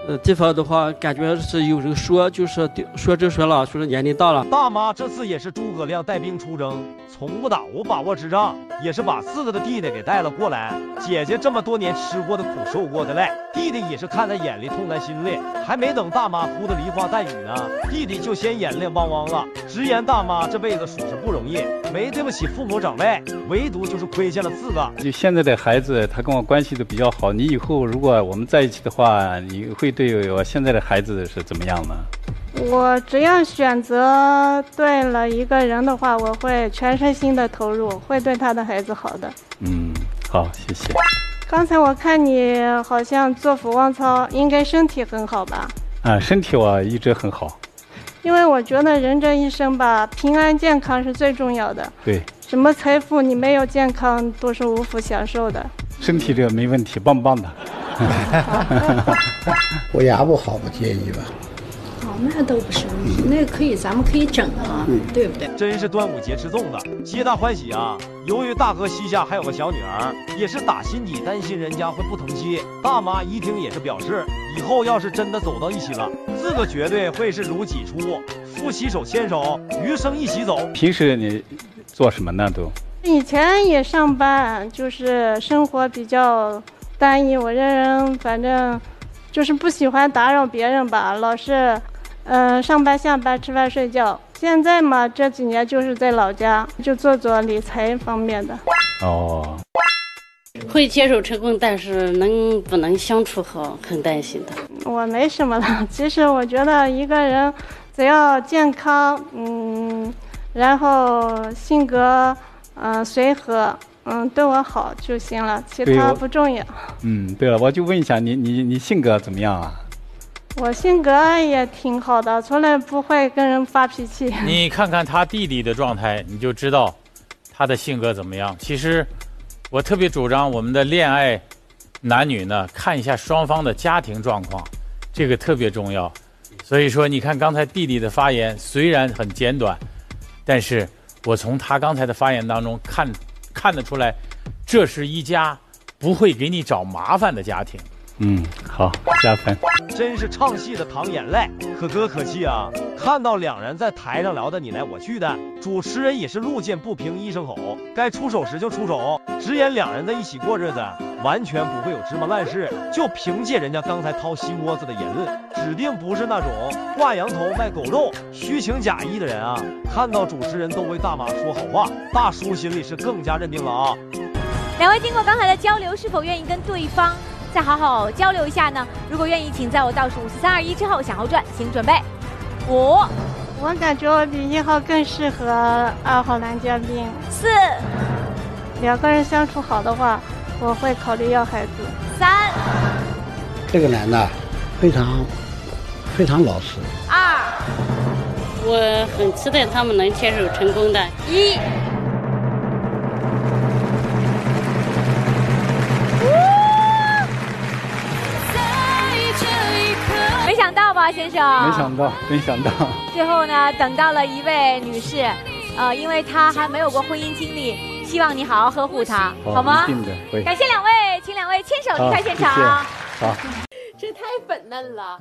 呃地方的话，感觉是有人说，就是说这说了，说是年龄大了。大妈这次也是诸葛亮带兵出征，从不打无把握之仗，也是把四个的弟弟给带了过来。姐姐这么多年吃过的苦，受过的累，弟弟也是看在眼里，痛在心里。还没等大妈哭的梨花带雨呢，弟弟就先眼泪汪汪了，直言大妈这辈子属实不容易，没对不起父母长辈，唯独就是亏欠了四个。就现在的孩子，他跟我关系都比较好。你以后如果我们在一起的话，你会对我现在的孩子是怎么样呢？我只要选择对了一个人的话，我会全身心的投入，会对他的孩子好的。嗯，好，谢谢。刚才我看你好像做俯卧操，应该身体很好吧？啊，身体我一直很好。因为我觉得人这一生吧，平安健康是最重要的。对。什么财富你没有健康都是无福享受的。身体这个没问题，棒棒的。[LAUGHS] 我牙不好，不介意吧？哦，那都不是问题，那个可以，咱们可以整啊，对不对？真是端午节吃粽子，皆大欢喜啊！由于大哥膝下还有个小女儿，也是打心底担心人家会不疼惜。大妈一听也是表示，以后要是真的走到一起了，这个绝对会是如己出，夫妻手牵手，余生一起走。平时你。做什么呢？都以前也上班，就是生活比较单一。我这人反正就是不喜欢打扰别人吧，老是嗯上班下班吃饭睡觉。现在嘛，这几年就是在老家，就做做理财方面的。哦，会接手成功，但是能不能相处好，很担心的。我没什么了，[LAUGHS] 其实我觉得一个人只要健康，嗯。然后性格，嗯，随和，嗯，对我好就行了，其他不重要。嗯，对了，我就问一下你，你你性格怎么样啊？我性格也挺好的，从来不会跟人发脾气。你看看他弟弟的状态，你就知道他的性格怎么样。其实，我特别主张我们的恋爱男女呢，看一下双方的家庭状况，这个特别重要。所以说，你看刚才弟弟的发言虽然很简短。但是我从他刚才的发言当中看，看得出来，这是一家不会给你找麻烦的家庭。嗯，好，加分。真是唱戏的淌眼泪，可歌可泣啊！看到两人在台上聊的你来我去的，主持人也是路见不平一声吼，该出手时就出手，直言两人在一起过日子，完全不会有芝麻烂事。就凭借人家刚才掏心窝子的言论，指定不是那种挂羊头卖狗肉、虚情假意的人啊！看到主持人都为大妈说好话，大叔心里是更加认定了啊！两位经过刚才的交流，是否愿意跟对方？再好好交流一下呢。如果愿意，请在我倒数五、四、三、二、一之后向后转，请准备。五，我感觉我比一号更适合二号男嘉宾。四，两个人相处好的话，我会考虑要孩子。三，这个男的非常非常老实。二，我很期待他们能牵手成功的。一。先生？没想到，没想到。最后呢，等到了一位女士，呃，因为她还没有过婚姻经历，希望你好好呵护她，好吗？感谢两位，请两位牵手离开现场。好。这太粉嫩了。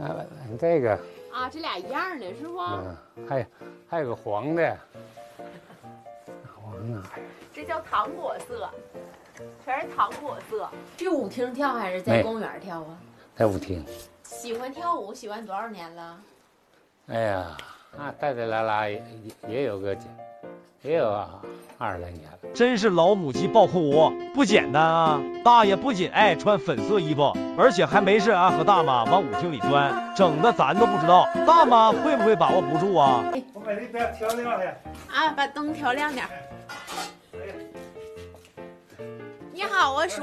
这个。啊，这俩一样的是不？嗯，还还有个黄的。黄的。这叫糖果色，全是糖果色。去舞厅跳还是在公园跳啊？在舞厅。喜欢跳舞，喜欢多少年了？哎呀，那带带拉拉也也有个，也有啊二十来年了。真是老母鸡抱哭舞，不简单啊！大爷不仅爱穿粉色衣服，而且还没事啊和大妈往舞厅里钻，整的咱都不知道大妈会不会把握不住啊？我把这边调亮点。啊，把灯调亮点。你好，我叔，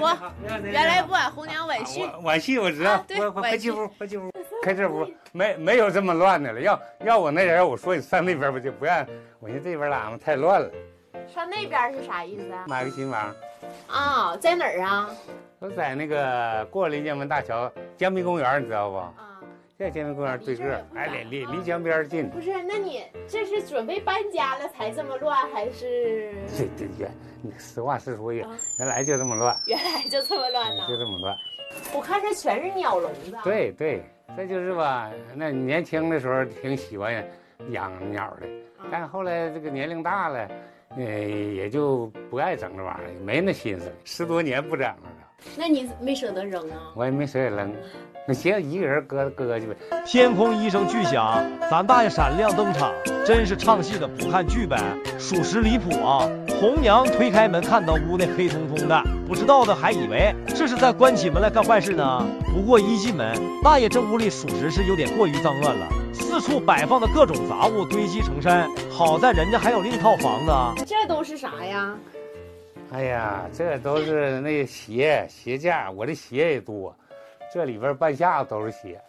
原来不管红娘晚戏，晚戏我知道，对快进屋，快进屋，开这屋，没没有这么乱的了。要要我那人，我说你上那边不就不让，我寻这边喇嘛太乱了。上那边是啥意思啊？买个新房。啊，在哪儿啊？我在那个过临江门大桥江滨公园，你知道不？在江滨公园对个，哎，离离离江边近。不是，那你这是准备搬家了才这么乱，还是？对对原，你实话实说，原原来就这么乱。原来就这么乱 [LAUGHS] 呢？就这么乱。我看这全是鸟笼子。对对，这就是吧。那年轻的时候挺喜欢养鸟的，但后来这个年龄大了，呃，也就不爱整这玩意儿，没那心思。十多年不整了。那你没舍得扔啊？我也没舍得扔。那行，一个人搁搁去呗。天空一声巨响，咱大爷闪亮登场，真是唱戏的不看剧本，属实离谱啊！红娘推开门，看到屋内黑彤彤的，不知道的还以为这是在关起门来干坏事呢。不过一进门，大爷这屋里属实是有点过于脏乱了，四处摆放的各种杂物堆积成山。好在人家还有另一套房子。这都是啥呀？哎呀，这都是那鞋鞋架，我的鞋也多。这里边半下子都是鞋，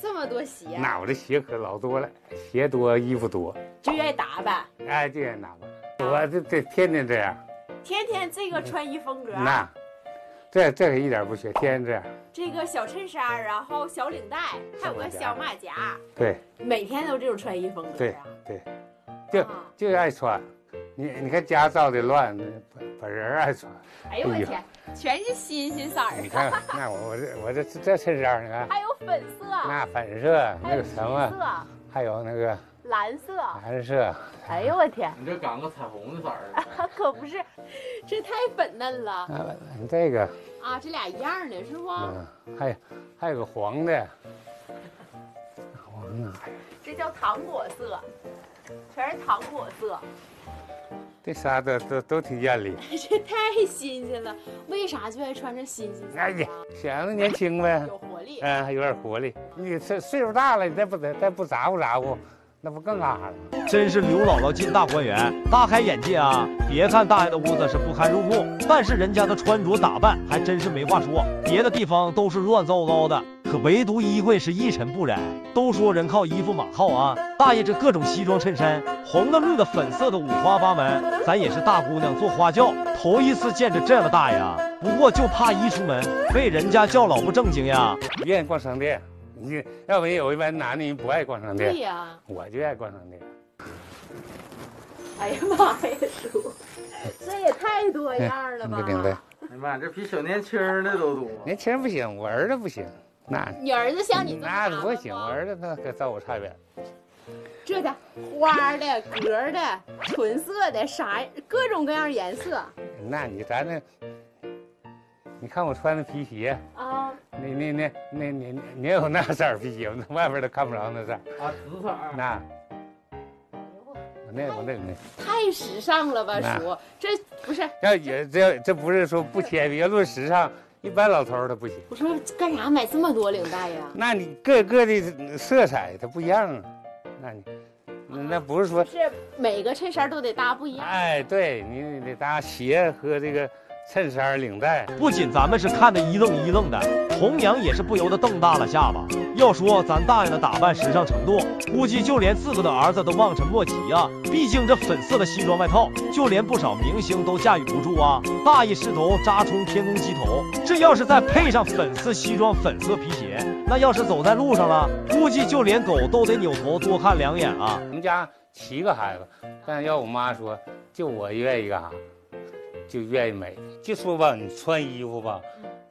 这么多鞋，那我这鞋可老多了，鞋多衣服多，就愿意打扮，哎，就愿意打扮，我这这天天这样，天天这个穿衣风格，那，这这个一点不缺，天天这样，这个小衬衫，然后小领带，还有个小马甲，对，每天都这种穿衣风格，对对，就就爱穿。你你看家造的乱，本本人爱穿。哎呦我天，全是新鲜色儿。你看，那我我这我这这衬衫，你看。还有粉色。那粉色，那个什么，还有那个蓝色。蓝色。哎呦我天！你这赶个彩虹的色儿。[LAUGHS] 可不是，这太粉嫩了。你这个。啊，这俩一样的是不？嗯，还还有个黄的。[LAUGHS] 黄的。这叫糖果色，全是糖果色。这啥都都都挺艳丽，[LAUGHS] 这太新鲜了。为啥就爱穿这新鲜？哎呀，显得年轻呗，有活力。嗯，还有点活力。你这岁数大了，你再不再不咋呼咋呼，那不更干啥了？真是刘姥姥进大观园，大开眼界啊！别看大爷的屋子是不堪入目，但是人家的穿着打扮还真是没话说。别的地方都是乱糟糟的。可唯独衣柜是一尘不染。都说人靠衣服马靠鞍，大爷这各种西装衬衫，红的、绿的、粉色的，五花八门。咱也是大姑娘做花轿，头一次见着这样的大爷。不过就怕一出门被人家叫老不正经呀。愿意逛商店，你要没有一般男的人不爱逛商店。对呀，我就爱逛商店。[LAUGHS] 哎呀妈呀，叔，这也太多样了吧？哎呀妈，这比小年轻的都多。年轻人不行，我儿子不行。那你儿子像你那不行，我儿子那可照我差远。这的花的、格的、纯色的，啥各种各样颜色。那你咱那，你看我穿的皮鞋啊，那那那那你你有那色儿皮鞋，那 [LAUGHS] 外边都看不着那色儿啊，紫色那。我那我那那太时尚了吧，叔？这不是要也这这不是说不贴别论时尚。一般老头儿他不行。我说干啥买这么多领带呀？那你各个的色彩它不一样啊，那你，那不是说，是每个衬衫都得搭不一样。哎，对你得搭鞋和这个。衬衫、领带，不仅咱们是看的一愣一愣的，红娘也是不由得瞪大了下巴。要说咱大爷的打扮时尚程度，估计就连自个的儿子都望尘莫及啊。毕竟这粉色的西装外套，就连不少明星都驾驭不住啊。大爷是头扎冲天宫鸡头，这要是再配上粉色西装、粉色皮鞋，那要是走在路上了，估计就连狗都得扭头多看两眼啊。我们家七个孩子，但要我妈说，就我愿意干啥。就愿意买，就说吧，你穿衣服吧，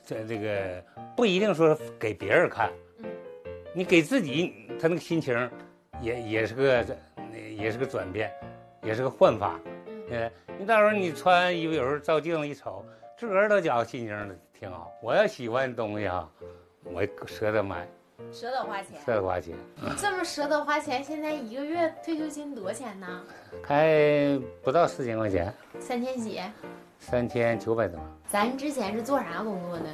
这这个不一定说给别人看，你给自己，他那个心情，也也是个，也是个转变，也是个焕发。嗯，你到时候你穿衣服，有时候照镜子一瞅，自个儿都觉心情挺好。我要喜欢的东西啊，我舍得买，舍得花钱，舍得花钱。这么舍得花钱，现在一个月退休金多少钱呢？还不到四千块钱，三千几。三千九百多。咱之前是做啥工作的？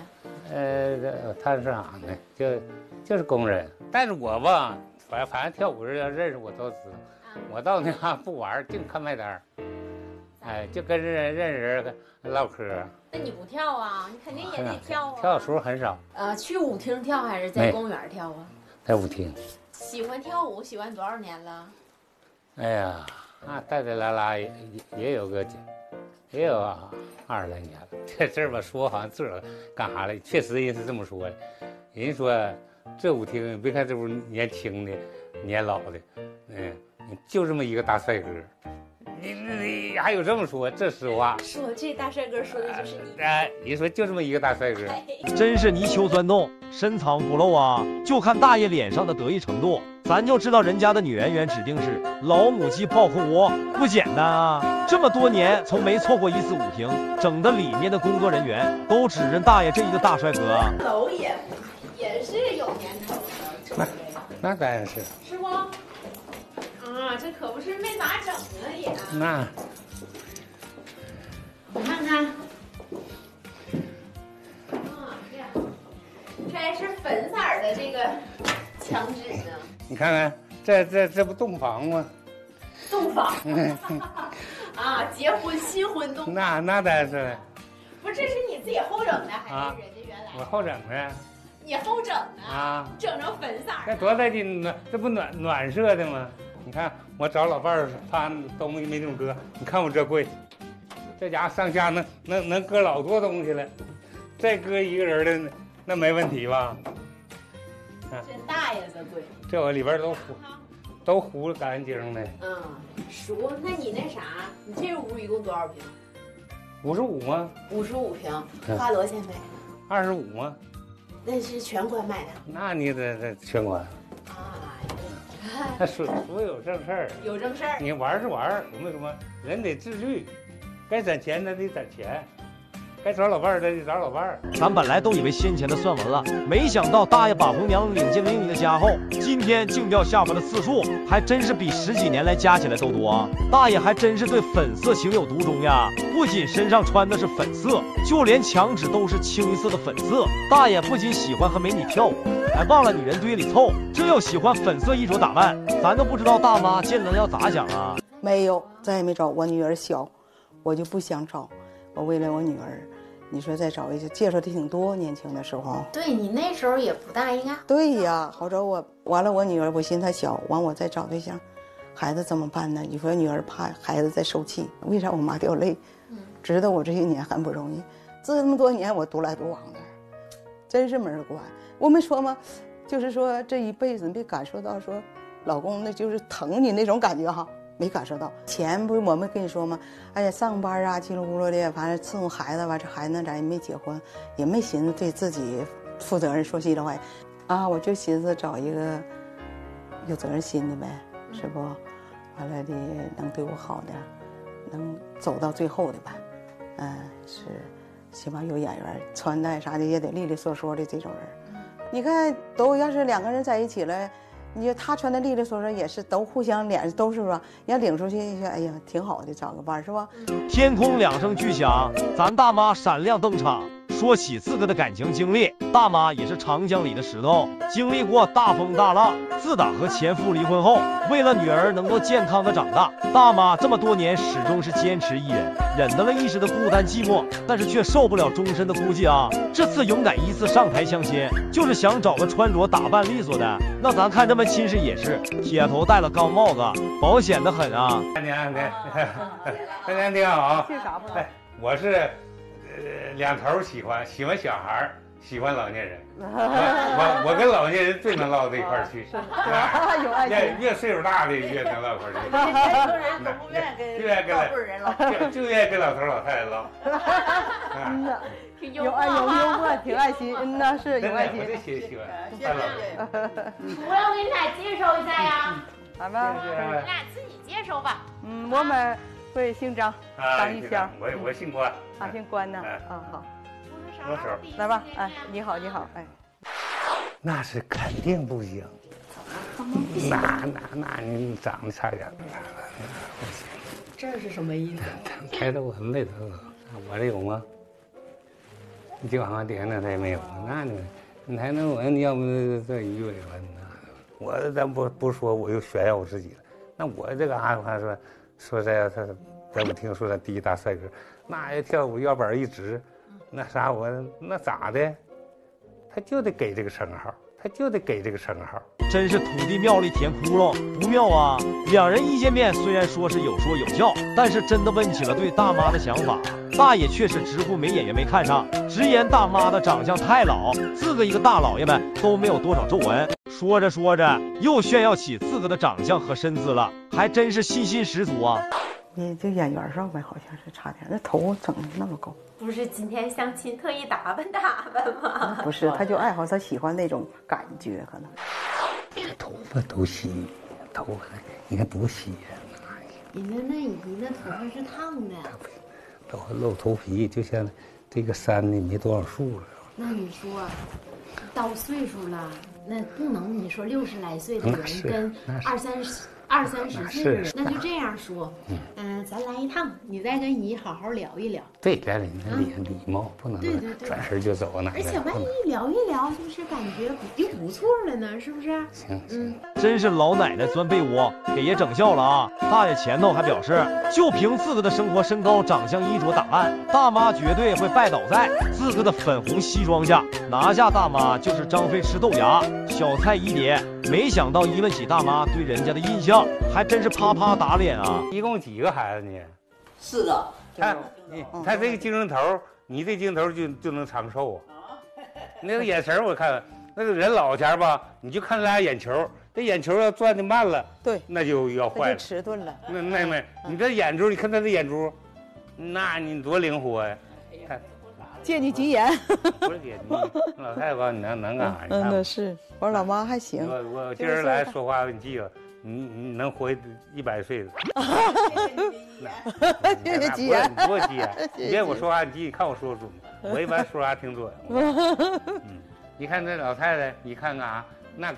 呃，他是啥呢？就就是工人。但是我吧，反反正跳舞人要认识我都知道。我到那哈不玩，净看卖单哎，就跟人认识人唠嗑。那你不跳啊？你肯定也得跳啊。跳的时候很少。呃，去舞厅跳还是在公园跳啊？在舞厅。喜欢跳舞，喜欢多少年了？哎呀，那带带拉拉也也有个。也有二十来年了，[LAUGHS] 这事儿吧说好像自个儿干啥了，确实人是这么说的。人家说这舞厅，别看这屋年轻的、年老的，嗯，就这么一个大帅哥，你你还有这么说？这实话。说这大帅哥说的就是你。哎，你说就这么一个大帅哥，真是泥鳅钻洞，深藏不露啊！就看大爷脸上的得意程度，咱就知道人家的女演员指定是老母鸡泡空窝，不简单啊！这么多年从没错过一次舞厅，整的里面的工作人员都指认大爷这一个大帅哥啊！楼也也是有年头的，那当然是。是不？啊，这可不是没咋整啊也。那，你看看，啊，这样，这还是粉色的这个墙纸呢。你看看，这这这不洞房吗？洞房。[LAUGHS] 啊，结婚新婚洞。那那当然是。不是，这是你自己后整的还是人家原来？我后整的。你后整的啊？整成粉色。那多带劲暖，这不暖暖色的吗？你看，我找老伴儿，他东西没地方搁。你看我这柜，这家伙上下能能能搁老多东西了。再搁一个人的，那没问题吧？这大爷的柜。这我里边都糊，都糊干干净的。嗯，熟。那你那啥，你这屋一共多少平？五十五吗？五十五平，花多少钱买的？二十五吗？那是全款买的。那你得得全款。那 [LAUGHS] 说说有正事儿，有正事儿。你玩是玩，我们什么人得自律，该攒钱咱得攒钱，该找老伴儿的就找老伴儿。咱本来都以为先前的算完了，没想到大爷把红娘领进邻里的家后，今天净掉下巴的次数还真是比十几年来加起来都多。啊大爷还真是对粉色情有独钟呀，不仅身上穿的是粉色，就连墙纸都是清一色的粉色。大爷不仅喜欢和美女跳舞。还往了女人堆里凑，这要喜欢粉色衣着打扮，咱都不知道大妈见了要咋想啊？没有，再也没找。我女儿小，我就不想找。我为了我女儿，你说再找一个，介绍的挺多，年轻的时候。对你那时候也不大，应该。对呀，好找我。完了，我女儿，我寻思她小，完我再找对象，孩子怎么办呢？你说女儿怕孩子再受气，为啥我妈掉泪？知道我这些年很不容易，这么多年我独来独往的，真是没人管。我没说吗？就是说这一辈子没感受到说，老公那就是疼你那种感觉哈，没感受到。钱不是我们跟你说吗？哎呀，上班啊，叽里咕噜的，反正伺候孩子，完这孩子咱也没结婚，也没寻思对自己负责任。说心里话，啊，我就寻思找一个有责任心的呗，是不？完了的能对我好的，能走到最后的吧？嗯，是，希望有眼缘，穿戴啥的也得利利索索的这种人。你看，都要是两个人在一起了，你就他穿的利利索索，也是都互相脸都是吧？要领出去一下，哎呀，挺好的，找个伴是吧？天空两声巨响，咱大妈闪亮登场。说起自个的感情经历，大妈也是长江里的石头，经历过大风大浪。自打和前夫离婚后，为了女儿能够健康的长大，大妈这么多年始终是坚持一人，忍得了一时的孤单寂寞，但是却受不了终身的孤寂啊！这次勇敢一次上台相亲，就是想找个穿着打扮利索的。那咱看这门亲事也是，铁头戴了钢帽子，保险的很啊！[LAUGHS] 大娘，[LAUGHS] 大娘你好，姓啥不？我是。呃，两头喜欢，喜欢小孩喜欢老年人。[LAUGHS] 我我跟老年人最能唠到一块儿去，[LAUGHS] [LAUGHS] 越越岁数大的越能唠一块儿去。年轻人都不愿意跟老辈人唠，就就愿意跟老头老太太唠。嗯呐，有爱有幽默，挺爱心。嗯呐，是有爱心。我这喜喜欢。我要给你俩介绍一下呀。好吧，你俩自己介绍吧。嗯，我们。会姓张，张玉香。我我姓关，啊姓关呢。啊，好。握手。来吧，哎，你好，你好，哎。那是肯定不行。那那那你长得差点。这是什么意思？[LAUGHS] 抬头纹没头，我这有吗？你就好点那他也没有，那你你抬头纹，你要不这鱼尾纹呢？我咱不不说，我又炫耀我自己了。那我这个俺话说。说在他我听说他第一大帅哥，那一跳舞腰板一直，那啥我那咋的？他就得给这个称号，他就得给这个称号。真是土地庙里填窟窿，不妙啊！两人一见面，虽然说是有说有笑，但是真的问起了对大妈的想法，大爷却是直呼没眼缘没看上，直言大妈的长相太老，自个一个大老爷们都没有多少皱纹。说着说着，又炫耀起自个的长相和身姿了，还真是信心十足啊！你就眼缘上呗，好像是差点，那头整的那么高。不是今天相亲特意打扮打扮吗？不是，他就爱好，他喜欢那种感觉，可能。头发都稀，头发你看多稀呀！你那那姨那头发是烫的，都露头皮，就像这个山呢没多少树了。那你说，到岁数了，那不能你说六十来岁的人跟二三十。二三十岁那就这样说，嗯，咱来一趟，你再跟姨好好聊一聊。对，来礼礼礼貌，不能转身就走那。而且万一聊一聊，就是感觉又不错了呢，是不是？行，嗯，真是老奶奶钻被窝，给爷整笑了啊！大爷前头还表示，就凭自个的生活、身高、长相、衣着打扮，大妈绝对会拜倒在自个的粉红西装下，拿下大妈就是张飞吃豆芽，小菜一碟。没想到一问起大妈对人家的印象，还真是啪啪打脸啊！一共几个孩子呢？四个。他你他这个精神头，你这精神头就就能长寿啊！那个眼神我看那个人老前吧，你就看他俩眼球，这眼球要转的慢了，对，那就要坏了，迟钝了。那妹妹，你这眼珠，你看他这眼珠，那你多灵活呀！看。借你吉言。不是姐，你老太太吧，你能能干 [LAUGHS] 啥？嗯，那是。我说老妈还行。我我今儿来说话，你记着，你你能活一百岁的。谢谢吉言。多吉言。你别我说话，你记，看我说准吗？我一般说啥挺准。嗯，你看那老太太，你看干啥？那个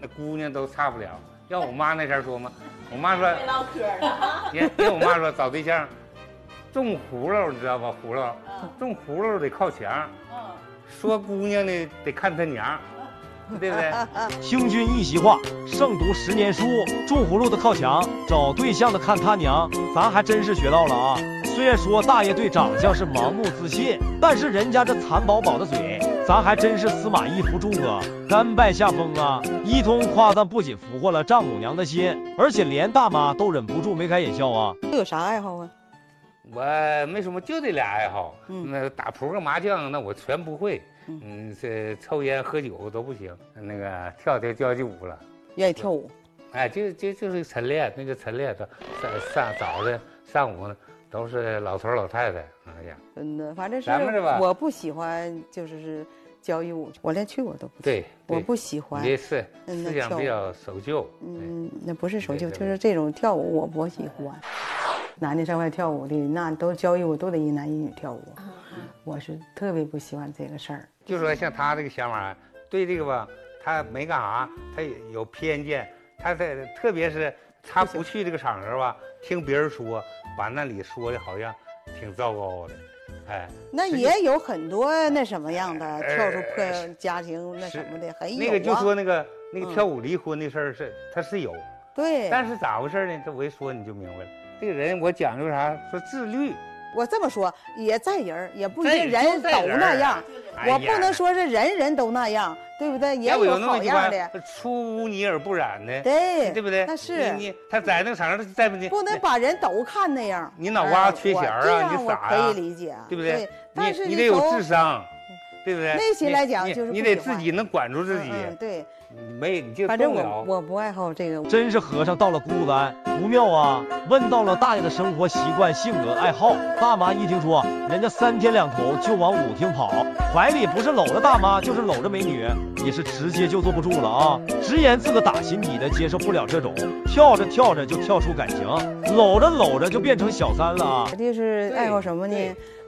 那姑娘都差不了。要我妈那前说吗？我妈说。[LAUGHS] 唠嗑了。别别，我妈说找对象。种葫芦你知道吧？葫芦，种葫芦得靠墙。说姑娘呢得看她娘，对不对？[LAUGHS] 听君一席话，胜读十年书。种葫芦的靠墙，找对象的看他娘。咱还真是学到了啊！虽然说大爷对长相是盲目自信，但是人家这蚕宝宝的嘴，咱还真是司马懿扶诸葛，甘拜下风啊！一通夸赞不仅俘获了丈母娘的心，而且连大妈都忍不住眉开眼笑啊！有啥爱好啊？我没什么，就这俩爱好。那打扑克、麻将，那我全不会。嗯，这抽烟喝酒都不行。那个跳跳交际舞了，愿意跳舞。哎，就就就是晨练，那个晨练的上上早的上午呢，都是老头老太太。哎呀，真的，反正是我不喜欢，就是是交谊舞，我连去过都不。对，我不喜欢。也是思想比较守旧。嗯，那不是守旧，就是这种跳舞我不喜欢。男的在外跳舞的，那都交谊舞都得一男一女跳舞。我是特别不喜欢这个事儿。就说像他这个想法，对这个吧，他没干啥，他有偏见。他在特别是他不去这个场合吧，听别人说，把那里说的好像挺糟糕的。哎，那也有很多那什么样的跳出破家庭那什么的，很有。那个就说那个那个跳舞离婚的事儿是，他是有。对。但是咋回事呢？这我一说你就明白了。这个人我讲究啥？说自律。我这么说也在人，也不一定人都那样。我不能说是人人都那样，对不对？也有好样的。出污泥而不染的，对对不对？那是你他在那场上在不不能把人都看那样。你脑瓜子缺弦啊？你傻可以理解，对不对？但是你得有智商，对不对？内心来讲就是你得自己能管住自己。对。没，你就反正我我不爱好这个。真是和尚到了孤单，不妙啊！问到了大爷的生活习惯、性格、爱好，大妈一听说人家三天两头就往舞厅跑，怀里不是搂着大妈就是搂着美女，也是直接就坐不住了啊！直言自个打心底的接受不了这种跳着跳着就跳出感情，搂着搂着就变成小三了啊！就是爱好什么呢？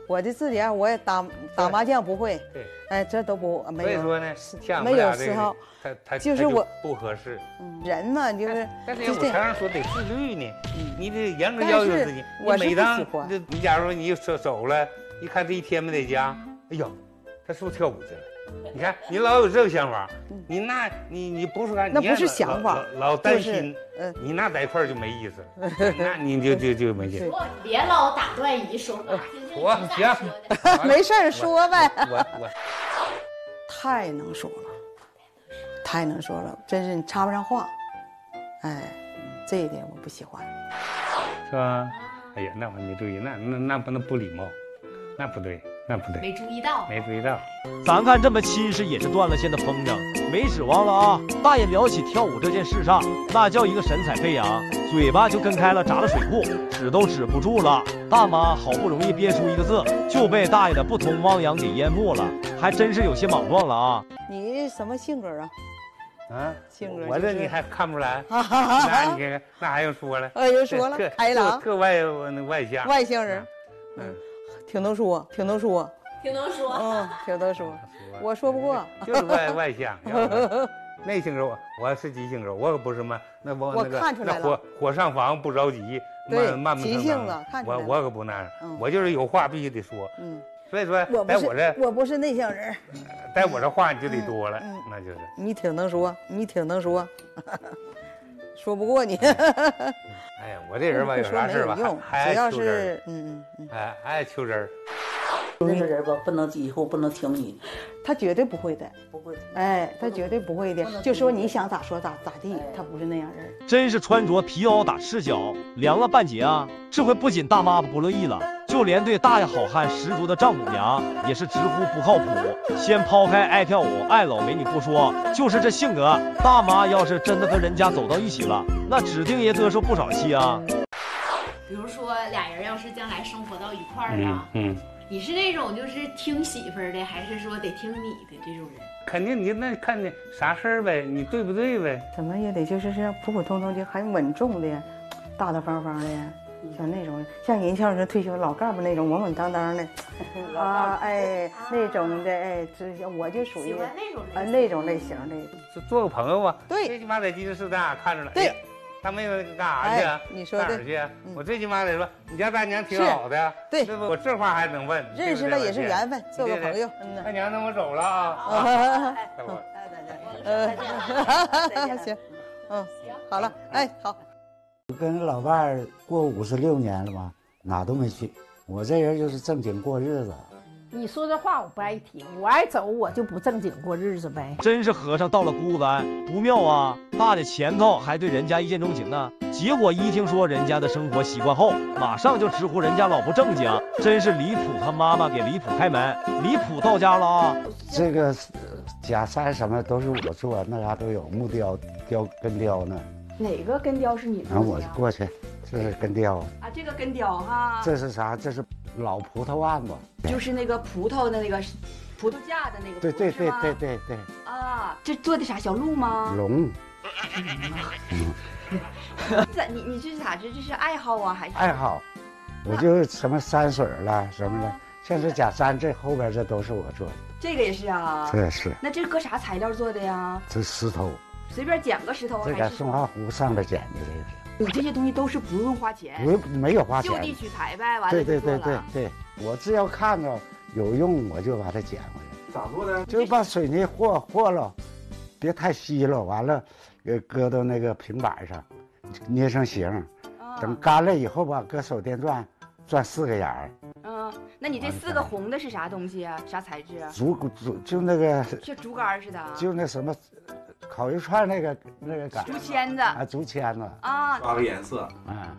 我的自己啊，我也打打麻将不会，对，哎，这都不没有。所以说呢，没有时候，他他就是我不合适。人嘛，就是。但是我常常说得自律呢，你得严格要求自己。我每当。你假如说你走走了，一看这一天没在家，哎呦，他是不是跳舞去了？[LAUGHS] 你看，你老有这个想法，你那，你你不是干，那不是想法，老担心，嗯，你那在一块就没意思了，[LAUGHS] 那你就就就没劲。别老打断姨说话，我行，[LAUGHS] 没事儿说呗。我我太能说了，太能说了，真是你插不上话，哎，这一点我不喜欢，是吧？哎呀，那我没注意，那那那不能不礼貌，那不对。那不对，没注意到，没注意到。咱看这么亲是也是断了线的风筝，没指望了啊！大爷聊起跳舞这件事上，那叫一个神采飞扬，嘴巴就跟开了闸的水库，止都止不住了。大妈好不容易憋出一个字，就被大爷的不同汪洋给淹没了，还真是有些莽撞了啊！你什么性格啊？啊，性格、就是、我这你还看不出来？[LAUGHS] 那你看看，那还用说了？[LAUGHS] 哎，又说了，开朗，特外外向，外向人，嗯，挺能说，挺能说，挺能说，嗯，挺能说，我说不过，就是外外向，[LAUGHS] 内性格我我是急性格，我可不是慢，那我我看出来了，那火火上房不着急，慢慢慢急性子，看。我我可不那样，我就是有话必须得说，嗯。所以说，在我这我不是内向人，在我这话你就得多了，那就是你挺能说，你挺能说，[LAUGHS] 说不过你。哎呀，我这人吧，有啥事吧，还爱求真嗯嗯，哎，爱求真那个人吧，不能以后不能听你，他绝对不会的，不会。哎，他绝对不会的，就说你想咋说咋咋地，他不是那样人。真是穿着皮袄打赤脚，凉了半截啊！这回不仅大妈不乐意了。就连对大爷好汉十足的丈母娘也是直呼不靠谱。先抛开爱跳舞、爱老美女不说，就是这性格，大妈要是真的和人家走到一起了，那指定也得受不少气啊。比如说俩人要是将来生活到一块儿啊，嗯，你是那种就是听媳妇儿的，还是说得听你的这种人？肯定你那看你啥事儿呗，你对不对呗？怎么也得就是是普普通通的，很稳重的，大大方方的。像那种像人像是退休老干部那种稳稳当当的，[LAUGHS] 啊哎那种的哎，这我就属于啊那种类型的。就做个朋友吧。对，最起码在集市咱俩看着了。对，大妹妹干啥去啊？你说哪儿去？我最起码得说，你家大娘挺好的。对，我这话还能问。认识了也是缘分，做个朋友。大娘，那我走了啊。[LAUGHS] 再见。嗯，[LAUGHS] 行，嗯，好了，哎，好。我跟老伴儿过五十六年了吧，哪都没去。我这人就是正经过日子。你说这话我不爱听，我爱走我就不正经过日子呗。真是和尚到了孤单，不妙啊！大的前头还对人家一见钟情呢，结果一听说人家的生活习惯后，马上就直呼人家老不正经，真是离谱！他妈妈给离谱开门，离谱到家了啊！这个假山什么都是我做，那啥都有木雕、雕根雕呢。哪个根雕是你做的？我过去，这是根雕啊，这个根雕哈。这是啥？这是老葡萄案子，就是那个葡萄的那个葡萄架的那个。对对对对对对。啊，这做的啥？小鹿吗？龙。这 [LAUGHS] 你你这是咋？这这是爱好啊还是？爱好，我就什么山水了什么的，像这假山，这后边这都是我做的。这个也是啊。这也是。那这搁啥材料做的呀？这石头。随便捡个石头，这个松花湖上边捡的，这个是。你这些东西都是不用花钱，不用没有花钱，就地取材呗，完了对对对对对，我只要看着有用，我就把它捡回来。咋做的？就是把水泥和和了，别太稀了，完了给搁到那个平板上，捏成形，等干了以后吧，搁手电钻钻四个眼儿。嗯，那你这四个红的是啥东西啊？啥材质啊？竹竹就那个。像竹竿似的。就那什么。烤鱼串那个那个杆，竹签子啊，竹签子啊，刷个颜色啊，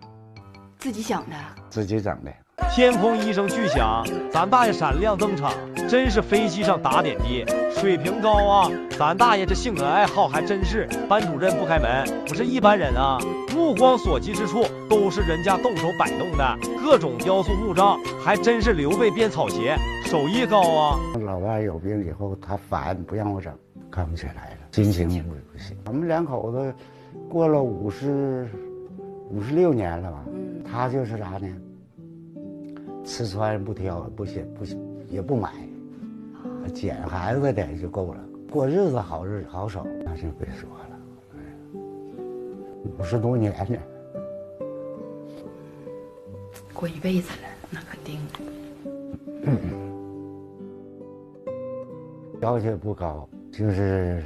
自己想的，自己整的。天空一声巨响，咱大爷闪亮登场，真是飞机上打点滴，水平高啊！咱大爷这性格爱好还真是，班主任不开门，不是一般人啊！目光所及之处都是人家动手摆弄的各种雕塑木杖，还真是刘备编草鞋，手艺高啊！老外有病以后，他烦不让我整，干不起来了，心情不不行。我们两口子过了五十五十六年了吧？嗯，他就是啥呢？吃穿不挑，不嫌不也不买，捡孩子的就够了，过日子好日子好手，那就别说了。五十多年了，过一辈子了，那肯定。要求不高，就是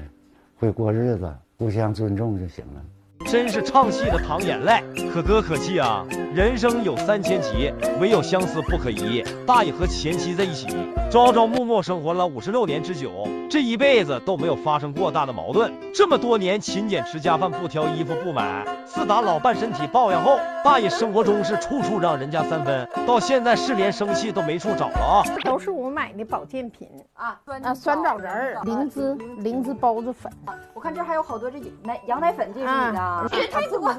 会过日子，互相尊重就行了。真是唱戏的淌眼泪，可歌可泣啊！人生有三千疾，唯有相思不可移。大爷和前妻在一起，朝朝暮暮生活了五十六年之久。这一辈子都没有发生过大的矛盾。这么多年勤俭持家，饭不挑，衣服不买。自打老伴身体抱恙后，大爷生活中是处处让人家三分，到现在是连生气都没处找了啊！都是我买的保健品啊，啊，酸枣仁儿、灵芝、灵芝孢子粉。我看这还有好多这奶羊奶粉，这是你的，这太多。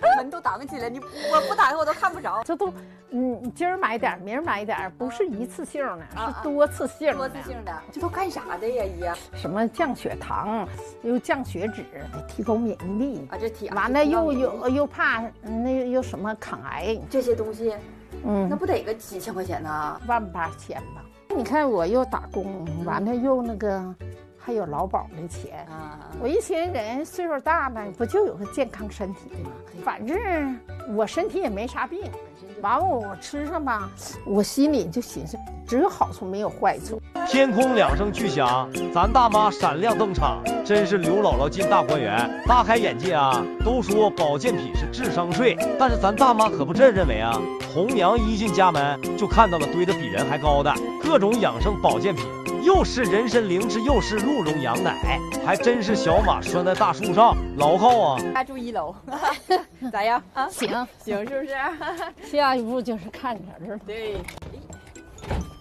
[LAUGHS] 门都挡起来，你我不打开我都看不着。这都，嗯，今儿买点，明儿买点，不是一次性的，是多次性的。多次性的，这都干啥的呀？姨？什么降血糖，又降血脂，提高免疫力啊？这提完了又又又怕那又什么抗癌这些东西，嗯，那不得个几千块钱呢？万八千吧。你看我又打工，完了又那个。还有劳保的钱啊！我一寻人岁数大了，不就有个健康身体吗？反正我身体也没啥病，完我吃上吧，我心里就寻思只有好处没有坏处。天空两声巨响，咱大妈闪亮登场，真是刘姥姥进大观园，大开眼界啊！都说保健品是智商税，但是咱大妈可不这认为啊！红娘一进家门就看到了堆得比人还高的各种养生保健品。又是人参灵芝，又是鹿茸羊奶，还真是小马拴在大树上，牢靠啊！家住一楼，[LAUGHS] 咋样啊？行行，是不是？[LAUGHS] 下一步就是看这了。对。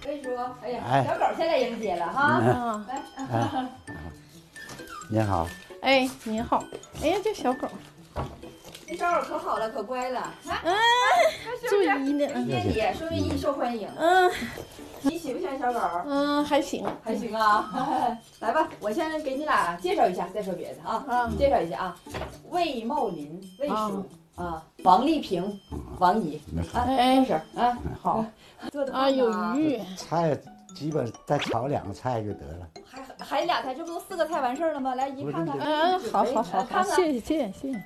魏叔，哎呀，小狗现在迎接了哈。来。你好。哎，你好。哎呀，这小狗。这小狗可好了，可乖了。嗯。注意呢。谢谢，说明你受欢迎。嗯。你喜不喜欢小狗？嗯，还行，还行啊。[LAUGHS] 来吧，我先给你俩介绍一下，再说别的啊。啊，介绍一下啊，魏茂林，魏叔啊，王丽萍，王姨啊，二婶啊，好，[LAUGHS] 做的啊有鱼，菜基本再炒两个菜就得了。还还俩菜，这不都四个菜完事儿了吗？来，姨看看。嗯，好好好，看看，谢谢谢谢谢谢。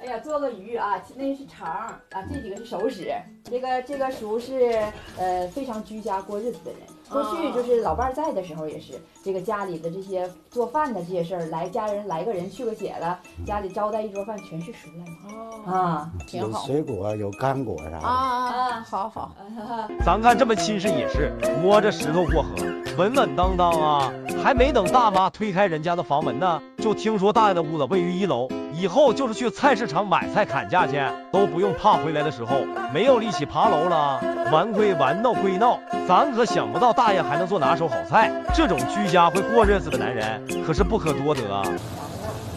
哎呀，做个鱼啊，那是肠啊，这几个是熟食。这个这个叔是呃非常居家过日子的人，过去就是老伴儿在的时候也是，这个家里的这些做饭的这些事儿，来家人来个人去个姐了，家里招待一桌饭全是熟来哦啊，挺好。有水果，有干果啥的啊啊，好好。[LAUGHS] 咱看这么亲事也是摸着石头过河，稳稳当当啊。还没等大妈推开人家的房门呢，就听说大爷的屋子位于一楼。以后就是去菜市场买菜砍价去，都不用怕回来的时候没有力气爬楼了。玩归玩，闹归闹，咱可想不到大爷还能做拿手好菜。这种居家会过日子的男人可是不可多得啊！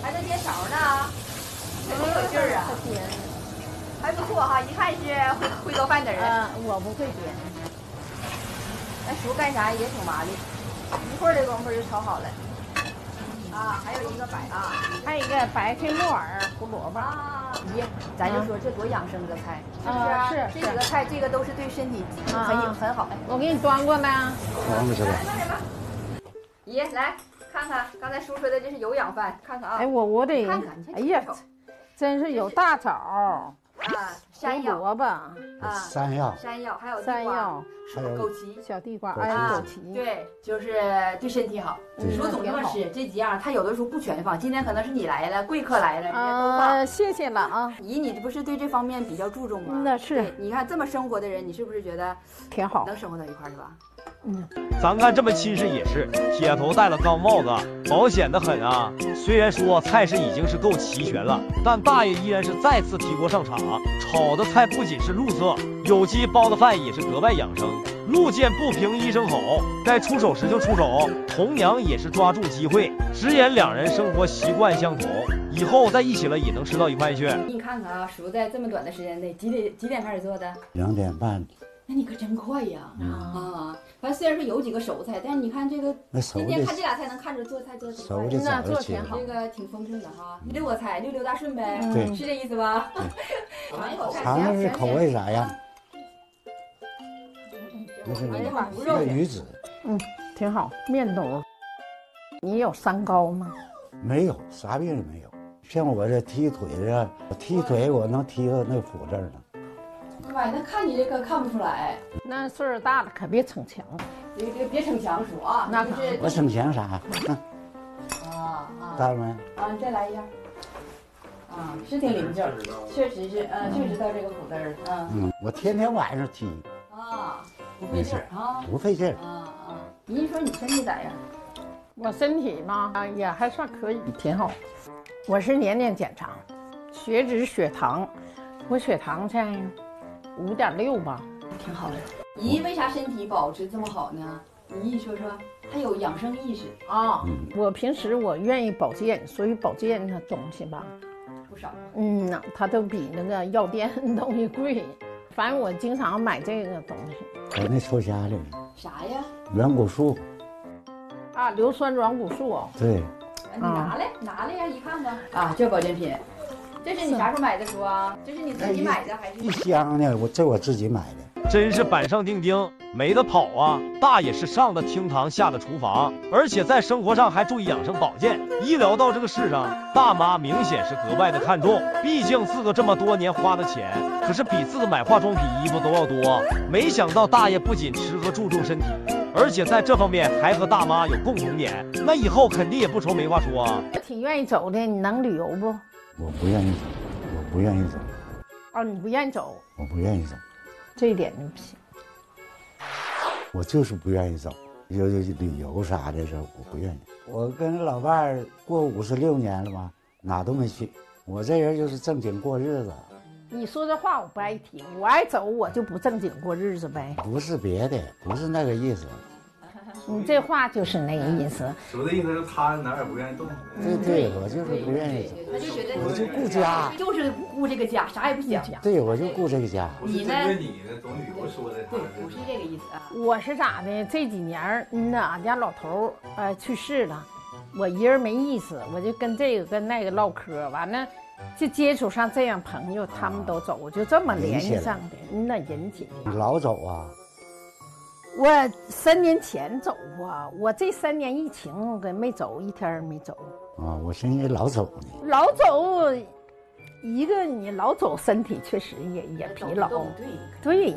还能颠勺呢，肯定有劲儿啊！还不错哈，一看是会会做饭的人。我不会颠。那叔干啥也挺麻利，一会儿的功夫就炒好了。啊，还有一个白啊，还有一个白黑木耳、胡萝卜啊。咦，咱就说这多养生的菜，是不是？是这几个菜，这个都是对身体很很好。我给你端过来。端过去吧。姨，来看看刚才叔说的这是有氧饭，看看啊。哎，我我得看看，哎呀，真是有大枣。啊，山药、萝卜啊，山药、山药，还有山药，还有枸杞、小地瓜，哎，枸杞，对，就是对身体好。你说总这么吃，这几样他有的时候不全放。今天可能是你来了，贵客来了，人家都放。谢谢了啊，姨，你不是对这方面比较注重吗？那是。你看这么生活的人，你是不是觉得挺好？能生活到一块是吧？嗯，咱看这么亲事也是，铁头戴了钢帽子，保险的很啊。虽然说菜式已经是够齐全了，但大爷依然是再次提锅上场，炒的菜不仅是绿色，有机包的饭也是格外养生。路见不平一声吼，该出手时就出手。红娘也是抓住机会，直言两人生活习惯相同，以后在一起了也能吃到一块去。你看看啊，叔在这么短的时间内，几点几点开始做的？两点半。那你可真快呀！啊，反正虽然说有几个熟菜，但是你看这个，今天看这俩菜能看着做菜做的熟的那做挺好，这个挺丰盛的哈。六个菜，六六大顺呗，对，是这意思吧？尝一口尝尝这口味咋样？那是那个鱼子，嗯，挺好。面肚，你有三高吗？没有，啥病也没有。像我这踢腿的，踢腿我能踢到那腑这儿呢。妈呀，那看你这个看不出来。那岁数大了，可别逞强。别别别逞强，叔啊！那可我逞强啥？啊啊！大没？啊，你再来一下。啊，是挺灵劲，确实是，嗯，就知道这个骨根儿，嗯。嗯，我天天晚上踢。啊，不费劲啊。不费劲。啊啊！您说你身体咋样？我身体嘛，啊也还算可以，挺好。我是年年检查，血脂、血糖，我血糖在五点六吧，挺好的。姨为啥身体保持这么好呢？姨说说，她有养生意识啊。我平时我愿意保健，所以保健的东西吧，不少。嗯呐，它都比那个药店 [LAUGHS] 东西贵。反正我经常买这个东西。我那抽家里啥呀？软骨素。啊，硫酸软骨素。对。你拿来，拿来呀，一看吧。啊，这保健品，这是你啥时候买的书啊？这是你自己买的还是？一箱呢，我这我自己买的。真是板上钉钉，没得跑啊！大爷是上的厅堂，下的厨房，而且在生活上还注意养生保健。一聊到这个世上，大妈明显是格外的看重。毕竟自个这么多年花的钱，可是比自个买化妆品、衣服都要多。没想到大爷不仅吃喝注重身体，而且在这方面还和大妈有共同点。那以后肯定也不愁没话说啊！挺愿意走的，你能旅游不？我不愿意走，我不愿意走。哦，你不愿意走？我不愿意走。这一点就不行，我就是不愿意走，有有旅游啥的这我不愿意。我跟老伴儿过五十六年了嘛，哪都没去。我这人就是正经过日子。你说这话我不爱听，我爱走我就不正经过日子呗。不是别的，不是那个意思。你这话就是那个意思。说的意思是他哪儿也不愿意动。对对，我就是不愿意走。他就觉得我就顾家，就是顾这个家，啥也不想。对，我就顾这个家。你呢？你呢？总旅游说的。对，不是这个意思啊。我是咋的？这几年，嗯呐，俺家老头儿呃去世了，我一人没意思，我就跟这个跟那个唠嗑，完了就接触上这样朋友，他们都走，我就这么联系上的。嗯呐，引。你老走啊？我三年前走过，我这三年疫情跟没走一天没走。啊，我寻思老走呢。老走，一个你老走，身体确实也也疲劳。对，一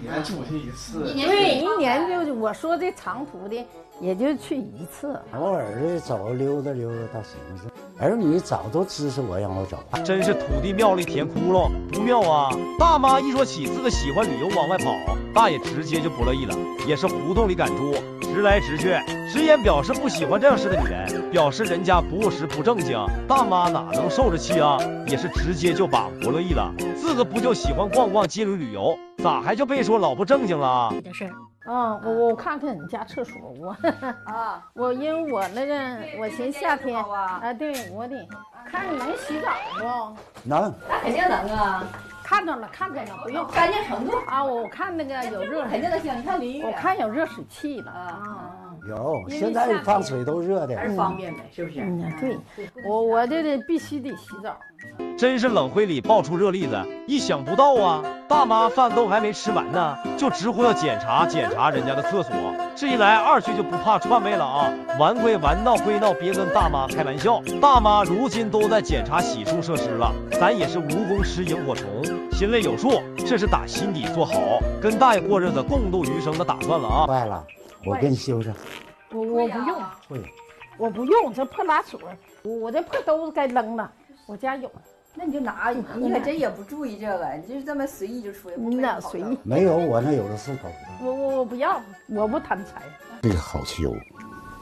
年出去一次。对，一年就我说这长途的，也就去一次。偶尔的走溜达溜达倒行是。儿女早都支持我让我走，真是土地庙里填窟窿，不妙啊！大妈一说起自个喜欢旅游往外跑，大爷直接就不乐意了，也是胡同里赶猪，直来直去，直言表示不喜欢这样式的女人，表示人家不务实不正经。大妈哪能受着气啊？也是直接就把不乐意了，自个不就喜欢逛逛街旅旅游，咋还就被说老不正经了？的事。啊，我我看看你家厕所，我 [LAUGHS] [LAUGHS] 啊，我因为我那个，我寻夏天啊，对我得看你能洗澡不？能，那肯定能啊。看到了，看到了，不用干净程度啊。我看那个有热，肯定能行。你看淋浴，我看有热水器了啊。有，现在放水都热的，还是方便呗，是不是？嗯，对，我我这得必须得洗澡。真是冷灰里爆出热栗子，意想不到啊！大妈饭都还没吃完呢，就直呼要检查检查人家的厕所。这一来二去就不怕串位了啊！玩归玩，闹归闹，别跟大妈开玩笑。大妈如今都在检查洗漱设施了，咱也是无功吃萤火虫，心里有数，这是打心底做好，跟大爷过日子、共度余生的打算了啊！坏了，我给你修上。我我不用，会，我不用这破拉锁，我这破兜子该扔了，我家有。那你就拿，你可真也不注意这个，你就是这么随意就出去，那随意。没有，我那有的是狗。我我我不要，我不贪财。这个好修，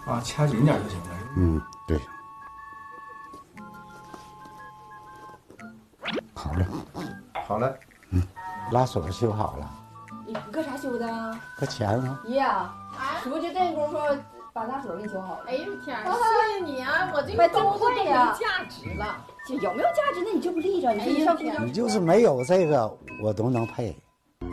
啊，掐紧点就行了。嗯，对。好了，好了，嗯，拉锁修好了。你搁啥修的？搁钱呢。姨呀，叔就这功夫把大锁给你修好了。哎呦天，谢谢你啊！我这个兜子都没价值了。有没有价值？那你就不立着？你上你就是没有这个，我都能配。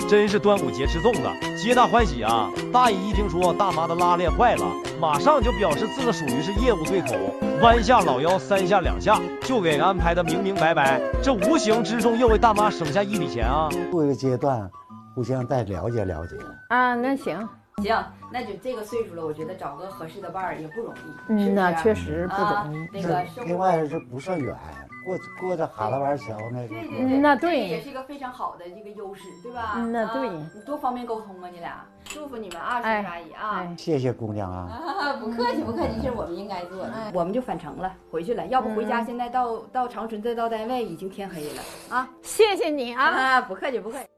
真是端午节吃粽子，皆大欢喜啊！大爷一听说大妈的拉链坏了，马上就表示这个属于是业务对口，弯下老腰三下两下就给安排的明明白白，这无形之中又为大妈省下一笔钱啊！过一个阶段，互相再了解了解啊。那行行，那就这个岁数了，我觉得找个合适的伴儿也不容易。嗯，那确实不容易。那个另外是不算远。过过着哈拉湾桥那个，对对对，那对，也是一个非常好的一个优势，对吧？那对，你多方便沟通啊，你俩，祝福你们啊，叔叔阿姨啊，谢谢姑娘啊，[LAUGHS] 不客气不客气，这是我们应该做的，我们就返程了，回去了，要不回家现在到到长春再到单位已经天黑了啊，谢谢你啊，不客气不客气。